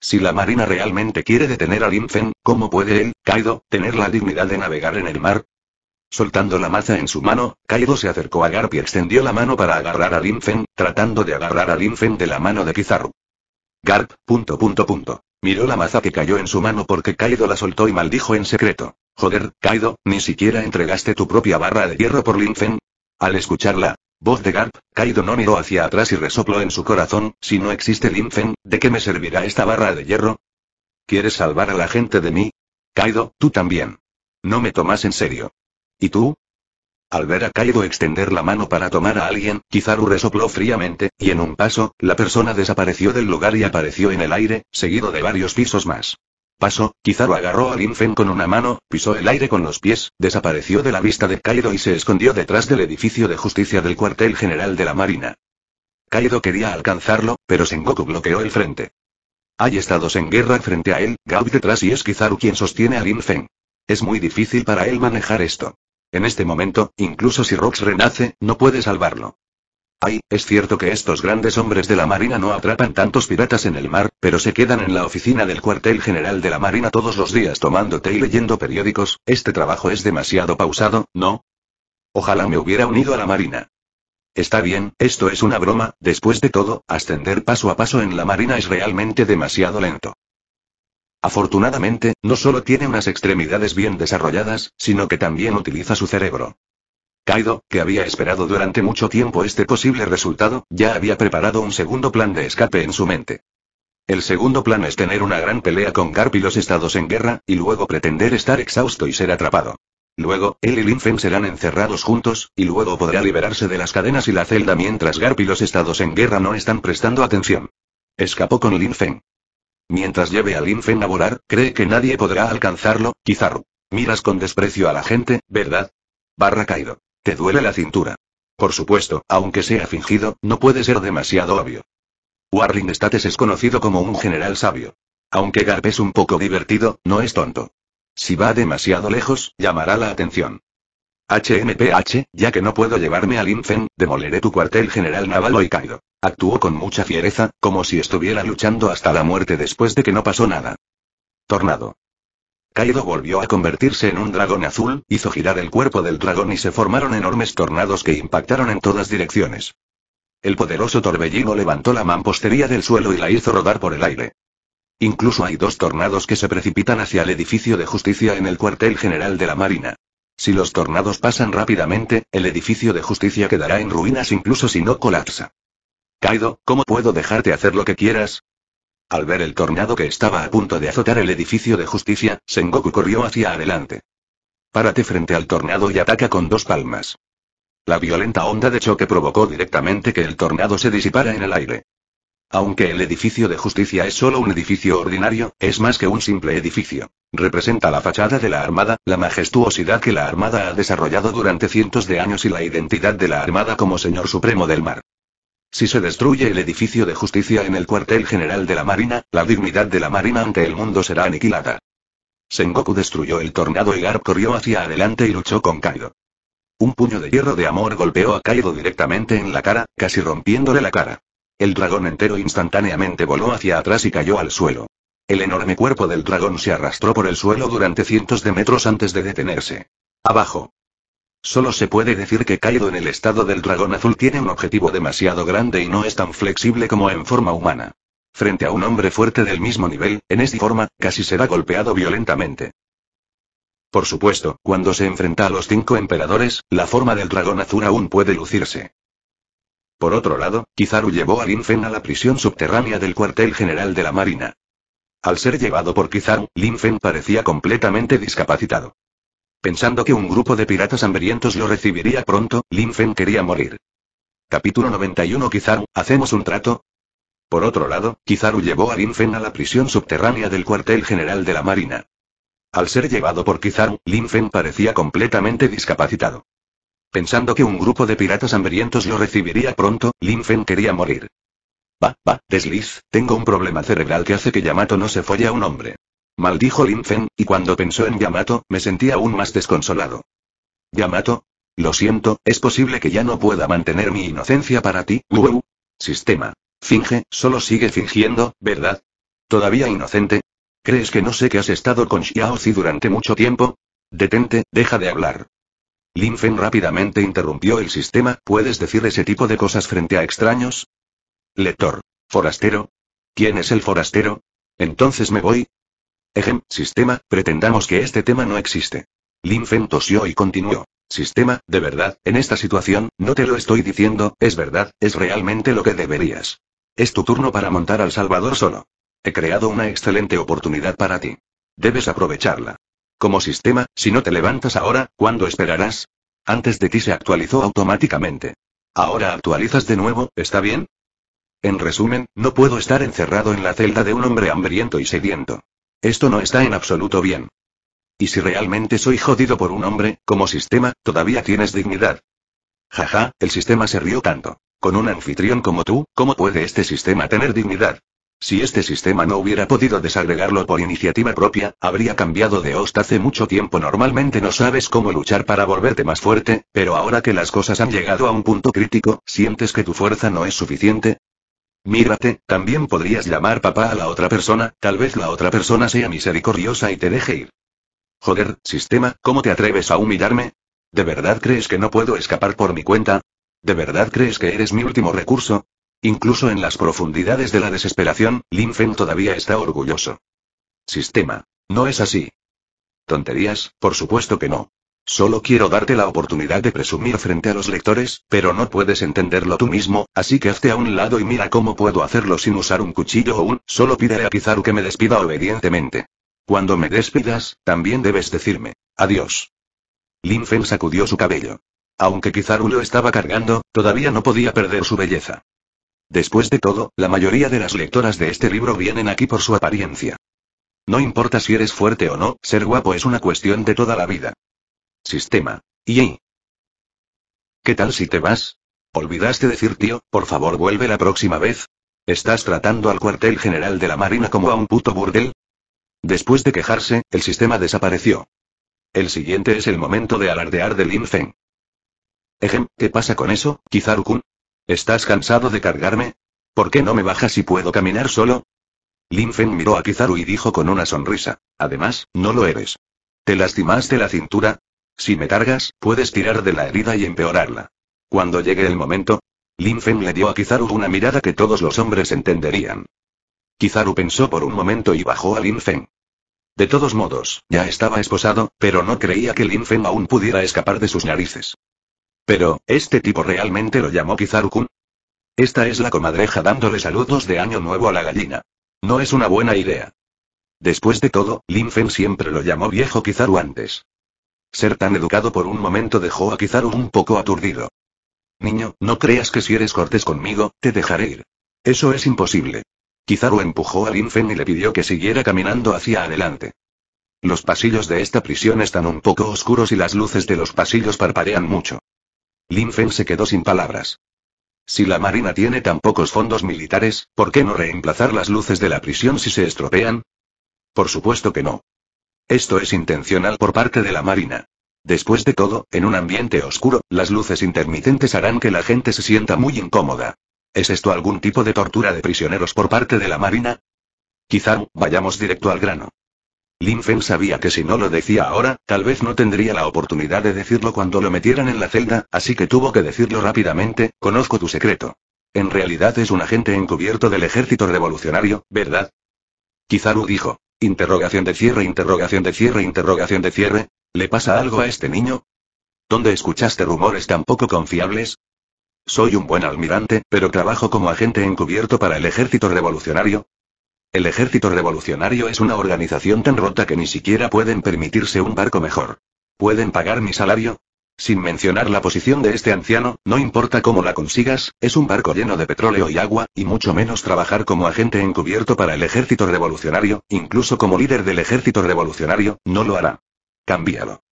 Si la Marina realmente quiere detener a Linfen, ¿cómo puede él, Kaido, tener la dignidad de navegar en el mar? Soltando la maza en su mano, Kaido se acercó a Garp y extendió la mano para agarrar a Linfen, tratando de agarrar a Linfen de la mano de Kizaru. Garp, punto punto punto. Miró la maza que cayó en su mano porque Kaido la soltó y maldijo en secreto. Joder, Kaido, ni siquiera entregaste tu propia barra de hierro por Linfen. Al escucharla, Voz de Garp, Kaido no miró hacia atrás y resopló en su corazón, si no existe Linfen, ¿de qué me servirá esta barra de hierro? ¿Quieres salvar a la gente de mí? Kaido, tú también. No me tomas en serio. ¿Y tú? Al ver a Kaido extender la mano para tomar a alguien, Kizaru resopló fríamente, y en un paso, la persona desapareció del lugar y apareció en el aire, seguido de varios pisos más. Paso, Kizaru agarró a Linfen con una mano, pisó el aire con los pies, desapareció de la vista de Kaido y se escondió detrás del edificio de justicia del cuartel general de la Marina. Kaido quería alcanzarlo, pero Sengoku bloqueó el frente. Hay estados en guerra frente a él, Gaud detrás y es Kizaru quien sostiene a Lin Feng. Es muy difícil para él manejar esto. En este momento, incluso si Rox renace, no puede salvarlo. Ay, es cierto que estos grandes hombres de la Marina no atrapan tantos piratas en el mar, pero se quedan en la oficina del cuartel general de la Marina todos los días tomando té y leyendo periódicos, este trabajo es demasiado pausado, ¿no? Ojalá me hubiera unido a la Marina. Está bien, esto es una broma, después de todo, ascender paso a paso en la Marina es realmente demasiado lento. Afortunadamente, no solo tiene unas extremidades bien desarrolladas, sino que también utiliza su cerebro. Kaido, que había esperado durante mucho tiempo este posible resultado, ya había preparado un segundo plan de escape en su mente. El segundo plan es tener una gran pelea con Garp y los estados en guerra, y luego pretender estar exhausto y ser atrapado. Luego, él y Linfen serán encerrados juntos, y luego podrá liberarse de las cadenas y la celda mientras Garp y los estados en guerra no están prestando atención. Escapó con Linfen. Mientras lleve a Lin Fen a volar, cree que nadie podrá alcanzarlo, Kizaru. Miras con desprecio a la gente, ¿verdad? Barra caído. Te duele la cintura. Por supuesto, aunque sea fingido, no puede ser demasiado obvio. Warling States es conocido como un general sabio. Aunque Garp es un poco divertido, no es tonto. Si va demasiado lejos, llamará la atención. HMPH, ya que no puedo llevarme a Linfen, demoleré tu cuartel general naval Oikaido. Actuó con mucha fiereza, como si estuviera luchando hasta la muerte después de que no pasó nada. Tornado. Kaido volvió a convertirse en un dragón azul, hizo girar el cuerpo del dragón y se formaron enormes tornados que impactaron en todas direcciones. El poderoso torbellino levantó la mampostería del suelo y la hizo rodar por el aire. Incluso hay dos tornados que se precipitan hacia el edificio de justicia en el cuartel general de la Marina. Si los tornados pasan rápidamente, el edificio de justicia quedará en ruinas incluso si no colapsa. Kaido, ¿cómo puedo dejarte hacer lo que quieras? Al ver el tornado que estaba a punto de azotar el edificio de justicia, Sengoku corrió hacia adelante. Párate frente al tornado y ataca con dos palmas. La violenta onda de choque provocó directamente que el tornado se disipara en el aire. Aunque el edificio de justicia es solo un edificio ordinario, es más que un simple edificio. Representa la fachada de la Armada, la majestuosidad que la Armada ha desarrollado durante cientos de años y la identidad de la Armada como Señor Supremo del Mar. Si se destruye el edificio de justicia en el cuartel general de la Marina, la dignidad de la Marina ante el mundo será aniquilada. Sengoku destruyó el tornado y Garp corrió hacia adelante y luchó con Kaido. Un puño de hierro de amor golpeó a Kaido directamente en la cara, casi rompiéndole la cara. El dragón entero instantáneamente voló hacia atrás y cayó al suelo. El enorme cuerpo del dragón se arrastró por el suelo durante cientos de metros antes de detenerse. Abajo. Solo se puede decir que Kaido en el estado del dragón azul tiene un objetivo demasiado grande y no es tan flexible como en forma humana. Frente a un hombre fuerte del mismo nivel, en esta forma, casi será golpeado violentamente. Por supuesto, cuando se enfrenta a los cinco emperadores, la forma del dragón azul aún puede lucirse. Por otro lado, Kizaru llevó a Lin Fen a la prisión subterránea del cuartel general de la Marina. Al ser llevado por Kizaru, Lin Fen parecía completamente discapacitado. Pensando que un grupo de piratas hambrientos lo recibiría pronto, Lin Fen quería morir. Capítulo 91 Kizaru, ¿hacemos un trato? Por otro lado, Kizaru llevó a Lin Fen a la prisión subterránea del cuartel general de la Marina. Al ser llevado por Kizaru, Lin Fen parecía completamente discapacitado. Pensando que un grupo de piratas hambrientos lo recibiría pronto, Lin Fen quería morir. Va, va, desliz, tengo un problema cerebral que hace que Yamato no se folle a un hombre. Maldijo Lin Fen, y cuando pensó en Yamato, me sentía aún más desconsolado. Yamato? Lo siento, es posible que ya no pueda mantener mi inocencia para ti, Wu. Sistema. Finge, solo sigue fingiendo, ¿verdad? ¿Todavía inocente? ¿Crees que no sé que has estado con Xiaozi durante mucho tiempo? Detente, deja de hablar. Lin Fen rápidamente interrumpió el sistema, ¿puedes decir ese tipo de cosas frente a extraños? Lector. ¿Forastero? ¿Quién es el forastero? Entonces me voy. Ejem, sistema, pretendamos que este tema no existe. Lin Fen tosió y continuó. Sistema, de verdad, en esta situación, no te lo estoy diciendo, es verdad, es realmente lo que deberías. Es tu turno para montar al Salvador solo. He creado una excelente oportunidad para ti. Debes aprovecharla. Como sistema, si no te levantas ahora, ¿cuándo esperarás? Antes de ti se actualizó automáticamente. Ahora actualizas de nuevo, ¿está bien? En resumen, no puedo estar encerrado en la celda de un hombre hambriento y sediento. Esto no está en absoluto bien. Y si realmente soy jodido por un hombre, como sistema, todavía tienes dignidad. Jaja, el sistema se rió tanto. Con un anfitrión como tú, ¿cómo puede este sistema tener dignidad? Si este sistema no hubiera podido desagregarlo por iniciativa propia, habría cambiado de host hace mucho tiempo. Normalmente no sabes cómo luchar para volverte más fuerte, pero ahora que las cosas han llegado a un punto crítico, ¿sientes que tu fuerza no es suficiente? Mírate, también podrías llamar papá a la otra persona, tal vez la otra persona sea misericordiosa y te deje ir. Joder, sistema, ¿cómo te atreves a humillarme? ¿De verdad crees que no puedo escapar por mi cuenta? ¿De verdad crees que eres mi último recurso? Incluso en las profundidades de la desesperación, Lin Feng todavía está orgulloso. Sistema. No es así. Tonterías, por supuesto que no. Solo quiero darte la oportunidad de presumir frente a los lectores, pero no puedes entenderlo tú mismo, así que hazte a un lado y mira cómo puedo hacerlo sin usar un cuchillo o un, solo pídele a Kizaru que me despida obedientemente. Cuando me despidas, también debes decirme, adiós. Lin Feng sacudió su cabello. Aunque Kizaru lo estaba cargando, todavía no podía perder su belleza. Después de todo, la mayoría de las lectoras de este libro vienen aquí por su apariencia. No importa si eres fuerte o no, ser guapo es una cuestión de toda la vida. Sistema. ¿Y? ¿Qué tal si te vas? ¿Olvidaste decir tío, por favor vuelve la próxima vez? ¿Estás tratando al cuartel general de la Marina como a un puto burdel? Después de quejarse, el sistema desapareció. El siguiente es el momento de alardear de Lin Feng. Ejem, ¿qué pasa con eso, Kizaru-kun? ¿Estás cansado de cargarme? ¿Por qué no me bajas si puedo caminar solo? Lin Feng miró a Kizaru y dijo con una sonrisa. Además, no lo eres. ¿Te lastimaste la cintura? Si me cargas, puedes tirar de la herida y empeorarla. Cuando llegue el momento, Lin Feng le dio a Kizaru una mirada que todos los hombres entenderían. Kizaru pensó por un momento y bajó a Lin Feng. De todos modos, ya estaba esposado, pero no creía que Lin Feng aún pudiera escapar de sus narices. Pero, ¿este tipo realmente lo llamó Kizaru-kun? Esta es la comadreja dándole saludos de año nuevo a la gallina. No es una buena idea. Después de todo, Lin Fen siempre lo llamó viejo Kizaru antes. Ser tan educado por un momento dejó a Kizaru un poco aturdido. Niño, no creas que si eres cortés conmigo, te dejaré ir. Eso es imposible. Kizaru empujó a Lin Fen y le pidió que siguiera caminando hacia adelante. Los pasillos de esta prisión están un poco oscuros y las luces de los pasillos parpadean mucho. Lin Fen se quedó sin palabras. Si la Marina tiene tan pocos fondos militares, ¿por qué no reemplazar las luces de la prisión si se estropean? Por supuesto que no. Esto es intencional por parte de la Marina. Después de todo, en un ambiente oscuro, las luces intermitentes harán que la gente se sienta muy incómoda. ¿Es esto algún tipo de tortura de prisioneros por parte de la Marina? Quizá, vayamos directo al grano. Lin Fen sabía que si no lo decía ahora, tal vez no tendría la oportunidad de decirlo cuando lo metieran en la celda, así que tuvo que decirlo rápidamente, conozco tu secreto. En realidad es un agente encubierto del ejército revolucionario, ¿verdad? Kizaru dijo. Interrogación de cierre, interrogación de cierre, interrogación de cierre. ¿Le pasa algo a este niño? ¿Dónde escuchaste rumores tan poco confiables? Soy un buen almirante, pero trabajo como agente encubierto para el ejército revolucionario, el ejército revolucionario es una organización tan rota que ni siquiera pueden permitirse un barco mejor. ¿Pueden pagar mi salario? Sin mencionar la posición de este anciano, no importa cómo la consigas, es un barco lleno de petróleo y agua, y mucho menos trabajar como agente encubierto para el ejército revolucionario, incluso como líder del ejército revolucionario, no lo hará. Cámbialo.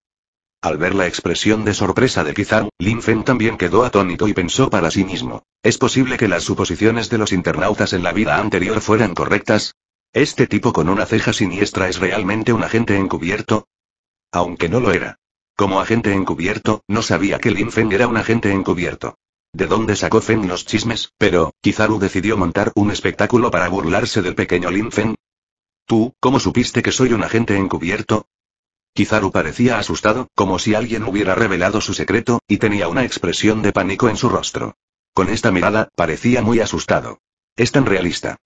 Al ver la expresión de sorpresa de Kizaru, Lin Fen también quedó atónito y pensó para sí mismo. ¿Es posible que las suposiciones de los internautas en la vida anterior fueran correctas? ¿Este tipo con una ceja siniestra es realmente un agente encubierto? Aunque no lo era. Como agente encubierto, no sabía que Lin Fen era un agente encubierto. ¿De dónde sacó Fen los chismes? Pero, Kizaru decidió montar un espectáculo para burlarse del pequeño Lin Fen. ¿Tú, cómo supiste que soy un agente encubierto? Kizaru parecía asustado, como si alguien hubiera revelado su secreto, y tenía una expresión de pánico en su rostro. Con esta mirada, parecía muy asustado. Es tan realista.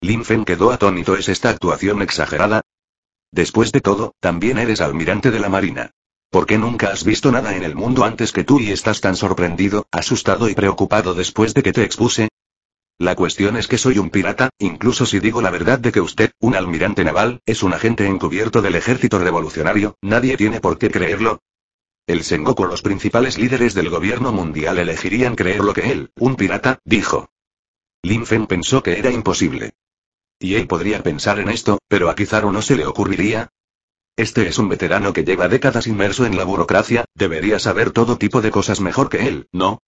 Lin Fen quedó atónito. ¿Es esta actuación exagerada? Después de todo, también eres almirante de la Marina. ¿Por qué nunca has visto nada en el mundo antes que tú y estás tan sorprendido, asustado y preocupado después de que te expuse? La cuestión es que soy un pirata, incluso si digo la verdad de que usted, un almirante naval, es un agente encubierto del ejército revolucionario, nadie tiene por qué creerlo. El Sengoku los principales líderes del gobierno mundial elegirían creer lo que él, un pirata, dijo. Lin Fen pensó que era imposible. Y él podría pensar en esto, pero a Kizaru no se le ocurriría. Este es un veterano que lleva décadas inmerso en la burocracia, debería saber todo tipo de cosas mejor que él, ¿no?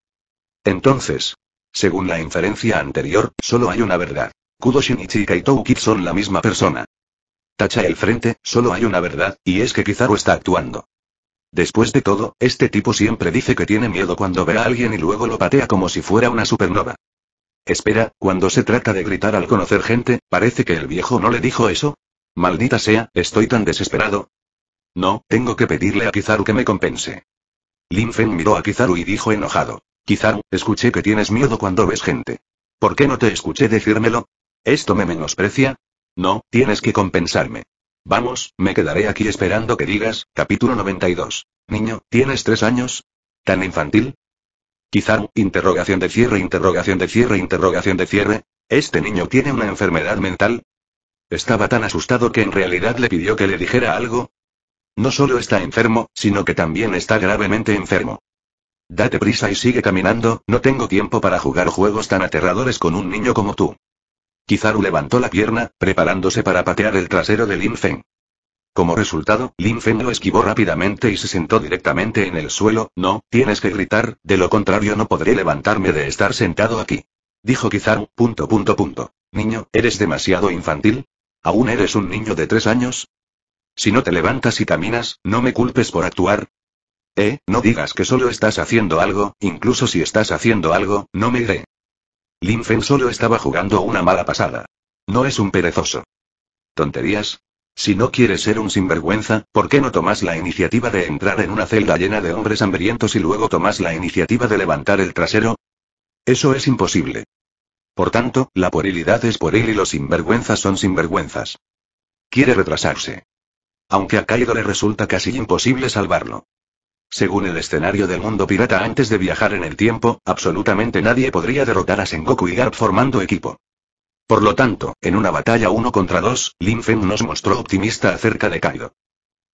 Entonces, Según la inferencia anterior, solo hay una verdad. Kudo Shinichi y Kaito son la misma persona. Tacha el frente, solo hay una verdad, y es que Kizaru está actuando. Después de todo, este tipo siempre dice que tiene miedo cuando ve a alguien y luego lo patea como si fuera una supernova. Espera, cuando se trata de gritar al conocer gente, parece que el viejo no le dijo eso. Maldita sea, estoy tan desesperado. No, tengo que pedirle a Kizaru que me compense. Lin Feng miró a Kizaru y dijo enojado. Kizaru, escuché que tienes miedo cuando ves gente. ¿Por qué no te escuché decírmelo? ¿Esto me menosprecia? No, tienes que compensarme. Vamos, me quedaré aquí esperando que digas, capítulo 92. Niño, ¿tienes tres años? ¿Tan infantil? Kizaru, interrogación de cierre, interrogación de cierre, interrogación de cierre. ¿Este niño tiene una enfermedad mental? Estaba tan asustado que en realidad le pidió que le dijera algo. No solo está enfermo, sino que también está gravemente enfermo. Date prisa y sigue caminando, no tengo tiempo para jugar juegos tan aterradores con un niño como tú. Kizaru levantó la pierna, preparándose para patear el trasero de Lin Feng. Como resultado, Lin Feng lo esquivó rápidamente y se sentó directamente en el suelo. No, tienes que gritar, de lo contrario no podré levantarme de estar sentado aquí. Dijo Kizaru, punto punto punto. Niño, ¿eres demasiado infantil? ¿Aún eres un niño de tres años? Si no te levantas y caminas, no me culpes por actuar. Eh, no digas que solo estás haciendo algo, incluso si estás haciendo algo, no me iré. Lin Feng solo estaba jugando una mala pasada. No es un perezoso. ¿Tonterías? Si no quieres ser un sinvergüenza, ¿por qué no tomas la iniciativa de entrar en una celda llena de hombres hambrientos y luego tomas la iniciativa de levantar el trasero? Eso es imposible. Por tanto, la puerilidad es pueril y los sinvergüenzas son sinvergüenzas. Quiere retrasarse. Aunque a Kaido le resulta casi imposible salvarlo. Según el escenario del mundo pirata antes de viajar en el tiempo, absolutamente nadie podría derrotar a Sengoku y Garp formando equipo. Por lo tanto, en una batalla uno contra dos, Lin Feng nos mostró optimista acerca de Kaido.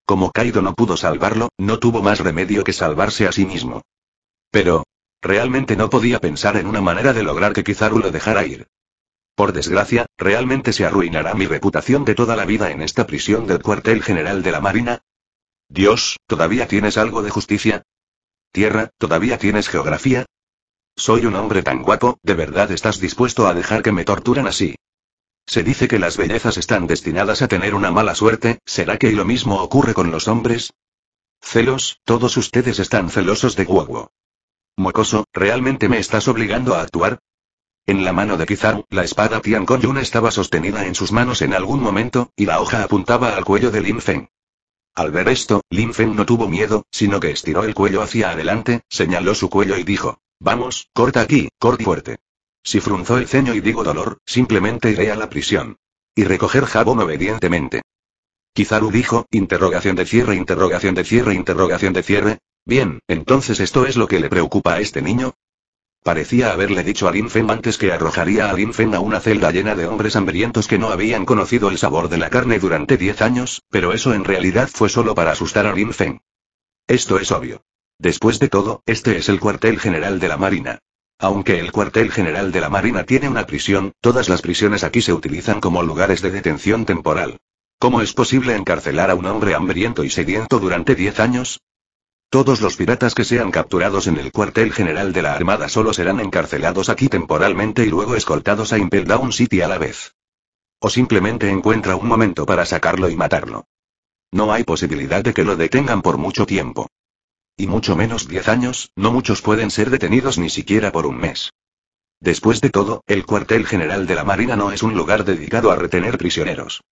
Como Kaido no pudo salvarlo, no tuvo más remedio que salvarse a sí mismo. Pero, realmente no podía pensar en una manera de lograr que Kizaru lo dejara ir. Por desgracia, realmente se arruinará mi reputación de toda la vida en esta prisión del cuartel general de la Marina, Dios, ¿todavía tienes algo de justicia? Tierra, ¿todavía tienes geografía? Soy un hombre tan guapo, ¿de verdad estás dispuesto a dejar que me torturan así? Se dice que las bellezas están destinadas a tener una mala suerte, ¿será que lo mismo ocurre con los hombres? Celos, todos ustedes están celosos de Guaguo. Mocoso, ¿realmente me estás obligando a actuar? En la mano de Kizaru, la espada Tian Yun estaba sostenida en sus manos en algún momento, y la hoja apuntaba al cuello de Lin Feng. Al ver esto, Lin Feng no tuvo miedo, sino que estiró el cuello hacia adelante, señaló su cuello y dijo, Vamos, corta aquí, corta fuerte. Si frunzó el ceño y digo dolor, simplemente iré a la prisión. Y recoger jabón obedientemente. Kizaru dijo, interrogación de cierre, interrogación de cierre, interrogación de cierre. Bien, entonces esto es lo que le preocupa a este niño. Parecía haberle dicho a Lin Feng antes que arrojaría a Lin Feng a una celda llena de hombres hambrientos que no habían conocido el sabor de la carne durante diez años, pero eso en realidad fue solo para asustar a Lin Feng. Esto es obvio. Después de todo, este es el cuartel general de la Marina. Aunque el cuartel general de la Marina tiene una prisión, todas las prisiones aquí se utilizan como lugares de detención temporal. ¿Cómo es posible encarcelar a un hombre hambriento y sediento durante diez años? Todos los piratas que sean capturados en el cuartel general de la Armada solo serán encarcelados aquí temporalmente y luego escoltados a Impel Down City a la vez. O simplemente encuentra un momento para sacarlo y matarlo. No hay posibilidad de que lo detengan por mucho tiempo. Y mucho menos 10 años, no muchos pueden ser detenidos ni siquiera por un mes. Después de todo, el cuartel general de la Marina no es un lugar dedicado a retener prisioneros.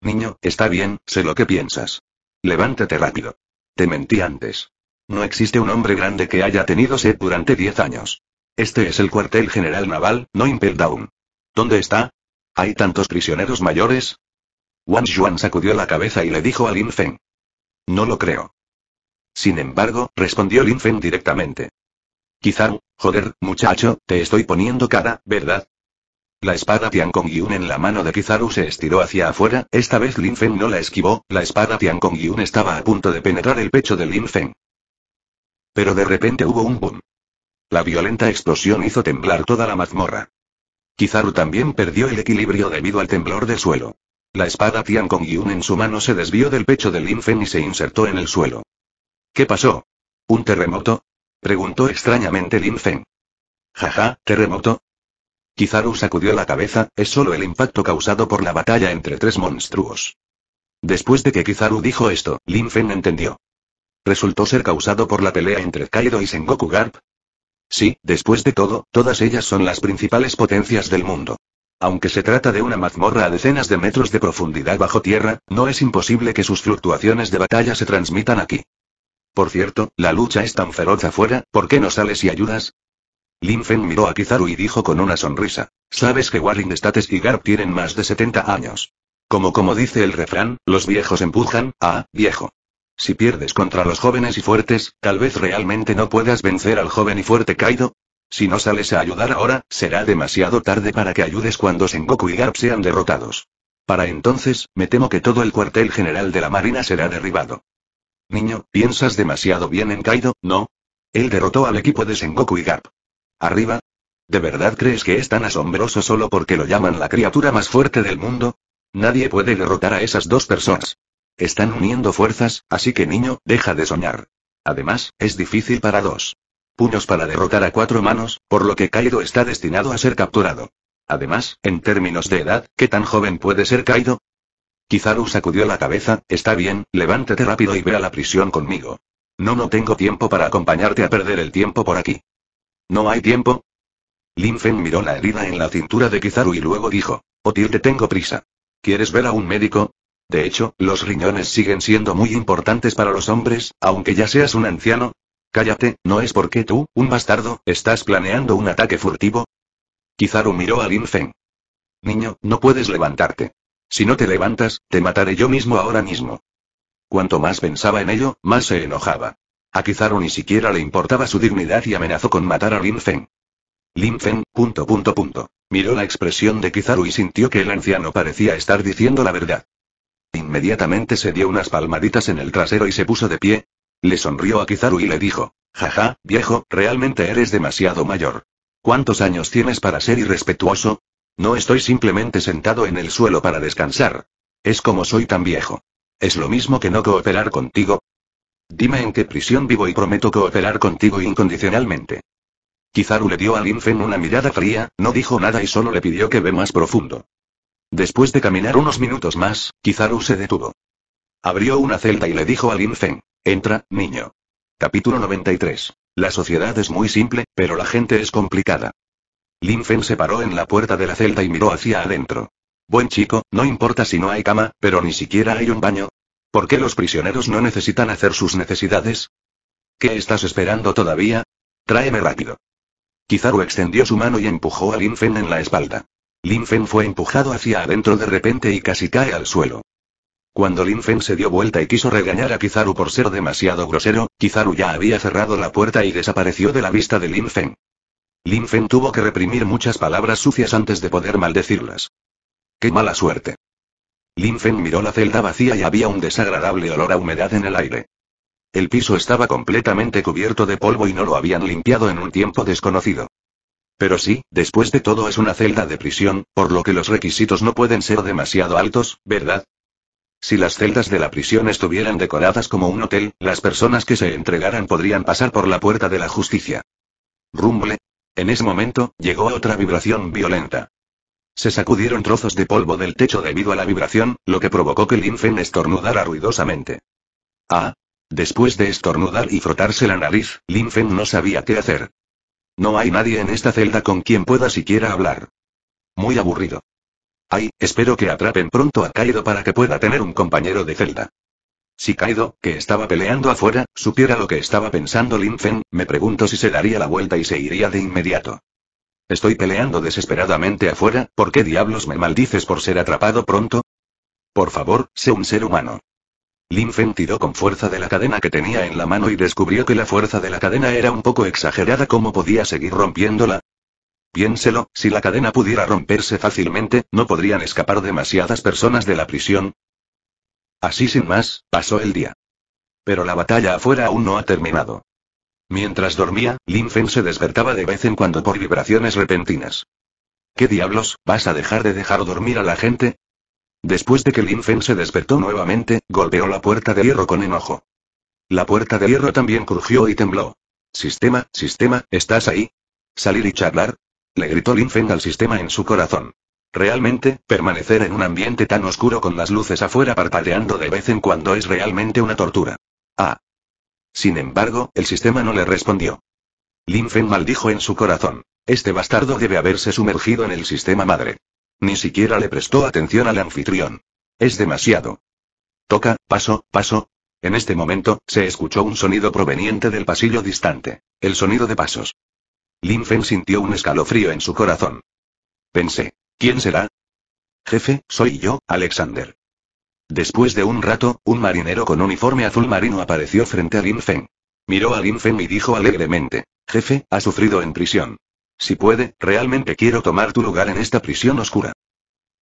Niño, está bien, sé lo que piensas. Levántate rápido. Te mentí antes. No existe un hombre grande que haya tenido sed durante diez años. Este es el cuartel general naval, no Impel Down. ¿Dónde está? ¿Hay tantos prisioneros mayores? Wang Juan sacudió la cabeza y le dijo a Lin Feng. No lo creo. Sin embargo, respondió Lin Feng directamente. Quizá, joder, muchacho, te estoy poniendo cara, ¿verdad? La espada Tiankong Yun en la mano de Kizaru se estiró hacia afuera, esta vez Lin Feng no la esquivó, la espada Tiankong Yun estaba a punto de penetrar el pecho de Lin Feng. Pero de repente hubo un boom. La violenta explosión hizo temblar toda la mazmorra. Kizaru también perdió el equilibrio debido al temblor del suelo. La espada Tiankong Yun en su mano se desvió del pecho de Lin Feng y se insertó en el suelo. ¿Qué pasó? ¿Un terremoto? preguntó extrañamente Lin Feng. Jaja, terremoto. Kizaru sacudió la cabeza, es solo el impacto causado por la batalla entre tres monstruos. Después de que Kizaru dijo esto, Lin Fen entendió. ¿Resultó ser causado por la pelea entre Kaido y Sengoku Garp? Sí, después de todo, todas ellas son las principales potencias del mundo. Aunque se trata de una mazmorra a decenas de metros de profundidad bajo tierra, no es imposible que sus fluctuaciones de batalla se transmitan aquí. Por cierto, la lucha es tan feroz afuera, ¿por qué no sales y ayudas? Lin Fen miró a Kizaru y dijo con una sonrisa, sabes que Warring States y Garp tienen más de 70 años. Como como dice el refrán, los viejos empujan, a, viejo. Si pierdes contra los jóvenes y fuertes, tal vez realmente no puedas vencer al joven y fuerte Kaido. Si no sales a ayudar ahora, será demasiado tarde para que ayudes cuando Sengoku y Garp sean derrotados. Para entonces, me temo que todo el cuartel general de la Marina será derribado. Niño, piensas demasiado bien en Kaido, ¿no? Él derrotó al equipo de Sengoku y Garp. ¿Arriba? ¿De verdad crees que es tan asombroso solo porque lo llaman la criatura más fuerte del mundo? Nadie puede derrotar a esas dos personas. Están uniendo fuerzas, así que niño, deja de soñar. Además, es difícil para dos puños para derrotar a cuatro manos, por lo que Kaido está destinado a ser capturado. Además, en términos de edad, ¿qué tan joven puede ser Kaido? Kizaru sacudió la cabeza, está bien, levántate rápido y ve a la prisión conmigo. No, no tengo tiempo para acompañarte a perder el tiempo por aquí. ¿No hay tiempo? Lin Fen miró la herida en la cintura de Kizaru y luego dijo, Otil te tengo prisa. ¿Quieres ver a un médico? De hecho, los riñones siguen siendo muy importantes para los hombres, aunque ya seas un anciano. Cállate, ¿no es porque tú, un bastardo, estás planeando un ataque furtivo? Kizaru miró a Lin Feng. Niño, no puedes levantarte. Si no te levantas, te mataré yo mismo ahora mismo. Cuanto más pensaba en ello, más se enojaba. A Kizaru ni siquiera le importaba su dignidad y amenazó con matar a Lin Feng. Lin Feng, punto punto punto. Miró la expresión de Kizaru y sintió que el anciano parecía estar diciendo la verdad. Inmediatamente se dio unas palmaditas en el trasero y se puso de pie. Le sonrió a Kizaru y le dijo, jaja, viejo, realmente eres demasiado mayor. ¿Cuántos años tienes para ser irrespetuoso? No estoy simplemente sentado en el suelo para descansar. Es como soy tan viejo. ¿Es lo mismo que no cooperar contigo? Dime en qué prisión vivo y prometo cooperar contigo incondicionalmente. Kizaru le dio a Lin una mirada fría, no dijo nada y solo le pidió que ve más profundo. Después de caminar unos minutos más, Kizaru se detuvo. Abrió una celda y le dijo a Lin Feng, entra, niño. Capítulo 93. La sociedad es muy simple, pero la gente es complicada. Lin Feng se paró en la puerta de la celda y miró hacia adentro. Buen chico, no importa si no hay cama, pero ni siquiera hay un baño. ¿Por qué los prisioneros no necesitan hacer sus necesidades? ¿Qué estás esperando todavía? Tráeme rápido. Kizaru extendió su mano y empujó a Lin Feng en la espalda. Lin Fen fue empujado hacia adentro de repente y casi cae al suelo. Cuando Lin Fen se dio vuelta y quiso regañar a Kizaru por ser demasiado grosero, Kizaru ya había cerrado la puerta y desapareció de la vista de Lin Fen. Lin Fen tuvo que reprimir muchas palabras sucias antes de poder maldecirlas. ¡Qué mala suerte! Lin Fen miró la celda vacía y había un desagradable olor a humedad en el aire. El piso estaba completamente cubierto de polvo y no lo habían limpiado en un tiempo desconocido. Pero sí, después de todo es una celda de prisión, por lo que los requisitos no pueden ser demasiado altos, ¿verdad? Si las celdas de la prisión estuvieran decoradas como un hotel, las personas que se entregaran podrían pasar por la puerta de la justicia. Rumble. En ese momento, llegó otra vibración violenta. Se sacudieron trozos de polvo del techo debido a la vibración, lo que provocó que Linfen estornudara ruidosamente. Ah. Después de estornudar y frotarse la nariz, Linfen no sabía qué hacer. No hay nadie en esta celda con quien pueda siquiera hablar. Muy aburrido. Ay, espero que atrapen pronto a Kaido para que pueda tener un compañero de celda. Si Kaido, que estaba peleando afuera, supiera lo que estaba pensando Lin Fen, me pregunto si se daría la vuelta y se iría de inmediato. Estoy peleando desesperadamente afuera, ¿por qué diablos me maldices por ser atrapado pronto? Por favor, sé un ser humano. Lin Fen tiró con fuerza de la cadena que tenía en la mano y descubrió que la fuerza de la cadena era un poco exagerada. ¿Cómo podía seguir rompiéndola? Piénselo, si la cadena pudiera romperse fácilmente, no podrían escapar demasiadas personas de la prisión. Así sin más, pasó el día. Pero la batalla afuera aún no ha terminado. Mientras dormía, Lin Fen se despertaba de vez en cuando por vibraciones repentinas. ¿Qué diablos, vas a dejar de dejar dormir a la gente? Después de que Lin Fen se despertó nuevamente, golpeó la puerta de hierro con enojo. La puerta de hierro también crujió y tembló. Sistema, sistema, ¿estás ahí? ¿Salir y charlar? Le gritó Lin Feng al sistema en su corazón. Realmente, permanecer en un ambiente tan oscuro con las luces afuera parpadeando de vez en cuando es realmente una tortura. Ah. Sin embargo, el sistema no le respondió. Lin Feng maldijo en su corazón. Este bastardo debe haberse sumergido en el sistema madre. Ni siquiera le prestó atención al anfitrión. Es demasiado. Toca, paso, paso. En este momento, se escuchó un sonido proveniente del pasillo distante. El sonido de pasos. Lin Feng sintió un escalofrío en su corazón. Pensé, ¿quién será? Jefe, soy yo, Alexander. Después de un rato, un marinero con uniforme azul marino apareció frente a Lin Feng. Miró a Lin Feng y dijo alegremente, Jefe, ha sufrido en prisión. Si puede, realmente quiero tomar tu lugar en esta prisión oscura.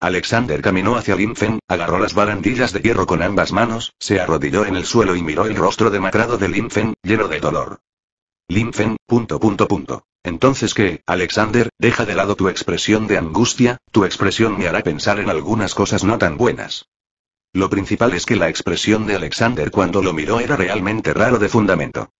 Alexander caminó hacia Lin Feng, agarró las barandillas de hierro con ambas manos, se arrodilló en el suelo y miró el rostro demacrado de Lin Feng, lleno de dolor. Lin Feng, punto punto punto. Entonces qué, Alexander, deja de lado tu expresión de angustia, tu expresión me hará pensar en algunas cosas no tan buenas. Lo principal es que la expresión de Alexander cuando lo miró era realmente raro de fundamento.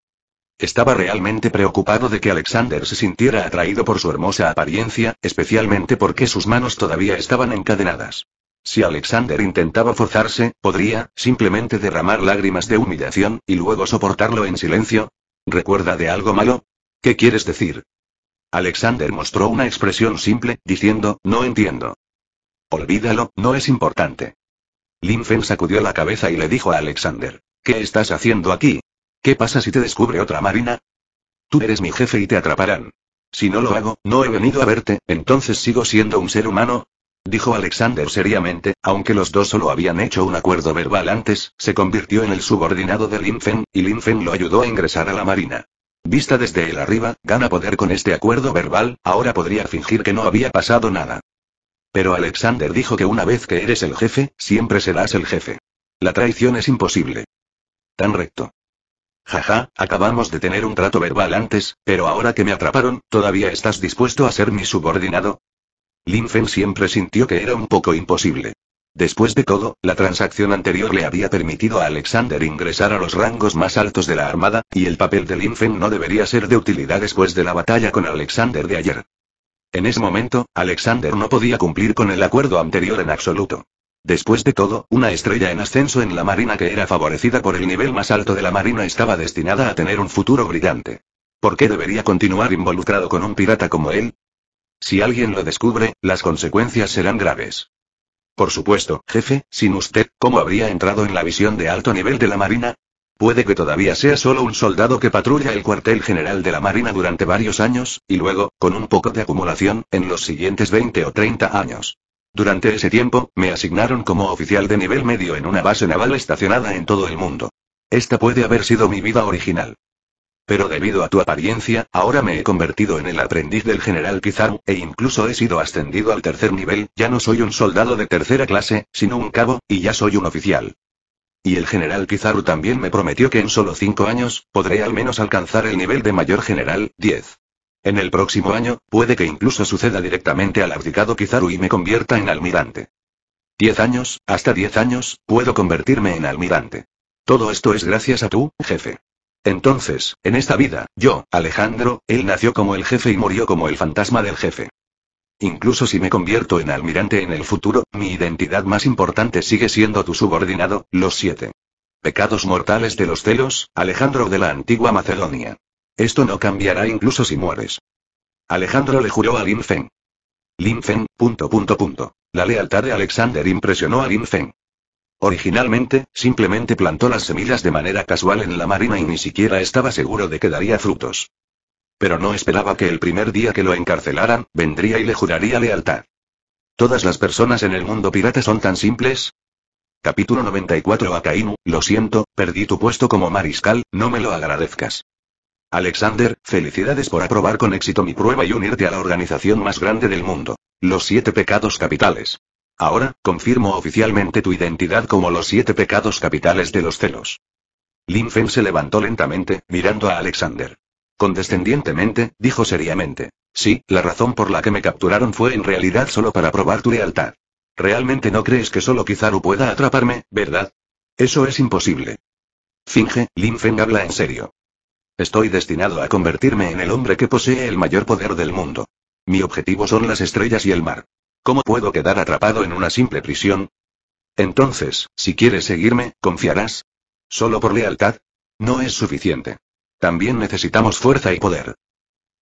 Estaba realmente preocupado de que Alexander se sintiera atraído por su hermosa apariencia, especialmente porque sus manos todavía estaban encadenadas. Si Alexander intentaba forzarse, podría, simplemente derramar lágrimas de humillación, y luego soportarlo en silencio. ¿Recuerda de algo malo? ¿Qué quieres decir? Alexander mostró una expresión simple, diciendo, no entiendo. Olvídalo, no es importante. Lin Fen sacudió la cabeza y le dijo a Alexander, ¿qué estás haciendo aquí? ¿Qué pasa si te descubre otra marina? Tú eres mi jefe y te atraparán. Si no lo hago, no he venido a verte, entonces sigo siendo un ser humano. Dijo Alexander seriamente, aunque los dos solo habían hecho un acuerdo verbal antes, se convirtió en el subordinado de Lin Fen, y Lin Fen lo ayudó a ingresar a la marina. Vista desde el arriba, gana poder con este acuerdo verbal, ahora podría fingir que no había pasado nada. Pero Alexander dijo que una vez que eres el jefe, siempre serás el jefe. La traición es imposible. Tan recto. Jaja, acabamos de tener un trato verbal antes, pero ahora que me atraparon, ¿todavía estás dispuesto a ser mi subordinado? Lin Fen siempre sintió que era un poco imposible. Después de todo, la transacción anterior le había permitido a Alexander ingresar a los rangos más altos de la Armada, y el papel de Lin Fen no debería ser de utilidad después de la batalla con Alexander de ayer. En ese momento, Alexander no podía cumplir con el acuerdo anterior en absoluto. Después de todo, una estrella en ascenso en la Marina que era favorecida por el nivel más alto de la Marina estaba destinada a tener un futuro brillante. ¿Por qué debería continuar involucrado con un pirata como él? Si alguien lo descubre, las consecuencias serán graves. Por supuesto, jefe, sin usted, ¿cómo habría entrado en la visión de alto nivel de la Marina? Puede que todavía sea solo un soldado que patrulla el cuartel general de la Marina durante varios años, y luego, con un poco de acumulación, en los siguientes 20 o 30 años. Durante ese tiempo, me asignaron como oficial de nivel medio en una base naval estacionada en todo el mundo. Esta puede haber sido mi vida original. Pero debido a tu apariencia, ahora me he convertido en el aprendiz del general Kizaru, e incluso he sido ascendido al tercer nivel, ya no soy un soldado de tercera clase, sino un cabo, y ya soy un oficial. Y el general Kizaru también me prometió que en solo cinco años, podré al menos alcanzar el nivel de mayor general, 10. En el próximo año, puede que incluso suceda directamente al abdicado Kizaru y me convierta en almirante. Diez años, hasta diez años, puedo convertirme en almirante. Todo esto es gracias a tú, jefe. Entonces, en esta vida, yo, Alejandro, él nació como el jefe y murió como el fantasma del jefe. Incluso si me convierto en almirante en el futuro, mi identidad más importante sigue siendo tu subordinado, los siete. Pecados mortales de los celos, Alejandro de la antigua Macedonia. Esto no cambiará incluso si mueres. Alejandro le juró a Lin Feng. Lin Feng, punto punto punto. La lealtad de Alexander impresionó a Lin Feng. Originalmente, simplemente plantó las semillas de manera casual en la marina y ni siquiera estaba seguro de que daría frutos. Pero no esperaba que el primer día que lo encarcelaran, vendría y le juraría lealtad. ¿Todas las personas en el mundo pirata son tan simples? Capítulo 94 Akainu, lo siento, perdí tu puesto como mariscal, no me lo agradezcas. Alexander, felicidades por aprobar con éxito mi prueba y unirte a la organización más grande del mundo. Los siete pecados capitales. Ahora, confirmo oficialmente tu identidad como los siete pecados capitales de los celos. Lin Fen se levantó lentamente, mirando a Alexander. Condescendientemente, dijo seriamente. Sí, la razón por la que me capturaron fue en realidad solo para probar tu lealtad. ¿Realmente no crees que solo Kizaru pueda atraparme, verdad? Eso es imposible. Finge, Lin Feng habla en serio. Estoy destinado a convertirme en el hombre que posee el mayor poder del mundo. Mi objetivo son las estrellas y el mar. ¿Cómo puedo quedar atrapado en una simple prisión? Entonces, si quieres seguirme, ¿confiarás? ¿Solo por lealtad? No es suficiente. También necesitamos fuerza y poder.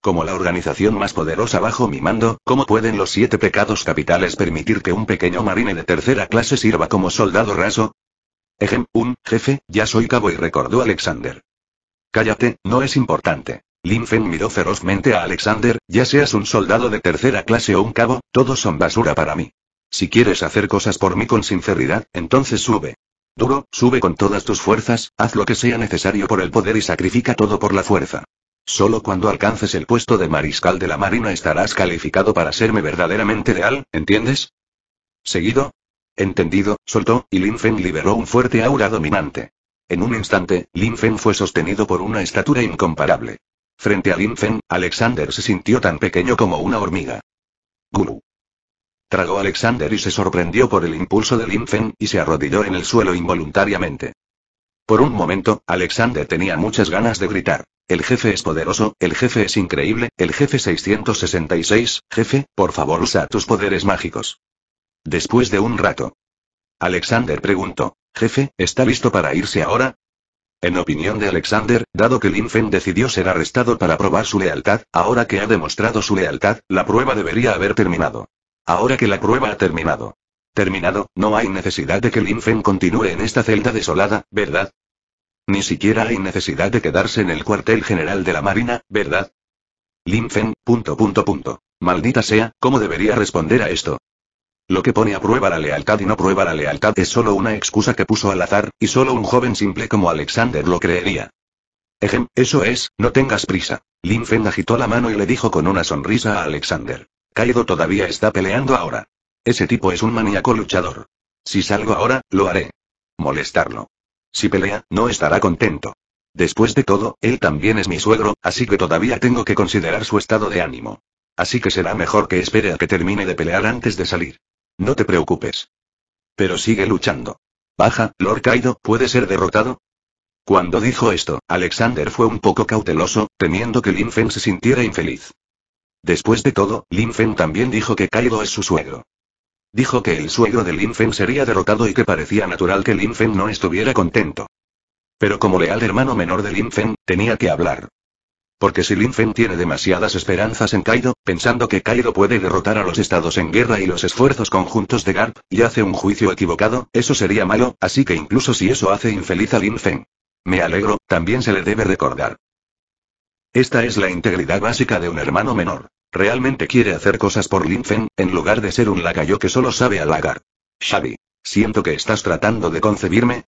Como la organización más poderosa bajo mi mando, ¿cómo pueden los siete pecados capitales permitir que un pequeño marine de tercera clase sirva como soldado raso? Ejem, un, jefe, ya soy cabo y recordó Alexander. Cállate, no es importante. Lin Fen miró ferozmente a Alexander, ya seas un soldado de tercera clase o un cabo, todos son basura para mí. Si quieres hacer cosas por mí con sinceridad, entonces sube. Duro, sube con todas tus fuerzas, haz lo que sea necesario por el poder y sacrifica todo por la fuerza. Solo cuando alcances el puesto de mariscal de la Marina estarás calificado para serme verdaderamente leal, ¿entiendes? ¿Seguido? Entendido, soltó, y Lin Fen liberó un fuerte aura dominante. En un instante, Lin Fen fue sostenido por una estatura incomparable. Frente a Lin Fen, Alexander se sintió tan pequeño como una hormiga. Guru. Tragó Alexander y se sorprendió por el impulso de Lin Fen, y se arrodilló en el suelo involuntariamente. Por un momento, Alexander tenía muchas ganas de gritar. El jefe es poderoso, el jefe es increíble, el jefe 666, jefe, por favor usa tus poderes mágicos. Después de un rato. Alexander preguntó, jefe, ¿está listo para irse ahora? En opinión de Alexander, dado que Lin Fen decidió ser arrestado para probar su lealtad, ahora que ha demostrado su lealtad, la prueba debería haber terminado. Ahora que la prueba ha terminado. Terminado, no hay necesidad de que Lin Fen continúe en esta celda desolada, ¿verdad? Ni siquiera hay necesidad de quedarse en el cuartel general de la Marina, ¿verdad? Lin Fen, punto punto punto. Maldita sea, ¿cómo debería responder a esto? Lo que pone a prueba la lealtad y no prueba la lealtad es solo una excusa que puso al azar, y solo un joven simple como Alexander lo creería. Ejem, eso es, no tengas prisa. Lin Fen agitó la mano y le dijo con una sonrisa a Alexander. Kaido todavía está peleando ahora. Ese tipo es un maníaco luchador. Si salgo ahora, lo haré. Molestarlo. Si pelea, no estará contento. Después de todo, él también es mi suegro, así que todavía tengo que considerar su estado de ánimo. Así que será mejor que espere a que termine de pelear antes de salir. No te preocupes. Pero sigue luchando. Baja, Lord Kaido, ¿puede ser derrotado? Cuando dijo esto, Alexander fue un poco cauteloso, temiendo que Lin Fen se sintiera infeliz. Después de todo, Lin Fen también dijo que Kaido es su suegro. Dijo que el suegro de Lin Fen sería derrotado y que parecía natural que Lin Fen no estuviera contento. Pero como leal hermano menor de Lin Fen, tenía que hablar. Porque si Lin Fen tiene demasiadas esperanzas en Kaido, pensando que Kaido puede derrotar a los estados en guerra y los esfuerzos conjuntos de Garp, y hace un juicio equivocado, eso sería malo, así que incluso si eso hace infeliz a Lin Fen. Me alegro, también se le debe recordar. Esta es la integridad básica de un hermano menor. Realmente quiere hacer cosas por Lin Fen, en lugar de ser un lacayo que solo sabe halagar. Xavi. Siento que estás tratando de concebirme.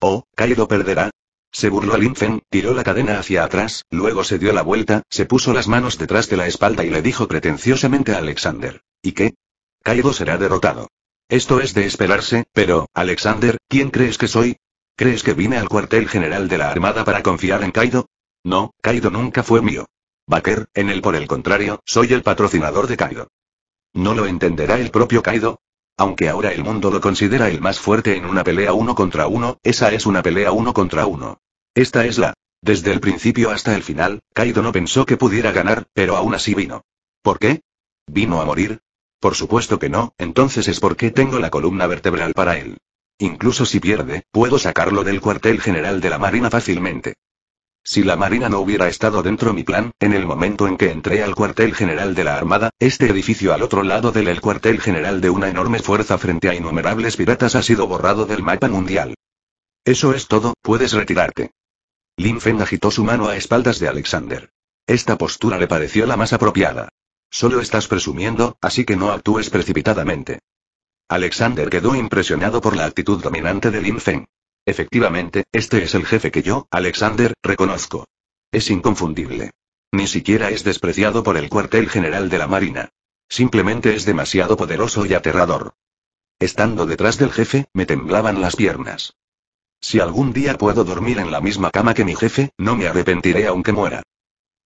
Oh, Kaido perderá, se burló a Lin Fen, tiró la cadena hacia atrás, luego se dio la vuelta, se puso las manos detrás de la espalda y le dijo pretenciosamente a Alexander. ¿Y qué? Kaido será derrotado. Esto es de esperarse, pero, Alexander, ¿quién crees que soy? ¿Crees que vine al cuartel general de la Armada para confiar en Kaido? No, Kaido nunca fue mío. Baker, en él por el contrario, soy el patrocinador de Kaido. ¿No lo entenderá el propio Kaido? Aunque ahora el mundo lo considera el más fuerte en una pelea uno contra uno, esa es una pelea uno contra uno. Esta es la. Desde el principio hasta el final, Kaido no pensó que pudiera ganar, pero aún así vino. ¿Por qué? ¿Vino a morir? Por supuesto que no, entonces es porque tengo la columna vertebral para él. Incluso si pierde, puedo sacarlo del cuartel general de la Marina fácilmente. Si la Marina no hubiera estado dentro mi plan, en el momento en que entré al cuartel general de la Armada, este edificio al otro lado del el cuartel general de una enorme fuerza frente a innumerables piratas ha sido borrado del mapa mundial. Eso es todo, puedes retirarte. Lin Fen agitó su mano a espaldas de Alexander. Esta postura le pareció la más apropiada. Solo estás presumiendo, así que no actúes precipitadamente. Alexander quedó impresionado por la actitud dominante de Lin Fen. Efectivamente, este es el jefe que yo, Alexander, reconozco. Es inconfundible. Ni siquiera es despreciado por el cuartel general de la Marina. Simplemente es demasiado poderoso y aterrador. Estando detrás del jefe, me temblaban las piernas. Si algún día puedo dormir en la misma cama que mi jefe, no me arrepentiré aunque muera.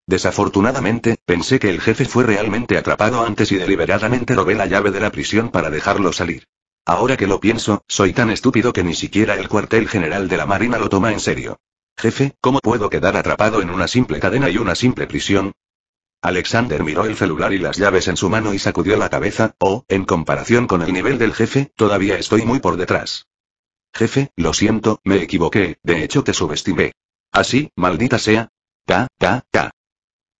Desafortunadamente, pensé que el jefe fue realmente atrapado antes y deliberadamente robé la llave de la prisión para dejarlo salir. Ahora que lo pienso, soy tan estúpido que ni siquiera el cuartel general de la Marina lo toma en serio. Jefe, ¿cómo puedo quedar atrapado en una simple cadena y una simple prisión? Alexander miró el celular y las llaves en su mano y sacudió la cabeza, oh, en comparación con el nivel del jefe, todavía estoy muy por detrás. Jefe, lo siento, me equivoqué, de hecho te subestimé. Así, maldita sea. K, K, K.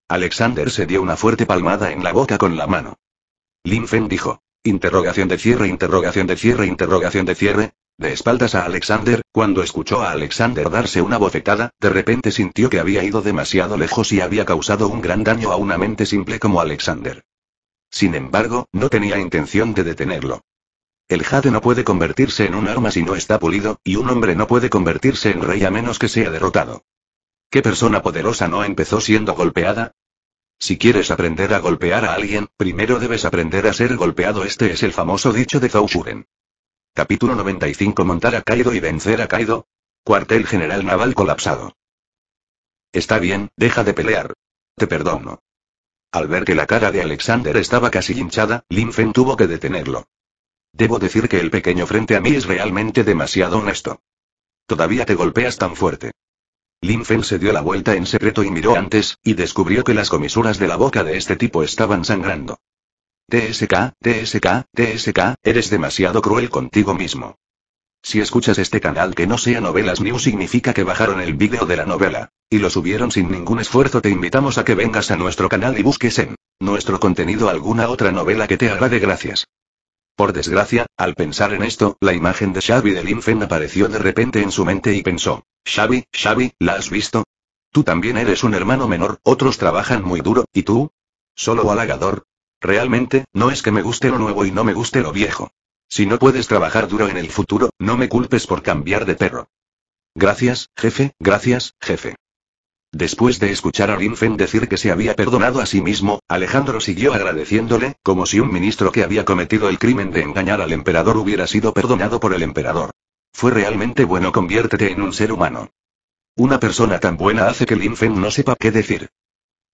Alexander se dio una fuerte palmada en la boca con la mano. Lin Fen dijo. Interrogación de cierre, interrogación de cierre, interrogación de cierre. De espaldas a Alexander, cuando escuchó a Alexander darse una bofetada, de repente sintió que había ido demasiado lejos y había causado un gran daño a una mente simple como Alexander. Sin embargo, no tenía intención de detenerlo. El jade no puede convertirse en un arma si no está pulido, y un hombre no puede convertirse en rey a menos que sea derrotado. ¿Qué persona poderosa no empezó siendo golpeada? Si quieres aprender a golpear a alguien, primero debes aprender a ser golpeado. Este es el famoso dicho de Zhou Shuren. Capítulo 95 Montar a Kaido y vencer a Kaido. Cuartel General Naval colapsado. Está bien, deja de pelear. Te perdono. Al ver que la cara de Alexander estaba casi hinchada, Lin Fen tuvo que detenerlo. Debo decir que el pequeño frente a mí es realmente demasiado honesto. Todavía te golpeas tan fuerte. Lin Fen se dio la vuelta en secreto y miró antes, y descubrió que las comisuras de la boca de este tipo estaban sangrando. TSK, TSK, TSK, eres demasiado cruel contigo mismo. Si escuchas este canal que no sea Novelas News significa que bajaron el vídeo de la novela. Y lo subieron sin ningún esfuerzo te invitamos a que vengas a nuestro canal y busques en nuestro contenido alguna otra novela que te agrade gracias. Por desgracia, al pensar en esto, la imagen de Xavi del Infen apareció de repente en su mente y pensó, Xavi, Xavi, ¿la has visto? Tú también eres un hermano menor, otros trabajan muy duro, ¿y tú? Solo halagador, Realmente, no es que me guste lo nuevo y no me guste lo viejo. Si no puedes trabajar duro en el futuro, no me culpes por cambiar de perro. Gracias, jefe, gracias, jefe. Después de escuchar a Fen decir que se había perdonado a sí mismo, Alejandro siguió agradeciéndole, como si un ministro que había cometido el crimen de engañar al emperador hubiera sido perdonado por el emperador. Fue realmente bueno, conviértete en un ser humano. Una persona tan buena hace que Fen no sepa qué decir.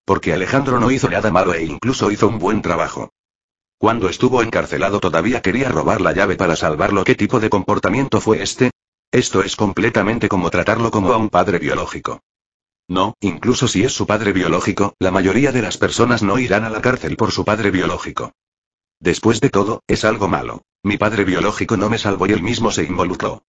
Porque Alejandro no hizo nada malo e incluso hizo un buen trabajo. Cuando estuvo encarcelado todavía quería robar la llave para salvarlo. ¿Qué tipo de comportamiento fue este? Esto es completamente como tratarlo como a un padre biológico. No, incluso si es su padre biológico, la mayoría de las personas no irán a la cárcel por su padre biológico. Después de todo, es algo malo. Mi padre biológico no me salvó y él mismo se involucró.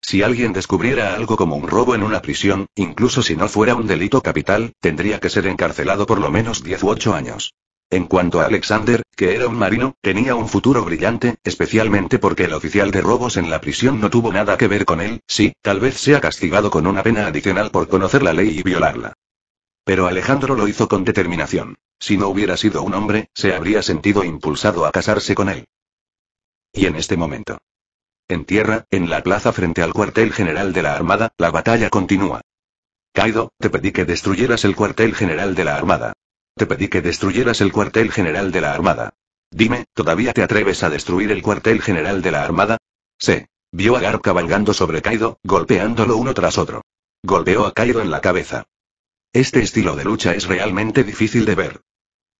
Si alguien descubriera algo como un robo en una prisión, incluso si no fuera un delito capital, tendría que ser encarcelado por lo menos 10 u 8 años. En cuanto a Alexander, que era un marino, tenía un futuro brillante, especialmente porque el oficial de robos en la prisión no tuvo nada que ver con él, sí, tal vez sea castigado con una pena adicional por conocer la ley y violarla. Pero Alejandro lo hizo con determinación. Si no hubiera sido un hombre, se habría sentido impulsado a casarse con él. Y en este momento, en tierra, en la plaza frente al cuartel general de la Armada, la batalla continúa. Kaido, te pedí que destruyeras el cuartel general de la Armada. Te pedí que destruyeras el cuartel general de la Armada. Dime, ¿todavía te atreves a destruir el cuartel general de la Armada? Sí. Vio a Garp cabalgando sobre Kaido, golpeándolo uno tras otro. Golpeó a Kaido en la cabeza. Este estilo de lucha es realmente difícil de ver.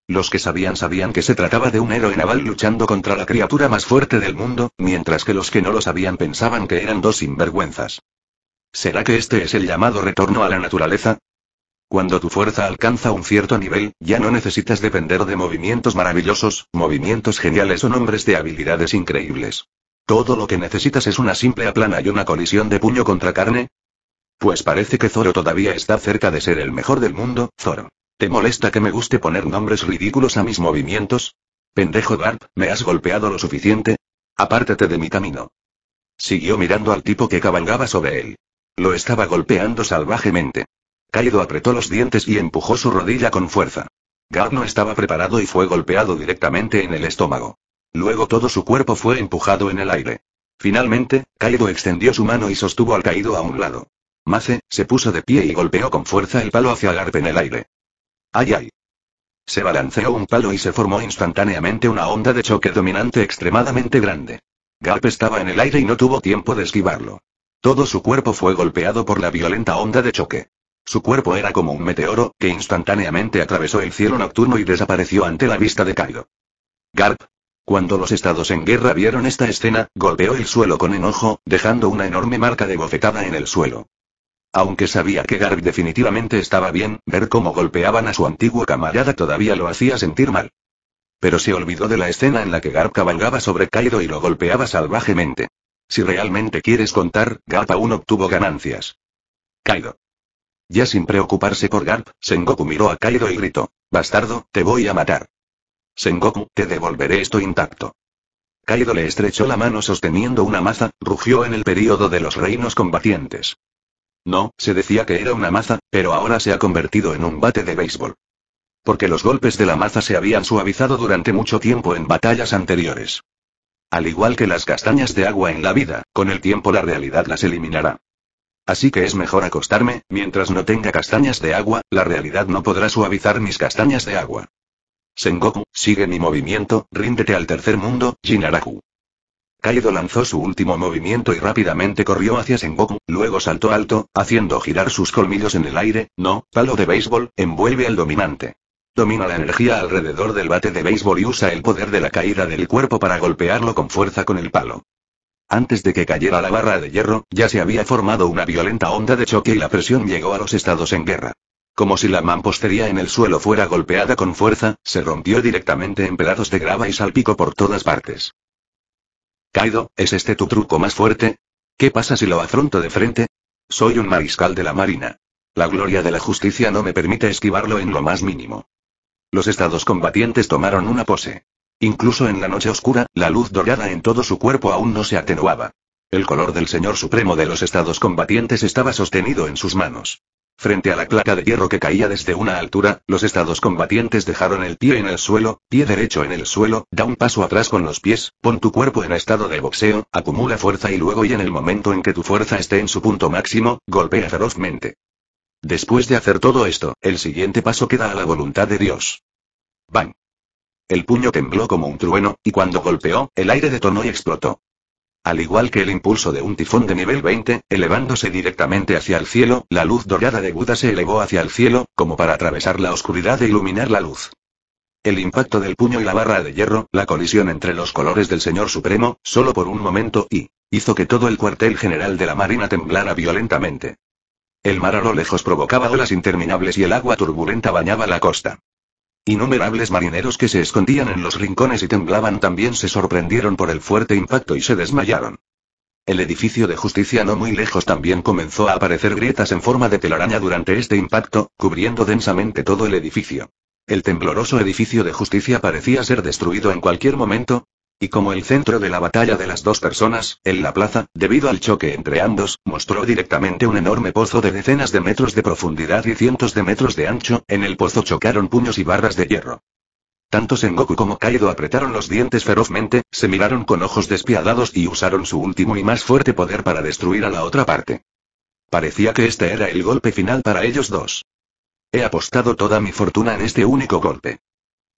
Los que sabían sabían que se trataba de un héroe naval luchando contra la criatura más fuerte del mundo, mientras que los que no lo sabían pensaban que eran dos sinvergüenzas. ¿Será que este es el llamado retorno a la naturaleza? Cuando tu fuerza alcanza un cierto nivel, ya no necesitas depender de movimientos maravillosos, movimientos geniales o nombres de habilidades increíbles. Todo lo que necesitas es una simple aplana y una colisión de puño contra carne. Pues parece que Zoro todavía está cerca de ser el mejor del mundo, Zoro. ¿Te molesta que me guste poner nombres ridículos a mis movimientos? Pendejo Garp, ¿me has golpeado lo suficiente? Apártate de mi camino. Siguió mirando al tipo que cabalgaba sobre él. Lo estaba golpeando salvajemente. Kaido apretó los dientes y empujó su rodilla con fuerza. Garp no estaba preparado y fue golpeado directamente en el estómago. Luego todo su cuerpo fue empujado en el aire. Finalmente, Kaido extendió su mano y sostuvo al caído a un lado. Mace, se puso de pie y golpeó con fuerza el palo hacia Garp en el aire. ¡Ay ay! Se balanceó un palo y se formó instantáneamente una onda de choque dominante extremadamente grande. Garp estaba en el aire y no tuvo tiempo de esquivarlo. Todo su cuerpo fue golpeado por la violenta onda de choque. Su cuerpo era como un meteoro, que instantáneamente atravesó el cielo nocturno y desapareció ante la vista de Kaido. Garp. Cuando los estados en guerra vieron esta escena, golpeó el suelo con enojo, dejando una enorme marca de bofetada en el suelo. Aunque sabía que Garp definitivamente estaba bien, ver cómo golpeaban a su antiguo camarada todavía lo hacía sentir mal. Pero se olvidó de la escena en la que Garp cabalgaba sobre Kaido y lo golpeaba salvajemente. Si realmente quieres contar, Garp aún obtuvo ganancias. Kaido. Ya sin preocuparse por Garp, Sengoku miró a Kaido y gritó, Bastardo, te voy a matar. Sengoku, te devolveré esto intacto. Kaido le estrechó la mano sosteniendo una maza, rugió en el período de los reinos combatientes. No, se decía que era una maza, pero ahora se ha convertido en un bate de béisbol. Porque los golpes de la maza se habían suavizado durante mucho tiempo en batallas anteriores. Al igual que las castañas de agua en la vida, con el tiempo la realidad las eliminará. Así que es mejor acostarme, mientras no tenga castañas de agua, la realidad no podrá suavizar mis castañas de agua. Sengoku, sigue mi movimiento, ríndete al tercer mundo, Jinaraku. Kaido lanzó su último movimiento y rápidamente corrió hacia Sengoku, luego saltó alto, haciendo girar sus colmillos en el aire, no, palo de béisbol, envuelve al dominante. Domina la energía alrededor del bate de béisbol y usa el poder de la caída del cuerpo para golpearlo con fuerza con el palo. Antes de que cayera la barra de hierro, ya se había formado una violenta onda de choque y la presión llegó a los estados en guerra. Como si la mampostería en el suelo fuera golpeada con fuerza, se rompió directamente en pedazos de grava y salpicó por todas partes. Kaido, ¿es este tu truco más fuerte? ¿Qué pasa si lo afronto de frente? Soy un mariscal de la marina. La gloria de la justicia no me permite esquivarlo en lo más mínimo. Los estados combatientes tomaron una pose. Incluso en la noche oscura, la luz dorada en todo su cuerpo aún no se atenuaba. El color del Señor Supremo de los estados combatientes estaba sostenido en sus manos. Frente a la placa de hierro que caía desde una altura, los estados combatientes dejaron el pie en el suelo, pie derecho en el suelo, da un paso atrás con los pies, pon tu cuerpo en estado de boxeo, acumula fuerza y luego y en el momento en que tu fuerza esté en su punto máximo, golpea ferozmente. Después de hacer todo esto, el siguiente paso queda a la voluntad de Dios. Bang. El puño tembló como un trueno, y cuando golpeó, el aire detonó y explotó. Al igual que el impulso de un tifón de nivel 20, elevándose directamente hacia el cielo, la luz dorada de Buda se elevó hacia el cielo, como para atravesar la oscuridad e iluminar la luz. El impacto del puño y la barra de hierro, la colisión entre los colores del Señor Supremo, solo por un momento y, hizo que todo el cuartel general de la Marina temblara violentamente. El mar a lo lejos provocaba olas interminables y el agua turbulenta bañaba la costa. Innumerables marineros que se escondían en los rincones y temblaban también se sorprendieron por el fuerte impacto y se desmayaron. El edificio de justicia no muy lejos también comenzó a aparecer grietas en forma de telaraña durante este impacto, cubriendo densamente todo el edificio. El tembloroso edificio de justicia parecía ser destruido en cualquier momento, y como el centro de la batalla de las dos personas, en la plaza, debido al choque entre ambos, mostró directamente un enorme pozo de decenas de metros de profundidad y cientos de metros de ancho, en el pozo chocaron puños y barras de hierro. Tanto Sengoku como Kaido apretaron los dientes ferozmente, se miraron con ojos despiadados y usaron su último y más fuerte poder para destruir a la otra parte. Parecía que este era el golpe final para ellos dos. He apostado toda mi fortuna en este único golpe.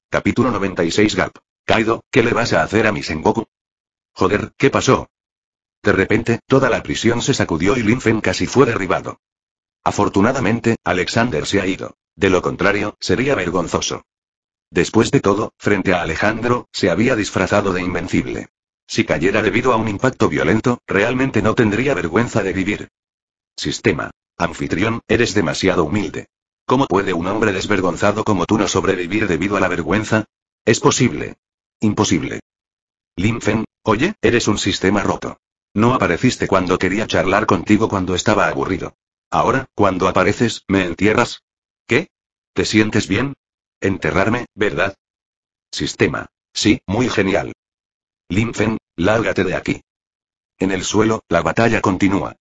Capítulo 96 Gap. Kaido, ¿qué le vas a hacer a mi Sengoku? Joder, ¿qué pasó? De repente, toda la prisión se sacudió y Linfen casi fue derribado. Afortunadamente, Alexander se ha ido. De lo contrario, sería vergonzoso. Después de todo, frente a Alejandro, se había disfrazado de invencible. Si cayera debido a un impacto violento, realmente no tendría vergüenza de vivir. Sistema. Anfitrión, eres demasiado humilde. ¿Cómo puede un hombre desvergonzado como tú no sobrevivir debido a la vergüenza? Es posible. Imposible. Linfen, oye, eres un sistema roto. No apareciste cuando quería charlar contigo cuando estaba aburrido. Ahora, cuando apareces, ¿me entierras? ¿Qué? ¿Te sientes bien? Enterrarme, ¿verdad? Sistema. Sí, muy genial. Linfen, lárgate de aquí. En el suelo, la batalla continúa.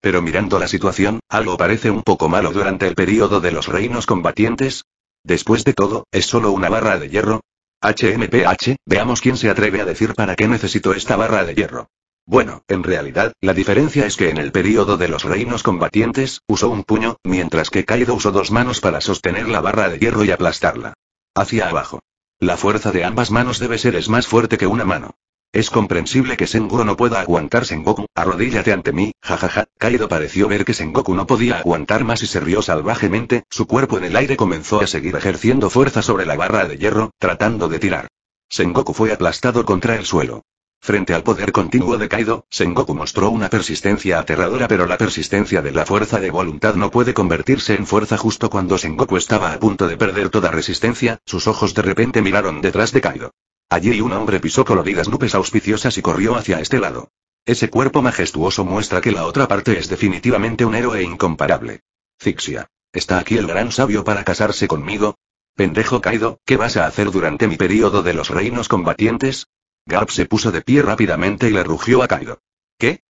Pero mirando la situación, algo parece un poco malo durante el período de los reinos combatientes. Después de todo, es solo una barra de hierro, HMPH, veamos quién se atreve a decir para qué necesito esta barra de hierro. Bueno, en realidad, la diferencia es que en el período de los reinos combatientes, usó un puño, mientras que Kaido usó dos manos para sostener la barra de hierro y aplastarla. Hacia abajo. La fuerza de ambas manos debe ser más fuerte que una mano. Es comprensible que Sengoku no pueda aguantar Sengoku, arrodíllate ante mí, jajaja, Kaido pareció ver que Sengoku no podía aguantar más y se rió salvajemente, su cuerpo en el aire comenzó a seguir ejerciendo fuerza sobre la barra de hierro, tratando de tirar. Sengoku fue aplastado contra el suelo. Frente al poder continuo de Kaido, Sengoku mostró una persistencia aterradora pero la persistencia de la fuerza de voluntad no puede convertirse en fuerza justo cuando Sengoku estaba a punto de perder toda resistencia, sus ojos de repente miraron detrás de Kaido. Allí un hombre pisó coloridas nubes auspiciosas y corrió hacia este lado. Ese cuerpo majestuoso muestra que la otra parte es definitivamente un héroe incomparable. Zixia. ¿Está aquí el gran sabio para casarse conmigo? Pendejo Kaido, ¿qué vas a hacer durante mi periodo de los reinos combatientes? Garp se puso de pie rápidamente y le rugió a Kaido. ¿Qué?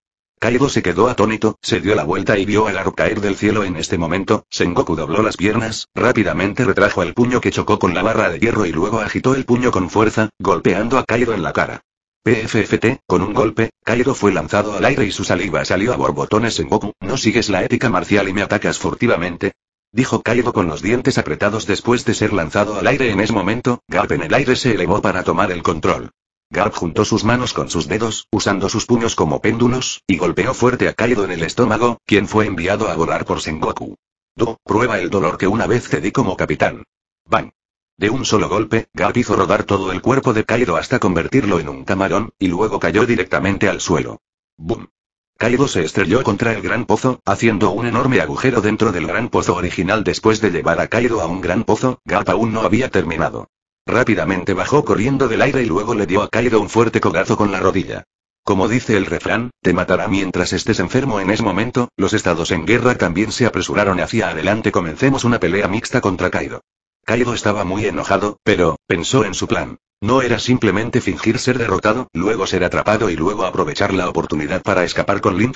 Kaido se quedó atónito, se dio la vuelta y vio al Garp caer del cielo en este momento, Sengoku dobló las piernas, rápidamente retrajo el puño que chocó con la barra de hierro y luego agitó el puño con fuerza, golpeando a Kaido en la cara. PFFT, con un golpe, Kaido fue lanzado al aire y su saliva salió a borbotones en Goku, ¿no sigues la ética marcial y me atacas furtivamente? Dijo Kaido con los dientes apretados después de ser lanzado al aire en ese momento, Garp en el aire se elevó para tomar el control. Garp juntó sus manos con sus dedos, usando sus puños como péndulos, y golpeó fuerte a Kaido en el estómago, quien fue enviado a volar por Sengoku. Do, prueba el dolor que una vez te di como capitán. Bang. De un solo golpe, Garp hizo rodar todo el cuerpo de Kaido hasta convertirlo en un camarón, y luego cayó directamente al suelo. ¡Bum! Kaido se estrelló contra el gran pozo, haciendo un enorme agujero dentro del gran pozo original después de llevar a Kaido a un gran pozo, Garp aún no había terminado. Rápidamente bajó corriendo del aire y luego le dio a Kaido un fuerte cogazo con la rodilla. Como dice el refrán, te matará mientras estés enfermo en ese momento, los estados en guerra también se apresuraron hacia adelante comencemos una pelea mixta contra Kaido. Kaido estaba muy enojado, pero, pensó en su plan. No era simplemente fingir ser derrotado, luego ser atrapado y luego aprovechar la oportunidad para escapar con Lin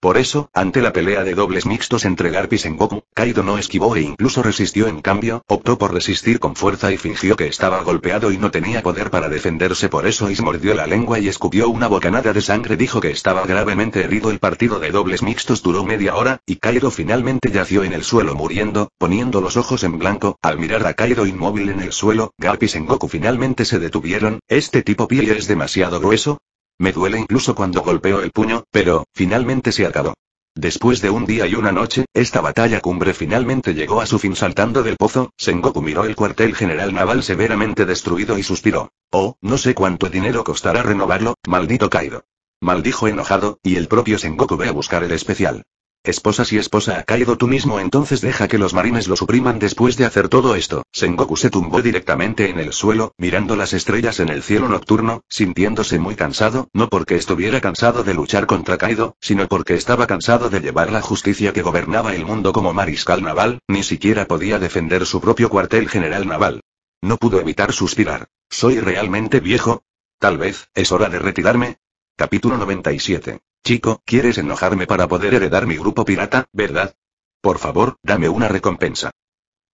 por eso, ante la pelea de dobles mixtos entre Garp y Sengoku, Kaido no esquivó e incluso resistió en cambio, optó por resistir con fuerza y fingió que estaba golpeado y no tenía poder para defenderse por eso Is mordió la lengua y escupió una bocanada de sangre dijo que estaba gravemente herido el partido de dobles mixtos duró media hora, y Kaido finalmente yació en el suelo muriendo, poniendo los ojos en blanco, al mirar a Kaido inmóvil en el suelo, Garp y Sengoku finalmente se detuvieron, este tipo piel es demasiado grueso, me duele incluso cuando golpeo el puño, pero, finalmente se acabó. Después de un día y una noche, esta batalla cumbre finalmente llegó a su fin saltando del pozo, Sengoku miró el cuartel general naval severamente destruido y suspiró. Oh, no sé cuánto dinero costará renovarlo, maldito Kaido. Maldijo enojado, y el propio Sengoku ve a buscar el especial. Esposa si esposa ha caído tú mismo entonces deja que los marines lo supriman después de hacer todo esto. Sengoku se tumbó directamente en el suelo, mirando las estrellas en el cielo nocturno, sintiéndose muy cansado, no porque estuviera cansado de luchar contra Kaido, sino porque estaba cansado de llevar la justicia que gobernaba el mundo como mariscal naval, ni siquiera podía defender su propio cuartel general naval. No pudo evitar suspirar. ¿Soy realmente viejo? Tal vez, es hora de retirarme. Capítulo 97. Chico, ¿quieres enojarme para poder heredar mi grupo pirata, verdad? Por favor, dame una recompensa.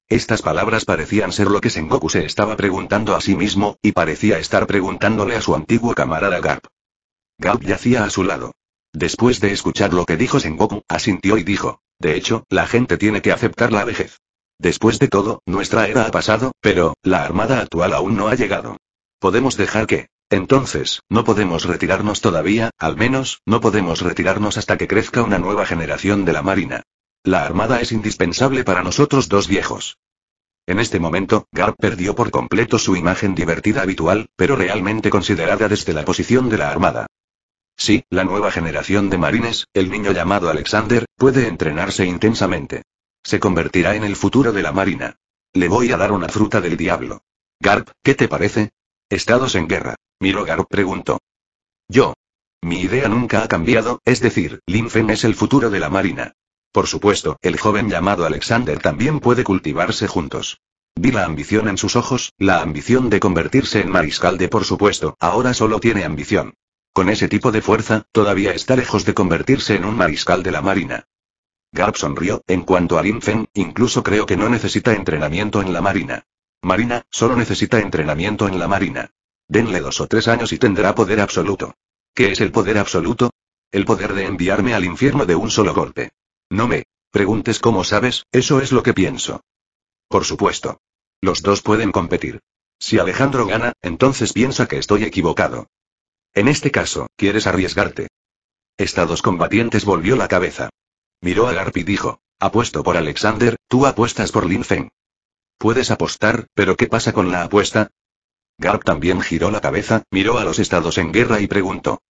Estas palabras parecían ser lo que Sengoku se estaba preguntando a sí mismo, y parecía estar preguntándole a su antiguo camarada Garp. Garp yacía a su lado. Después de escuchar lo que dijo Sengoku, asintió y dijo, de hecho, la gente tiene que aceptar la vejez. Después de todo, nuestra era ha pasado, pero, la armada actual aún no ha llegado. Podemos dejar que, entonces, no podemos retirarnos todavía, al menos, no podemos retirarnos hasta que crezca una nueva generación de la Marina. La Armada es indispensable para nosotros dos viejos. En este momento, Garp perdió por completo su imagen divertida habitual, pero realmente considerada desde la posición de la Armada. Sí, la nueva generación de marines, el niño llamado Alexander, puede entrenarse intensamente. Se convertirá en el futuro de la Marina. Le voy a dar una fruta del diablo. Garp, ¿qué te parece? Estados en guerra. Mirogar preguntó. Yo. Mi idea nunca ha cambiado, es decir, Linfen es el futuro de la marina. Por supuesto, el joven llamado Alexander también puede cultivarse juntos. Vi la ambición en sus ojos, la ambición de convertirse en mariscal de por supuesto, ahora solo tiene ambición. Con ese tipo de fuerza, todavía está lejos de convertirse en un mariscal de la marina. Garp sonrió, en cuanto a Linfen, incluso creo que no necesita entrenamiento en la marina. Marina, solo necesita entrenamiento en la Marina. Denle dos o tres años y tendrá poder absoluto. ¿Qué es el poder absoluto? El poder de enviarme al infierno de un solo golpe. No me preguntes cómo sabes, eso es lo que pienso. Por supuesto. Los dos pueden competir. Si Alejandro gana, entonces piensa que estoy equivocado. En este caso, ¿quieres arriesgarte? Estados combatientes volvió la cabeza. Miró a Garp y dijo, apuesto por Alexander, tú apuestas por Lin Feng. Puedes apostar, pero ¿qué pasa con la apuesta? Garp también giró la cabeza, miró a los estados en guerra y preguntó.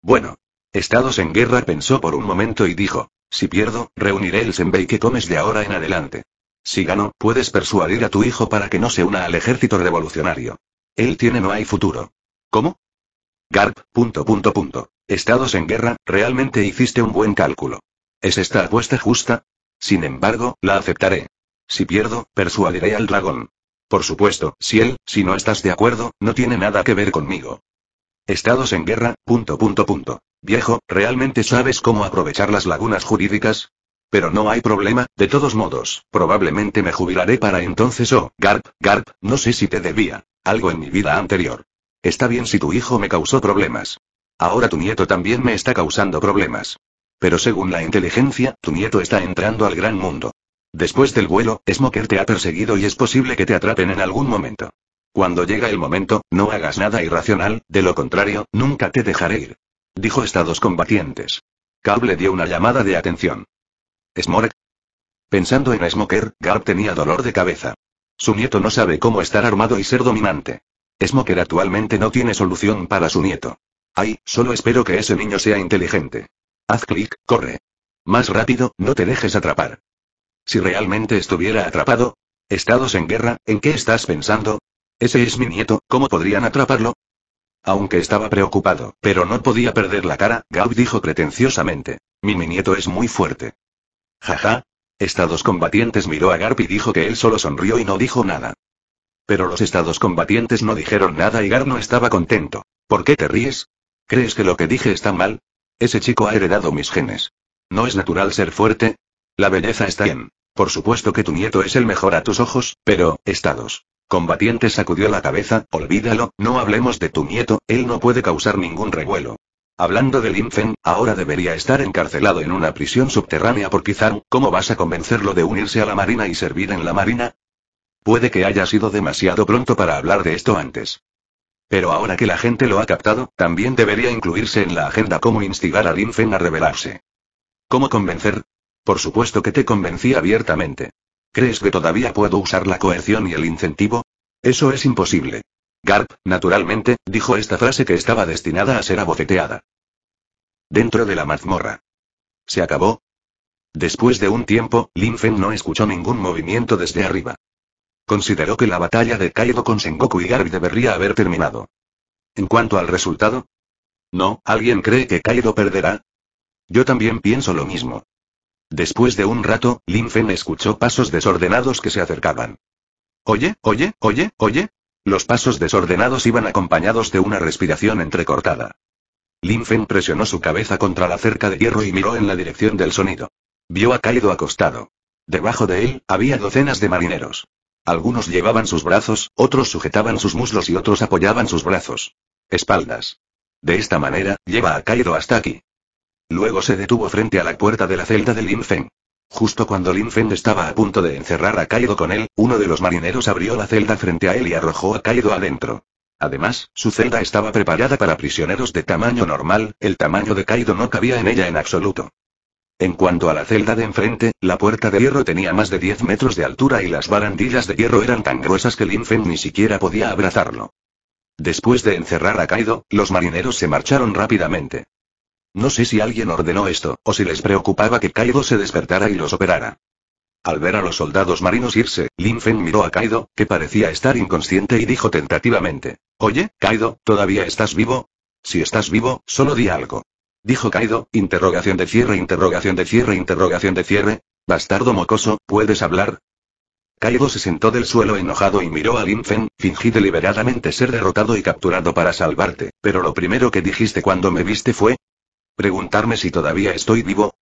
Bueno. Estados en guerra pensó por un momento y dijo, si pierdo, reuniré el senbei que comes de ahora en adelante. Si gano, puedes persuadir a tu hijo para que no se una al ejército revolucionario. Él tiene no hay futuro. ¿Cómo? Garp, punto punto punto. Estados en guerra, realmente hiciste un buen cálculo. ¿Es esta apuesta justa? Sin embargo, la aceptaré. Si pierdo, persuadiré al dragón. Por supuesto, si él, si no estás de acuerdo, no tiene nada que ver conmigo. Estados en guerra, punto punto punto. Viejo, ¿realmente sabes cómo aprovechar las lagunas jurídicas? Pero no hay problema, de todos modos, probablemente me jubilaré para entonces oh, Garp, Garp, no sé si te debía. Algo en mi vida anterior. Está bien si tu hijo me causó problemas. Ahora tu nieto también me está causando problemas. Pero según la inteligencia, tu nieto está entrando al gran mundo. Después del vuelo, Smoker te ha perseguido y es posible que te atrapen en algún momento. Cuando llega el momento, no hagas nada irracional, de lo contrario, nunca te dejaré ir. Dijo estados combatientes. Carl le dio una llamada de atención. ¿Smoker? Pensando en Smoker, Garp tenía dolor de cabeza. Su nieto no sabe cómo estar armado y ser dominante. Smoker actualmente no tiene solución para su nieto. Ay, solo espero que ese niño sea inteligente. Haz clic, corre. Más rápido, no te dejes atrapar. Si realmente estuviera atrapado. Estados en guerra, ¿en qué estás pensando? Ese es mi nieto, ¿cómo podrían atraparlo? Aunque estaba preocupado, pero no podía perder la cara, Gaub dijo pretenciosamente. Mi, mi nieto es muy fuerte. Jaja. Estados combatientes miró a Garp y dijo que él solo sonrió y no dijo nada. Pero los estados combatientes no dijeron nada y Garp no estaba contento. ¿Por qué te ríes? ¿Crees que lo que dije está mal? Ese chico ha heredado mis genes. ¿No es natural ser fuerte? La belleza está bien. Por supuesto que tu nieto es el mejor a tus ojos, pero, estados. Combatiente sacudió la cabeza, olvídalo, no hablemos de tu nieto, él no puede causar ningún revuelo. Hablando de Linfen, ahora debería estar encarcelado en una prisión subterránea por Kizar, ¿cómo vas a convencerlo de unirse a la marina y servir en la marina? Puede que haya sido demasiado pronto para hablar de esto antes. Pero ahora que la gente lo ha captado, también debería incluirse en la agenda cómo instigar a Lin Fen a rebelarse. ¿Cómo convencer? Por supuesto que te convencí abiertamente. ¿Crees que todavía puedo usar la coerción y el incentivo? Eso es imposible. Garp, naturalmente, dijo esta frase que estaba destinada a ser abofeteada. Dentro de la mazmorra. ¿Se acabó? Después de un tiempo, Lin Fen no escuchó ningún movimiento desde arriba. Consideró que la batalla de Kaido con Sengoku y Garp debería haber terminado. En cuanto al resultado. No, ¿alguien cree que Kaido perderá? Yo también pienso lo mismo. Después de un rato, Lin Fen escuchó pasos desordenados que se acercaban. Oye, oye, oye, oye. Los pasos desordenados iban acompañados de una respiración entrecortada. Lin Fen presionó su cabeza contra la cerca de hierro y miró en la dirección del sonido. Vio a Kaido acostado. Debajo de él, había docenas de marineros. Algunos llevaban sus brazos, otros sujetaban sus muslos y otros apoyaban sus brazos. Espaldas. De esta manera, lleva a Kaido hasta aquí. Luego se detuvo frente a la puerta de la celda de Lin Feng. Justo cuando Lin Feng estaba a punto de encerrar a Kaido con él, uno de los marineros abrió la celda frente a él y arrojó a Kaido adentro. Además, su celda estaba preparada para prisioneros de tamaño normal, el tamaño de Kaido no cabía en ella en absoluto. En cuanto a la celda de enfrente, la puerta de hierro tenía más de 10 metros de altura y las barandillas de hierro eran tan gruesas que Linfen ni siquiera podía abrazarlo. Después de encerrar a Kaido, los marineros se marcharon rápidamente. No sé si alguien ordenó esto, o si les preocupaba que Kaido se despertara y los operara. Al ver a los soldados marinos irse, Linfen miró a Kaido, que parecía estar inconsciente y dijo tentativamente, Oye, Kaido, ¿todavía estás vivo? Si estás vivo, solo di algo. Dijo Kaido, interrogación de cierre, interrogación de cierre, interrogación de cierre. Bastardo mocoso, ¿puedes hablar? Kaido se sentó del suelo enojado y miró a Lin Fen, fingí deliberadamente ser derrotado y capturado para salvarte, pero lo primero que dijiste cuando me viste fue... Preguntarme si todavía estoy vivo.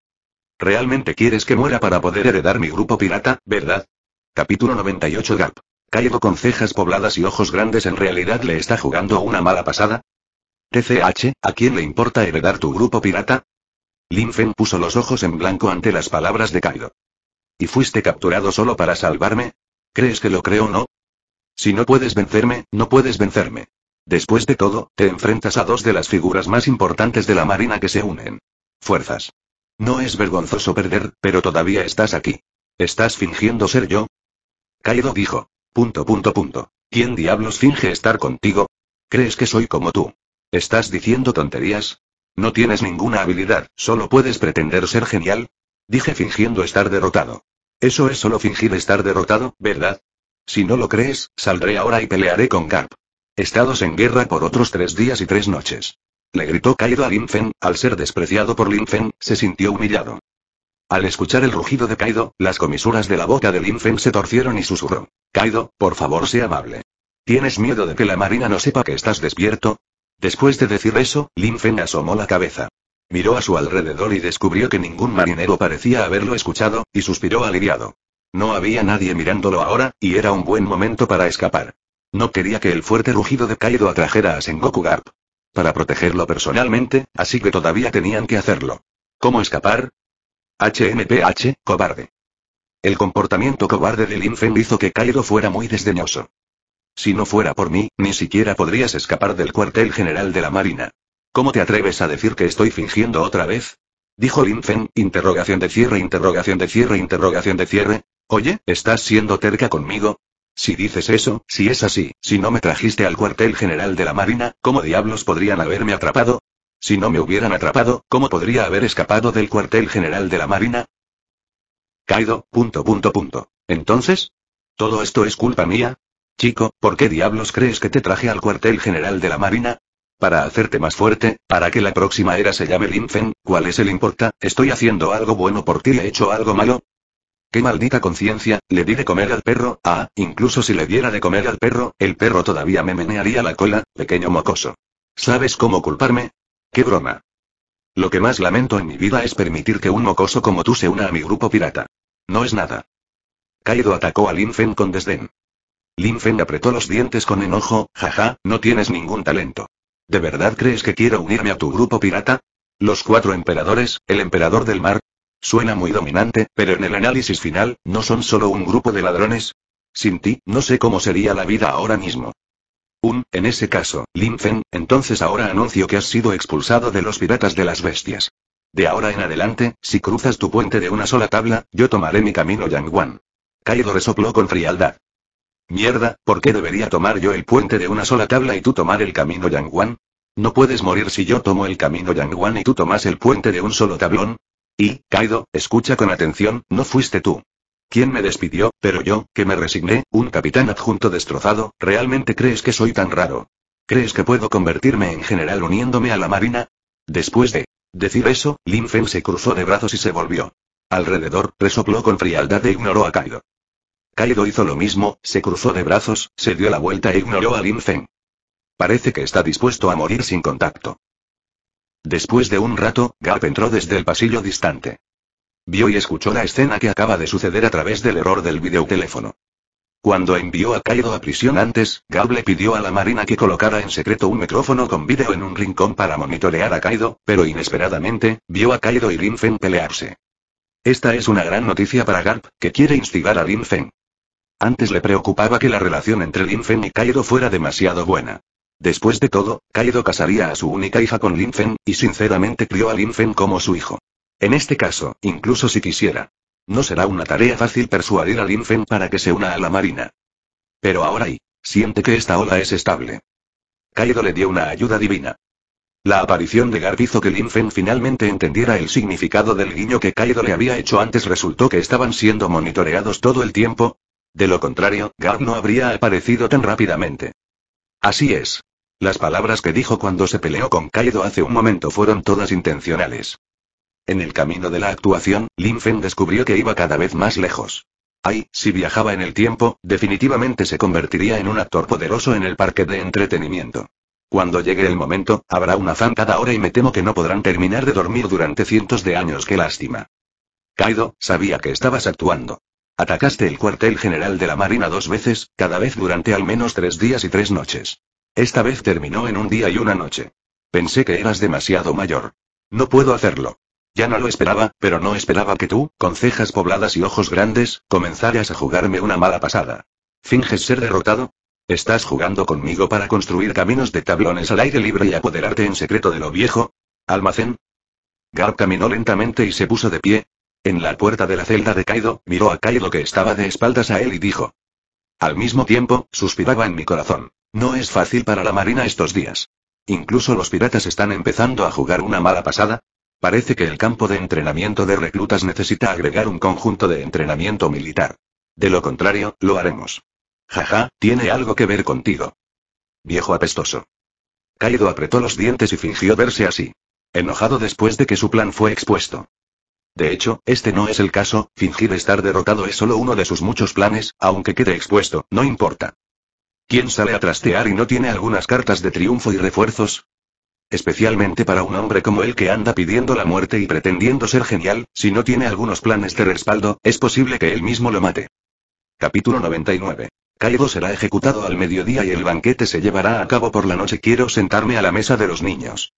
¿Realmente quieres que muera para poder heredar mi grupo pirata, verdad? Capítulo 98 Gap. Kaido con cejas pobladas y ojos grandes en realidad le está jugando una mala pasada, TCH, ¿a quién le importa heredar tu grupo pirata? Lin Fen puso los ojos en blanco ante las palabras de Kaido. ¿Y fuiste capturado solo para salvarme? ¿Crees que lo creo o no? Si no puedes vencerme, no puedes vencerme. Después de todo, te enfrentas a dos de las figuras más importantes de la Marina que se unen. Fuerzas. No es vergonzoso perder, pero todavía estás aquí. ¿Estás fingiendo ser yo? Kaido dijo. Punto punto punto. ¿Quién diablos finge estar contigo? ¿Crees que soy como tú? ¿Estás diciendo tonterías? No tienes ninguna habilidad, solo puedes pretender ser genial. Dije fingiendo estar derrotado. Eso es solo fingir estar derrotado, ¿verdad? Si no lo crees, saldré ahora y pelearé con Garp. Estados en guerra por otros tres días y tres noches. Le gritó Kaido a Linfen, al ser despreciado por Linfen, se sintió humillado. Al escuchar el rugido de Kaido, las comisuras de la boca de Linfen se torcieron y susurró. Kaido, por favor sea amable. ¿Tienes miedo de que la marina no sepa que estás despierto? Después de decir eso, Linfen asomó la cabeza. Miró a su alrededor y descubrió que ningún marinero parecía haberlo escuchado, y suspiró aliviado. No había nadie mirándolo ahora, y era un buen momento para escapar. No quería que el fuerte rugido de Kaido atrajera a Sengoku Garp. Para protegerlo personalmente, así que todavía tenían que hacerlo. ¿Cómo escapar? HMPH, cobarde. El comportamiento cobarde de Linfen hizo que Kaido fuera muy desdeñoso. Si no fuera por mí, ni siquiera podrías escapar del cuartel general de la Marina. ¿Cómo te atreves a decir que estoy fingiendo otra vez? Dijo Linfen, interrogación de cierre, interrogación de cierre, interrogación de cierre. Oye, ¿estás siendo terca conmigo? Si dices eso, si es así, si no me trajiste al cuartel general de la Marina, ¿cómo diablos podrían haberme atrapado? Si no me hubieran atrapado, ¿cómo podría haber escapado del cuartel general de la Marina? Kaido, punto punto punto. Entonces, ¿todo esto es culpa mía? Chico, ¿por qué diablos crees que te traje al cuartel general de la Marina? Para hacerte más fuerte, para que la próxima era se llame Linfen, ¿cuál es el importa? ¿Estoy haciendo algo bueno por ti? ¿He hecho algo malo? ¡Qué maldita conciencia! Le di de comer al perro, ah, incluso si le diera de comer al perro, el perro todavía me menearía la cola, pequeño mocoso. ¿Sabes cómo culparme? ¡Qué broma! Lo que más lamento en mi vida es permitir que un mocoso como tú se una a mi grupo pirata. No es nada. Kaido atacó a Linfen con desdén. Linfen apretó los dientes con enojo, jaja, no tienes ningún talento. ¿De verdad crees que quiero unirme a tu grupo pirata? Los cuatro emperadores, el emperador del mar, Suena muy dominante, pero en el análisis final, ¿no son solo un grupo de ladrones? Sin ti, no sé cómo sería la vida ahora mismo. Un, en ese caso, Linfen, entonces ahora anuncio que has sido expulsado de los piratas de las bestias. De ahora en adelante, si cruzas tu puente de una sola tabla, yo tomaré mi camino Yangwan. Kaido resopló con frialdad. Mierda, ¿por qué debería tomar yo el puente de una sola tabla y tú tomar el camino Yangwan? No puedes morir si yo tomo el camino Yangwan y tú tomas el puente de un solo tablón, y, Kaido, escucha con atención, no fuiste tú. ¿Quién me despidió? Pero yo, que me resigné, un capitán adjunto destrozado, ¿realmente crees que soy tan raro? ¿Crees que puedo convertirme en general uniéndome a la marina? Después de decir eso, Lin Fen se cruzó de brazos y se volvió. Alrededor, resopló con frialdad e ignoró a Kaido. Kaido hizo lo mismo, se cruzó de brazos, se dio la vuelta e ignoró a Lin Fen. Parece que está dispuesto a morir sin contacto. Después de un rato, Garp entró desde el pasillo distante. Vio y escuchó la escena que acaba de suceder a través del error del videoteléfono. Cuando envió a Kaido a prisión antes, Garp le pidió a la Marina que colocara en secreto un micrófono con vídeo en un rincón para monitorear a Kaido, pero inesperadamente, vio a Kaido y Linfen pelearse. Esta es una gran noticia para Garp, que quiere instigar a Linfen. Antes le preocupaba que la relación entre Linfen y Kaido fuera demasiado buena. Después de todo, Kaido casaría a su única hija con Linfen, y sinceramente crió a Linfen como su hijo. En este caso, incluso si quisiera. No será una tarea fácil persuadir a Linfen para que se una a la marina. Pero ahora y siente que esta ola es estable. Kaido le dio una ayuda divina. La aparición de Garp hizo que Linfen finalmente entendiera el significado del guiño que Kaido le había hecho antes. Resultó que estaban siendo monitoreados todo el tiempo. De lo contrario, Garp no habría aparecido tan rápidamente. Así es. Las palabras que dijo cuando se peleó con Kaido hace un momento fueron todas intencionales. En el camino de la actuación, Lin Fen descubrió que iba cada vez más lejos. Ay, si viajaba en el tiempo, definitivamente se convertiría en un actor poderoso en el parque de entretenimiento. Cuando llegue el momento, habrá una fan cada hora y me temo que no podrán terminar de dormir durante cientos de años. ¡Qué lástima! Kaido, sabía que estabas actuando. Atacaste el cuartel general de la Marina dos veces, cada vez durante al menos tres días y tres noches. Esta vez terminó en un día y una noche. Pensé que eras demasiado mayor. No puedo hacerlo. Ya no lo esperaba, pero no esperaba que tú, con cejas pobladas y ojos grandes, comenzaras a jugarme una mala pasada. ¿Finges ser derrotado? ¿Estás jugando conmigo para construir caminos de tablones al aire libre y apoderarte en secreto de lo viejo? ¿Almacén? Garp caminó lentamente y se puso de pie. En la puerta de la celda de Kaido, miró a Kaido que estaba de espaldas a él y dijo. Al mismo tiempo, suspiraba en mi corazón. No es fácil para la Marina estos días. Incluso los piratas están empezando a jugar una mala pasada. Parece que el campo de entrenamiento de reclutas necesita agregar un conjunto de entrenamiento militar. De lo contrario, lo haremos. Jaja, tiene algo que ver contigo. Viejo apestoso. Kaido apretó los dientes y fingió verse así. Enojado después de que su plan fue expuesto. De hecho, este no es el caso, fingir estar derrotado es solo uno de sus muchos planes, aunque quede expuesto, no importa. ¿Quién sale a trastear y no tiene algunas cartas de triunfo y refuerzos? Especialmente para un hombre como él que anda pidiendo la muerte y pretendiendo ser genial, si no tiene algunos planes de respaldo, es posible que él mismo lo mate. Capítulo 99. Kaido será ejecutado al mediodía y el banquete se llevará a cabo por la noche. Quiero sentarme a la mesa de los niños.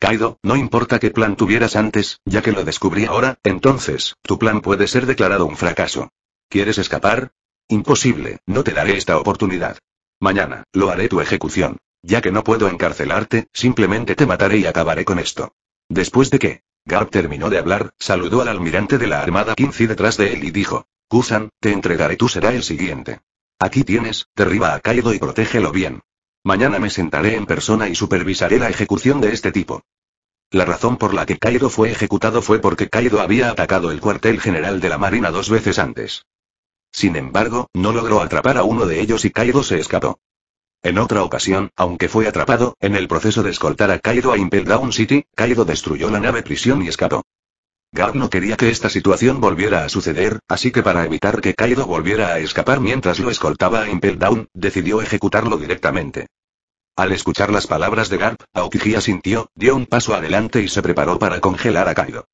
Kaido, no importa qué plan tuvieras antes, ya que lo descubrí ahora, entonces, tu plan puede ser declarado un fracaso. ¿Quieres escapar? Imposible, no te daré esta oportunidad. Mañana, lo haré tu ejecución. Ya que no puedo encarcelarte, simplemente te mataré y acabaré con esto. Después de que, Garp terminó de hablar, saludó al almirante de la Armada 15 detrás de él y dijo, Kusan, te entregaré tú será el siguiente. Aquí tienes, derriba a Kaido y protégelo bien. Mañana me sentaré en persona y supervisaré la ejecución de este tipo. La razón por la que Kaido fue ejecutado fue porque Kaido había atacado el cuartel general de la Marina dos veces antes. Sin embargo, no logró atrapar a uno de ellos y Kaido se escapó. En otra ocasión, aunque fue atrapado, en el proceso de escoltar a Kaido a Impel Down City, Kaido destruyó la nave prisión y escapó. Garp no quería que esta situación volviera a suceder, así que para evitar que Kaido volviera a escapar mientras lo escoltaba a Impel Down, decidió ejecutarlo directamente. Al escuchar las palabras de Garp, Aokiji asintió, dio un paso adelante y se preparó para congelar a Kaido.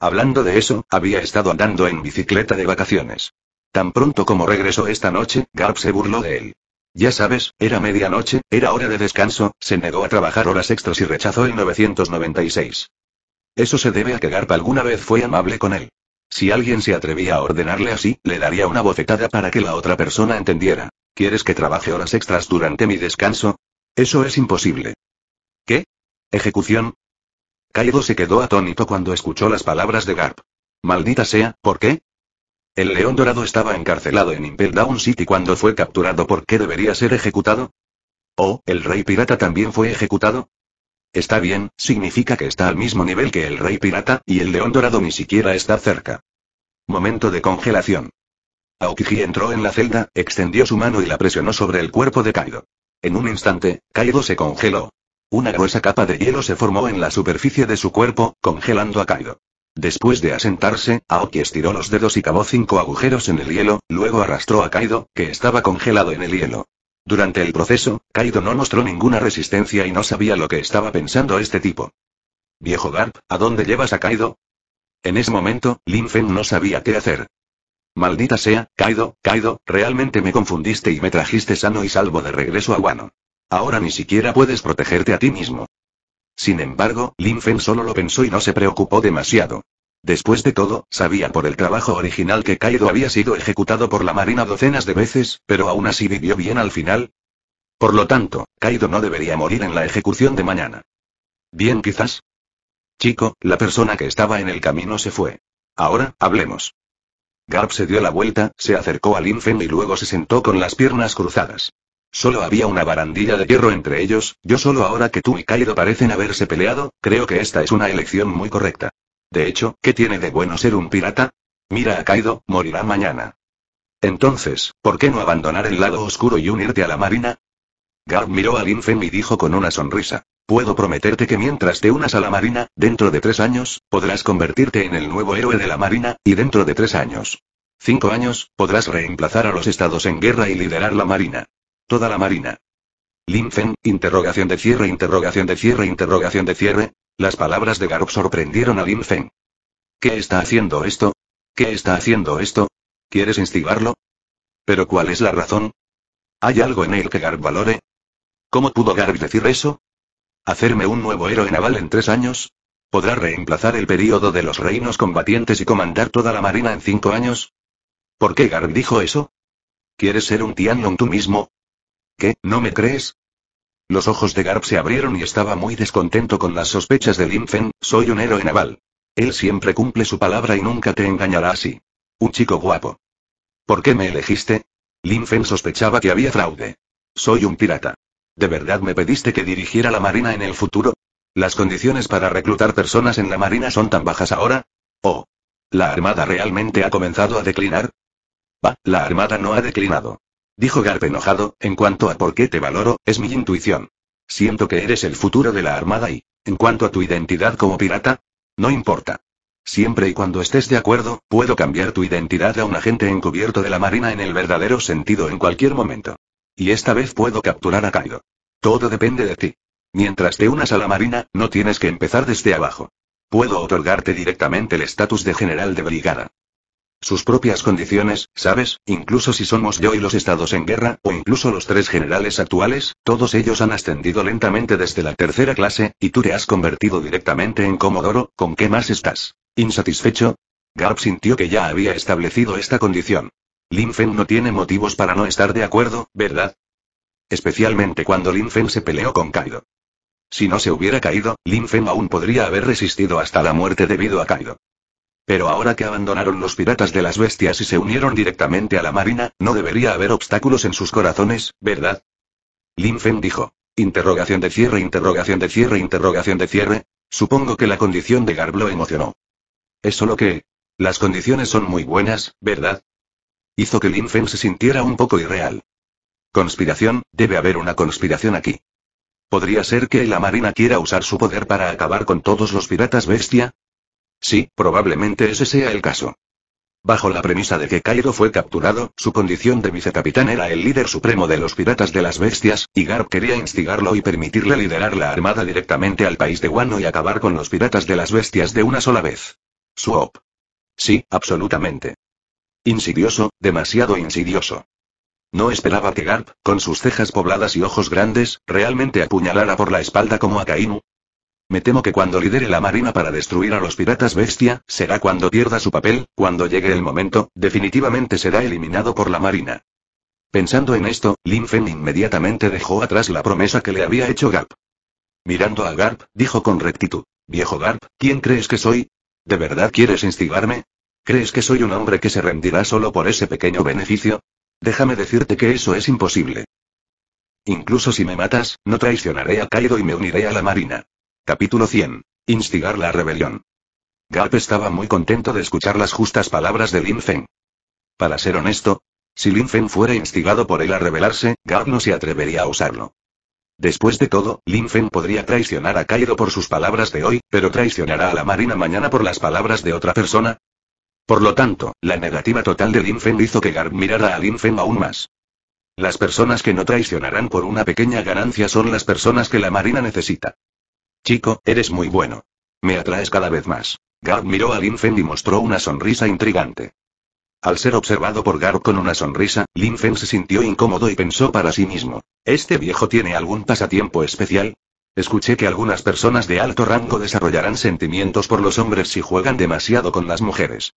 Hablando de eso, había estado andando en bicicleta de vacaciones. Tan pronto como regresó esta noche, Garp se burló de él. Ya sabes, era medianoche, era hora de descanso, se negó a trabajar horas extras y rechazó el 996. Eso se debe a que Garp alguna vez fue amable con él. Si alguien se atrevía a ordenarle así, le daría una bofetada para que la otra persona entendiera. ¿Quieres que trabaje horas extras durante mi descanso? Eso es imposible. ¿Qué? ¿Ejecución? Kaido se quedó atónito cuando escuchó las palabras de Garp. Maldita sea, ¿por qué? El león dorado estaba encarcelado en Impel Down City cuando fue capturado. ¿Por qué debería ser ejecutado? ¿Oh, el rey pirata también fue ejecutado? Está bien, significa que está al mismo nivel que el rey pirata, y el león dorado ni siquiera está cerca. Momento de congelación. Aokiji entró en la celda, extendió su mano y la presionó sobre el cuerpo de Kaido. En un instante, Kaido se congeló. Una gruesa capa de hielo se formó en la superficie de su cuerpo, congelando a Kaido. Después de asentarse, Aoki estiró los dedos y cavó cinco agujeros en el hielo, luego arrastró a Kaido, que estaba congelado en el hielo. Durante el proceso, Kaido no mostró ninguna resistencia y no sabía lo que estaba pensando este tipo. Viejo Garp, ¿a dónde llevas a Kaido? En ese momento, Lin Fen no sabía qué hacer. Maldita sea, Kaido, Kaido, realmente me confundiste y me trajiste sano y salvo de regreso a Wano. Ahora ni siquiera puedes protegerte a ti mismo. Sin embargo, Lin Fen solo lo pensó y no se preocupó demasiado. Después de todo, sabía por el trabajo original que Kaido había sido ejecutado por la Marina docenas de veces, pero aún así vivió bien al final. Por lo tanto, Kaido no debería morir en la ejecución de mañana. Bien quizás. Chico, la persona que estaba en el camino se fue. Ahora, hablemos. Garp se dio la vuelta, se acercó a Linfen y luego se sentó con las piernas cruzadas. Solo había una barandilla de hierro entre ellos, yo solo ahora que tú y Kaido parecen haberse peleado, creo que esta es una elección muy correcta. De hecho, ¿qué tiene de bueno ser un pirata? Mira a Kaido, morirá mañana. Entonces, ¿por qué no abandonar el lado oscuro y unirte a la marina? Garp miró a Lin y dijo con una sonrisa. Puedo prometerte que mientras te unas a la marina, dentro de tres años, podrás convertirte en el nuevo héroe de la marina, y dentro de tres años. Cinco años, podrás reemplazar a los estados en guerra y liderar la marina. Toda la marina. Lin interrogación de cierre, interrogación de cierre, interrogación de cierre, las palabras de Garp sorprendieron a Lin Feng. ¿Qué está haciendo esto? ¿Qué está haciendo esto? ¿Quieres instigarlo? ¿Pero cuál es la razón? ¿Hay algo en él que Garp valore? ¿Cómo pudo Garp decir eso? ¿Hacerme un nuevo héroe naval en tres años? ¿Podrá reemplazar el período de los reinos combatientes y comandar toda la marina en cinco años? ¿Por qué Garp dijo eso? ¿Quieres ser un Tianlong tú mismo? ¿Qué, no me crees? Los ojos de Garp se abrieron y estaba muy descontento con las sospechas de Lin Fen, soy un héroe naval. Él siempre cumple su palabra y nunca te engañará así. Un chico guapo. ¿Por qué me elegiste? Lin Fen sospechaba que había fraude. Soy un pirata. ¿De verdad me pediste que dirigiera la marina en el futuro? ¿Las condiciones para reclutar personas en la marina son tan bajas ahora? ¿O la armada realmente ha comenzado a declinar? Va, la armada no ha declinado. Dijo Garp enojado, en cuanto a por qué te valoro, es mi intuición. Siento que eres el futuro de la armada y, en cuanto a tu identidad como pirata, no importa. Siempre y cuando estés de acuerdo, puedo cambiar tu identidad a un agente encubierto de la Marina en el verdadero sentido en cualquier momento. Y esta vez puedo capturar a Kaido. Todo depende de ti. Mientras te unas a la Marina, no tienes que empezar desde abajo. Puedo otorgarte directamente el estatus de general de brigada. Sus propias condiciones, ¿sabes? Incluso si somos yo y los estados en guerra, o incluso los tres generales actuales, todos ellos han ascendido lentamente desde la tercera clase, y tú te has convertido directamente en Comodoro, ¿con qué más estás? ¿Insatisfecho? Garp sintió que ya había establecido esta condición. Lin Fen no tiene motivos para no estar de acuerdo, ¿verdad? Especialmente cuando Lin Fen se peleó con Kaido. Si no se hubiera caído, Lin Fen aún podría haber resistido hasta la muerte debido a Kaido. Pero ahora que abandonaron los piratas de las bestias y se unieron directamente a la marina, no debería haber obstáculos en sus corazones, ¿verdad? Lin Fen dijo. Interrogación de cierre, interrogación de cierre, interrogación de cierre. Supongo que la condición de Garb lo emocionó. Es solo que... Las condiciones son muy buenas, ¿verdad? Hizo que Lin Fen se sintiera un poco irreal. Conspiración, debe haber una conspiración aquí. ¿Podría ser que la Marina quiera usar su poder para acabar con todos los piratas bestia? Sí, probablemente ese sea el caso. Bajo la premisa de que Cairo fue capturado, su condición de vicecapitán era el líder supremo de los piratas de las bestias, y Garp quería instigarlo y permitirle liderar la armada directamente al país de Wano y acabar con los piratas de las bestias de una sola vez. Swap. Sí, absolutamente. Insidioso, demasiado insidioso. No esperaba que Garp, con sus cejas pobladas y ojos grandes, realmente apuñalara por la espalda como a Kainu, me temo que cuando lidere la marina para destruir a los piratas bestia, será cuando pierda su papel, cuando llegue el momento, definitivamente será eliminado por la marina. Pensando en esto, Lin Fen inmediatamente dejó atrás la promesa que le había hecho Garp. Mirando a Garp, dijo con rectitud, Viejo Garp, ¿quién crees que soy? ¿De verdad quieres instigarme? ¿Crees que soy un hombre que se rendirá solo por ese pequeño beneficio? Déjame decirte que eso es imposible. Incluso si me matas, no traicionaré a Kaido y me uniré a la marina. Capítulo 100. Instigar la rebelión. Garp estaba muy contento de escuchar las justas palabras de Lin Feng. Para ser honesto, si Lin Feng fuera instigado por él a rebelarse, Garp no se atrevería a usarlo. Después de todo, Lin Feng podría traicionar a Kaido por sus palabras de hoy, pero traicionará a la Marina mañana por las palabras de otra persona. Por lo tanto, la negativa total de Lin Feng hizo que Garp mirara a Lin Feng aún más. Las personas que no traicionarán por una pequeña ganancia son las personas que la Marina necesita. Chico, eres muy bueno. Me atraes cada vez más. Garp miró a Lin Fen y mostró una sonrisa intrigante. Al ser observado por Garp con una sonrisa, Lin Fen se sintió incómodo y pensó para sí mismo. ¿Este viejo tiene algún pasatiempo especial? Escuché que algunas personas de alto rango desarrollarán sentimientos por los hombres si juegan demasiado con las mujeres.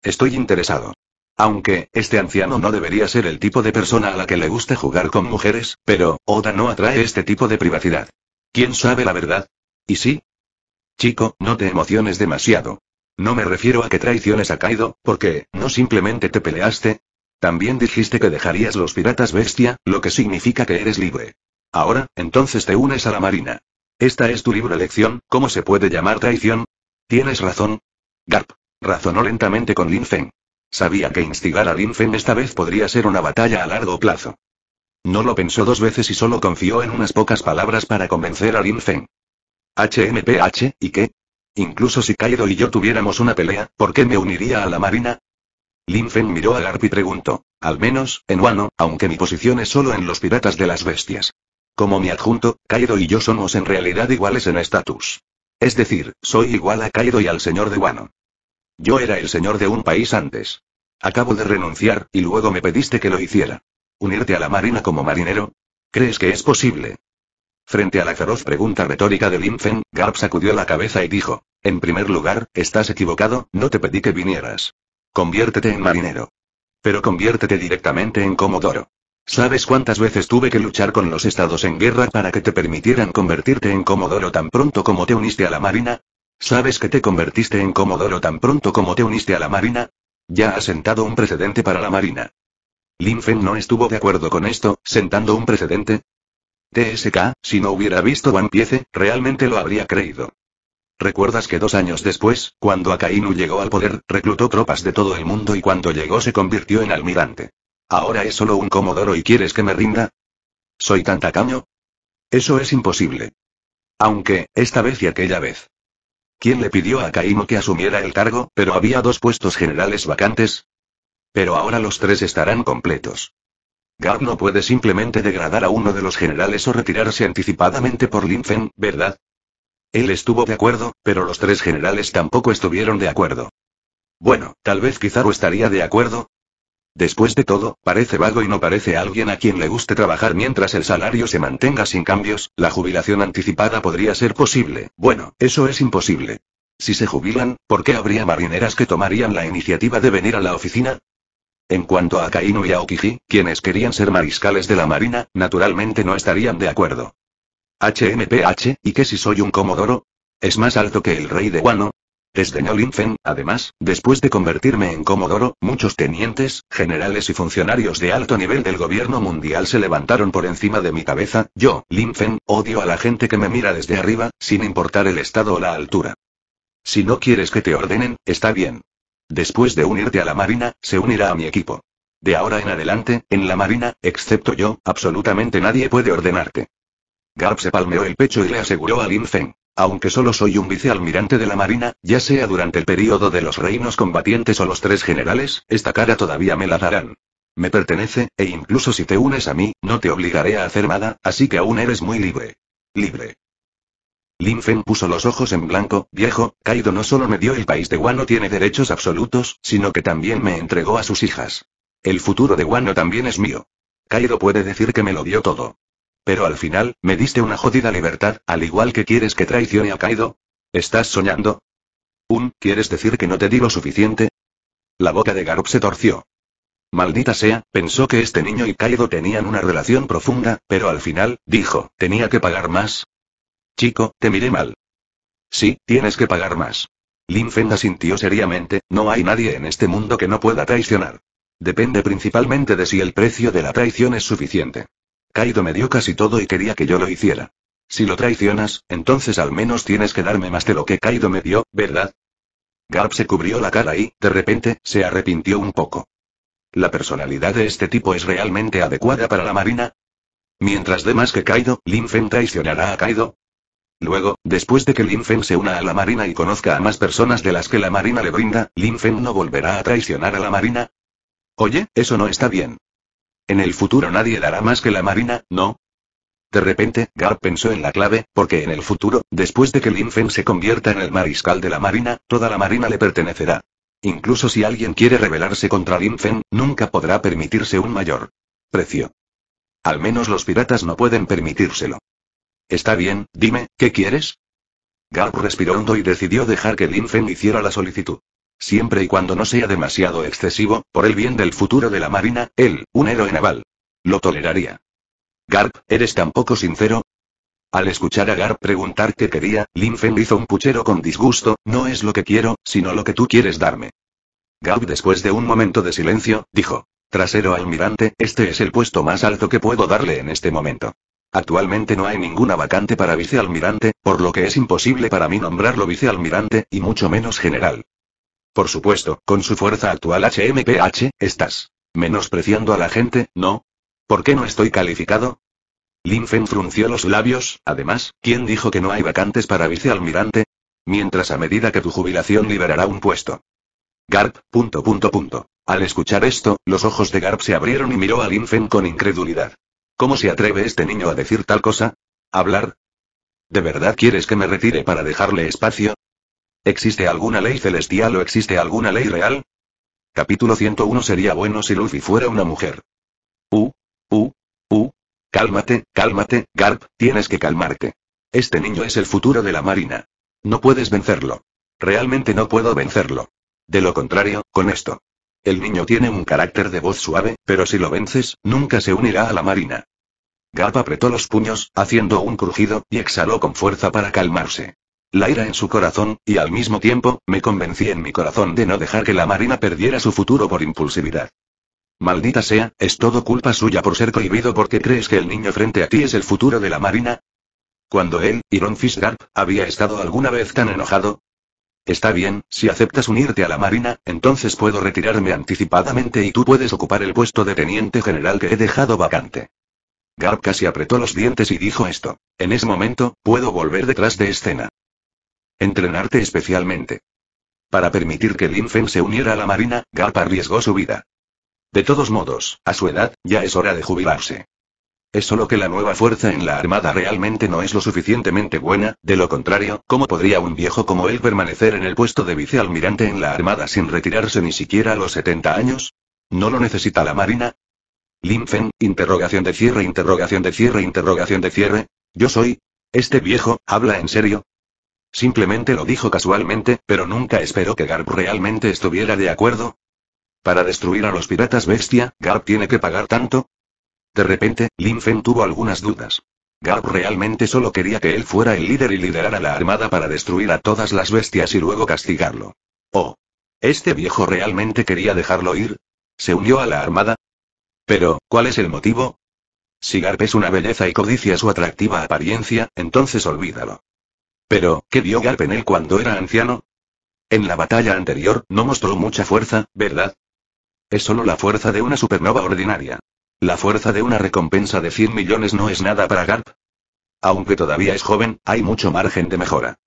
Estoy interesado. Aunque, este anciano no debería ser el tipo de persona a la que le guste jugar con mujeres, pero, Oda no atrae este tipo de privacidad. ¿Quién sabe la verdad? ¿Y sí? Chico, no te emociones demasiado. No me refiero a que traiciones a Kaido, porque, no simplemente te peleaste. También dijiste que dejarías los piratas bestia, lo que significa que eres libre. Ahora, entonces te unes a la marina. Esta es tu libre elección, ¿cómo se puede llamar traición? Tienes razón. Garp. Razonó lentamente con Lin Feng. Sabía que instigar a Lin Feng esta vez podría ser una batalla a largo plazo. No lo pensó dos veces y solo confió en unas pocas palabras para convencer a Lin Feng. HMPH, ¿y qué? Incluso si Kaido y yo tuviéramos una pelea, ¿por qué me uniría a la marina? Lin Feng miró a Garp y preguntó. Al menos, en Wano, aunque mi posición es solo en los piratas de las bestias. Como mi adjunto, Kaido y yo somos en realidad iguales en estatus. Es decir, soy igual a Kaido y al señor de Wano. Yo era el señor de un país antes. Acabo de renunciar, y luego me pediste que lo hiciera. ¿Unirte a la marina como marinero? ¿Crees que es posible? Frente a la feroz pregunta retórica de Lin Fen, Garp sacudió la cabeza y dijo, en primer lugar, estás equivocado, no te pedí que vinieras. Conviértete en marinero. Pero conviértete directamente en Comodoro. ¿Sabes cuántas veces tuve que luchar con los estados en guerra para que te permitieran convertirte en Comodoro tan pronto como te uniste a la marina? ¿Sabes que te convertiste en Comodoro tan pronto como te uniste a la marina? Ya has sentado un precedente para la marina. Lin Fen no estuvo de acuerdo con esto, sentando un precedente. TSK, si no hubiera visto One Piece, realmente lo habría creído. ¿Recuerdas que dos años después, cuando Akainu llegó al poder, reclutó tropas de todo el mundo y cuando llegó se convirtió en almirante? Ahora es solo un comodoro y quieres que me rinda? ¿Soy tan tacaño? Eso es imposible. Aunque, esta vez y aquella vez. ¿Quién le pidió a Kaino que asumiera el cargo, pero había dos puestos generales vacantes? Pero ahora los tres estarán completos. Garp no puede simplemente degradar a uno de los generales o retirarse anticipadamente por Linfen, ¿verdad? Él estuvo de acuerdo, pero los tres generales tampoco estuvieron de acuerdo. Bueno, tal vez Kizaru estaría de acuerdo, Después de todo, parece vago y no parece alguien a quien le guste trabajar mientras el salario se mantenga sin cambios, la jubilación anticipada podría ser posible. Bueno, eso es imposible. Si se jubilan, ¿por qué habría marineras que tomarían la iniciativa de venir a la oficina? En cuanto a Kainu y Aokiji, quienes querían ser mariscales de la marina, naturalmente no estarían de acuerdo. HMPH, ¿y qué si soy un comodoro? ¿Es más alto que el rey de Wano? Desdeñó Linfen, además, después de convertirme en Comodoro, muchos tenientes, generales y funcionarios de alto nivel del gobierno mundial se levantaron por encima de mi cabeza. Yo, Linfen, odio a la gente que me mira desde arriba, sin importar el estado o la altura. Si no quieres que te ordenen, está bien. Después de unirte a la Marina, se unirá a mi equipo. De ahora en adelante, en la Marina, excepto yo, absolutamente nadie puede ordenarte. Garp se palmeó el pecho y le aseguró a Lin aunque solo soy un vicealmirante de la Marina, ya sea durante el período de los reinos combatientes o los tres generales, esta cara todavía me la darán. Me pertenece, e incluso si te unes a mí, no te obligaré a hacer nada, así que aún eres muy libre. Libre. Lin Fen puso los ojos en blanco, viejo, Kaido no solo me dio el país de Wano tiene derechos absolutos, sino que también me entregó a sus hijas. El futuro de Wano también es mío. Kaido puede decir que me lo dio todo. Pero al final, me diste una jodida libertad, al igual que quieres que traicione a Kaido. ¿Estás soñando? ¿Un, quieres decir que no te di lo suficiente? La boca de Garp se torció. Maldita sea, pensó que este niño y Kaido tenían una relación profunda, pero al final, dijo, ¿tenía que pagar más? Chico, te miré mal. Sí, tienes que pagar más. Lin Feng asintió seriamente, no hay nadie en este mundo que no pueda traicionar. Depende principalmente de si el precio de la traición es suficiente. Kaido me dio casi todo y quería que yo lo hiciera. Si lo traicionas, entonces al menos tienes que darme más de lo que Kaido me dio, ¿verdad? Garp se cubrió la cara y, de repente, se arrepintió un poco. ¿La personalidad de este tipo es realmente adecuada para la marina? Mientras dé más que Kaido, Lin Fen traicionará a Kaido. Luego, después de que Lin Fen se una a la marina y conozca a más personas de las que la marina le brinda, Lin Fen no volverá a traicionar a la marina. Oye, eso no está bien. En el futuro nadie dará más que la Marina, ¿no? De repente, Garp pensó en la clave, porque en el futuro, después de que Lin Fen se convierta en el mariscal de la Marina, toda la Marina le pertenecerá. Incluso si alguien quiere rebelarse contra Lin Fen, nunca podrá permitirse un mayor precio. Al menos los piratas no pueden permitírselo. Está bien, dime, ¿qué quieres? Garp respiró hondo y decidió dejar que Lin Fen hiciera la solicitud. Siempre y cuando no sea demasiado excesivo, por el bien del futuro de la Marina, él, un héroe naval. Lo toleraría. Garp, ¿eres tan poco sincero? Al escuchar a Garp preguntar qué quería, Lin Fen hizo un puchero con disgusto, no es lo que quiero, sino lo que tú quieres darme. Garp después de un momento de silencio, dijo. Trasero almirante, este es el puesto más alto que puedo darle en este momento. Actualmente no hay ninguna vacante para vicealmirante, por lo que es imposible para mí nombrarlo vicealmirante, y mucho menos general. Por supuesto, con su fuerza actual HMPH, estás menospreciando a la gente, ¿no? ¿Por qué no estoy calificado? Lin Fen frunció los labios, además, ¿quién dijo que no hay vacantes para vicealmirante? Mientras a medida que tu jubilación liberará un puesto. Garp, punto punto punto. Al escuchar esto, los ojos de Garp se abrieron y miró a Lin Fen con incredulidad. ¿Cómo se atreve este niño a decir tal cosa? ¿Hablar? ¿De verdad quieres que me retire para dejarle espacio? ¿Existe alguna ley celestial o existe alguna ley real? Capítulo 101 Sería bueno si Luffy fuera una mujer. Uh, uh, uh. Cálmate, cálmate, Garp, tienes que calmarte. Este niño es el futuro de la marina. No puedes vencerlo. Realmente no puedo vencerlo. De lo contrario, con esto. El niño tiene un carácter de voz suave, pero si lo vences, nunca se unirá a la marina. Garp apretó los puños, haciendo un crujido, y exhaló con fuerza para calmarse la ira en su corazón, y al mismo tiempo, me convencí en mi corazón de no dejar que la Marina perdiera su futuro por impulsividad. Maldita sea, es todo culpa suya por ser cohibido porque crees que el niño frente a ti es el futuro de la marina. Cuando él, Iron Garp, había estado alguna vez tan enojado. Está bien, si aceptas unirte a la marina, entonces puedo retirarme anticipadamente y tú puedes ocupar el puesto de teniente general que he dejado vacante. Garp casi apretó los dientes y dijo esto. En ese momento, puedo volver detrás de escena. Entrenarte especialmente. Para permitir que Lin Fen se uniera a la marina, Garp arriesgó su vida. De todos modos, a su edad, ya es hora de jubilarse. Es solo que la nueva fuerza en la Armada realmente no es lo suficientemente buena, de lo contrario, ¿cómo podría un viejo como él permanecer en el puesto de vicealmirante en la Armada sin retirarse ni siquiera a los 70 años? ¿No lo necesita la Marina? Linfen, interrogación de cierre, interrogación de cierre, interrogación de cierre. Yo soy. Este viejo, ¿habla en serio? Simplemente lo dijo casualmente, pero nunca esperó que Garp realmente estuviera de acuerdo, para destruir a los piratas bestia, Garp tiene que pagar tanto. De repente, Lin Fen tuvo algunas dudas. Garp realmente solo quería que él fuera el líder y liderara la armada para destruir a todas las bestias y luego castigarlo. Oh. ¿Este viejo realmente quería dejarlo ir? ¿Se unió a la armada? Pero, ¿cuál es el motivo? Si Garp es una belleza y codicia su atractiva apariencia, entonces olvídalo. Pero, ¿qué vio Garp en él cuando era anciano? En la batalla anterior, no mostró mucha fuerza, ¿verdad? Es solo la fuerza de una supernova ordinaria. La fuerza de una recompensa de 100 millones no es nada para Garp. Aunque todavía es joven, hay mucho margen de mejora.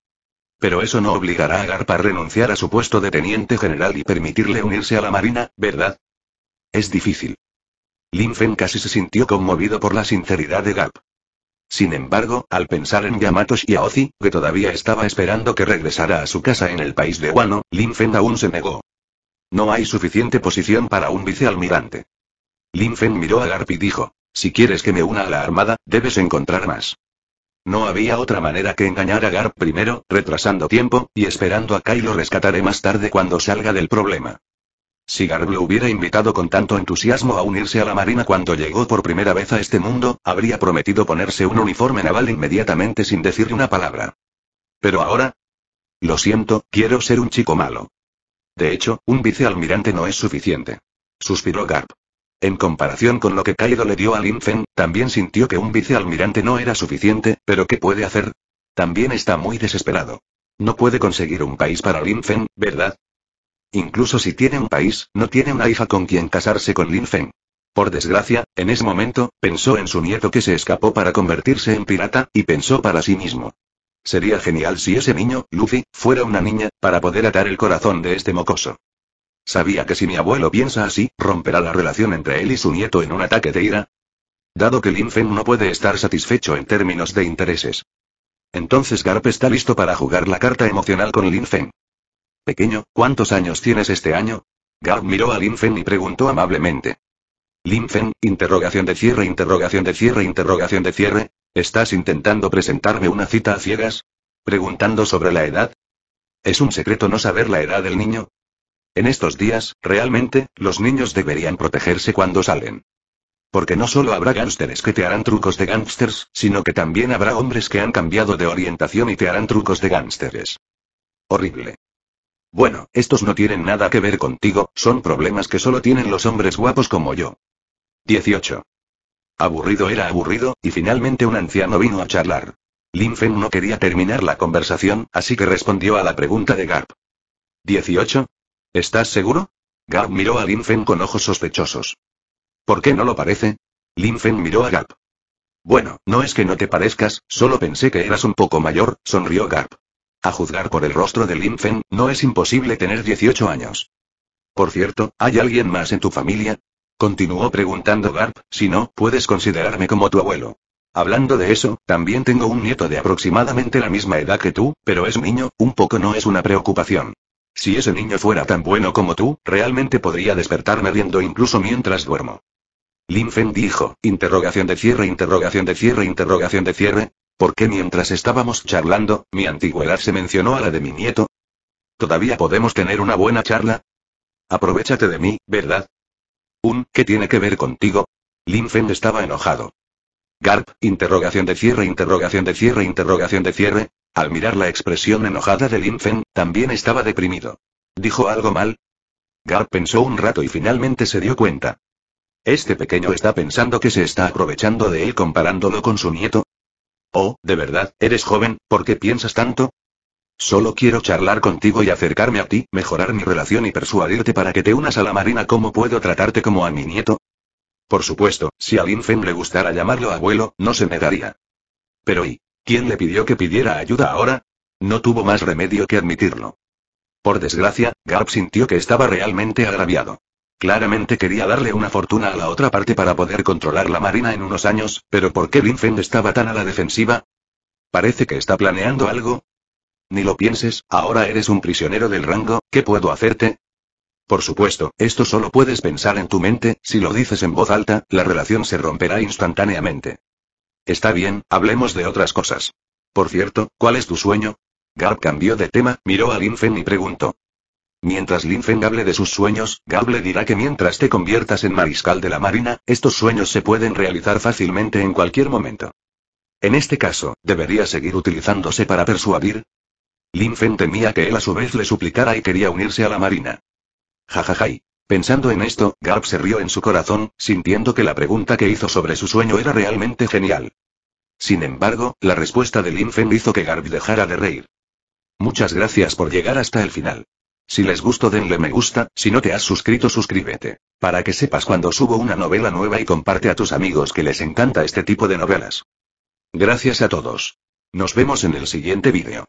Pero eso no obligará a Garp a renunciar a su puesto de teniente general y permitirle unirse a la Marina, ¿verdad? Es difícil. Lin Fen casi se sintió conmovido por la sinceridad de Garp. Sin embargo, al pensar en Yamato Shiaozi, que todavía estaba esperando que regresara a su casa en el país de Wano, Lin Fen aún se negó. No hay suficiente posición para un vicealmirante. Lin Fen miró a Garp y dijo, si quieres que me una a la armada, debes encontrar más. No había otra manera que engañar a Garp primero, retrasando tiempo, y esperando a Kai lo rescataré más tarde cuando salga del problema. Si Garp lo hubiera invitado con tanto entusiasmo a unirse a la Marina cuando llegó por primera vez a este mundo, habría prometido ponerse un uniforme naval inmediatamente sin decirle una palabra. Pero ahora... Lo siento, quiero ser un chico malo. De hecho, un vicealmirante no es suficiente. Suspiró Garp. En comparación con lo que Kaido le dio a Lin Fen, también sintió que un vicealmirante no era suficiente, pero ¿qué puede hacer? También está muy desesperado. No puede conseguir un país para Lin Fen, ¿verdad? Incluso si tiene un país, no tiene una hija con quien casarse con Lin Fen. Por desgracia, en ese momento, pensó en su nieto que se escapó para convertirse en pirata, y pensó para sí mismo. Sería genial si ese niño, Luffy, fuera una niña, para poder atar el corazón de este mocoso. Sabía que si mi abuelo piensa así, romperá la relación entre él y su nieto en un ataque de ira. Dado que Lin Fen no puede estar satisfecho en términos de intereses. Entonces Garp está listo para jugar la carta emocional con Lin Fen. Pequeño, ¿cuántos años tienes este año? Garp miró a Lin Fen y preguntó amablemente. Lin Fen, interrogación de cierre, interrogación de cierre, interrogación de cierre, ¿Estás intentando presentarme una cita a ciegas? Preguntando sobre la edad. ¿Es un secreto no saber la edad del niño? En estos días, realmente, los niños deberían protegerse cuando salen. Porque no solo habrá gángsters que te harán trucos de gángsters, sino que también habrá hombres que han cambiado de orientación y te harán trucos de gángsters. Horrible. Bueno, estos no tienen nada que ver contigo, son problemas que solo tienen los hombres guapos como yo. 18. Aburrido era aburrido, y finalmente un anciano vino a charlar. Lin Fen no quería terminar la conversación, así que respondió a la pregunta de Garp. ¿18? ¿Estás seguro? Garp miró a Lin Fen con ojos sospechosos. ¿Por qué no lo parece? Lin Fen miró a Garp. Bueno, no es que no te parezcas, solo pensé que eras un poco mayor, sonrió Garp. A juzgar por el rostro de Lin Fen, no es imposible tener 18 años. Por cierto, ¿hay alguien más en tu familia? Continuó preguntando Garp, si no, puedes considerarme como tu abuelo. Hablando de eso, también tengo un nieto de aproximadamente la misma edad que tú, pero es niño, un poco no es una preocupación. Si ese niño fuera tan bueno como tú, realmente podría despertarme riendo incluso mientras duermo. Lin Fen dijo, interrogación de cierre, interrogación de cierre, interrogación de cierre, ¿por qué mientras estábamos charlando, mi antigüedad se mencionó a la de mi nieto? ¿Todavía podemos tener una buena charla? Aprovechate de mí, ¿verdad? Un, ¿qué tiene que ver contigo? Lin Fen estaba enojado. Garp, interrogación de cierre, interrogación de cierre, interrogación de cierre. Al mirar la expresión enojada de Lin Fen, también estaba deprimido. ¿Dijo algo mal? Garp pensó un rato y finalmente se dio cuenta. Este pequeño está pensando que se está aprovechando de él comparándolo con su nieto. Oh, de verdad, eres joven, ¿por qué piensas tanto? Solo quiero charlar contigo y acercarme a ti, mejorar mi relación y persuadirte para que te unas a la marina. ¿Cómo puedo tratarte como a mi nieto? Por supuesto, si a Lin Fen le gustara llamarlo abuelo, no se negaría. Pero ¿y? ¿Quién le pidió que pidiera ayuda ahora? No tuvo más remedio que admitirlo. Por desgracia, Garp sintió que estaba realmente agraviado. Claramente quería darle una fortuna a la otra parte para poder controlar la marina en unos años, pero ¿por qué Linfen estaba tan a la defensiva? Parece que está planeando algo. Ni lo pienses, ahora eres un prisionero del rango, ¿qué puedo hacerte? Por supuesto, esto solo puedes pensar en tu mente, si lo dices en voz alta, la relación se romperá instantáneamente. Está bien, hablemos de otras cosas. Por cierto, ¿cuál es tu sueño? Garp cambió de tema, miró a Linfen y preguntó. Mientras Linfen hable de sus sueños, Gab le dirá que mientras te conviertas en mariscal de la marina, estos sueños se pueden realizar fácilmente en cualquier momento. En este caso, ¿debería seguir utilizándose para persuadir? Linfen temía que él a su vez le suplicara y quería unirse a la marina. Jajajay. Pensando en esto, Garp se rió en su corazón, sintiendo que la pregunta que hizo sobre su sueño era realmente genial. Sin embargo, la respuesta de Linfen hizo que Garp dejara de reír. Muchas gracias por llegar hasta el final. Si les gustó denle me gusta, si no te has suscrito suscríbete. Para que sepas cuando subo una novela nueva y comparte a tus amigos que les encanta este tipo de novelas. Gracias a todos. Nos vemos en el siguiente vídeo.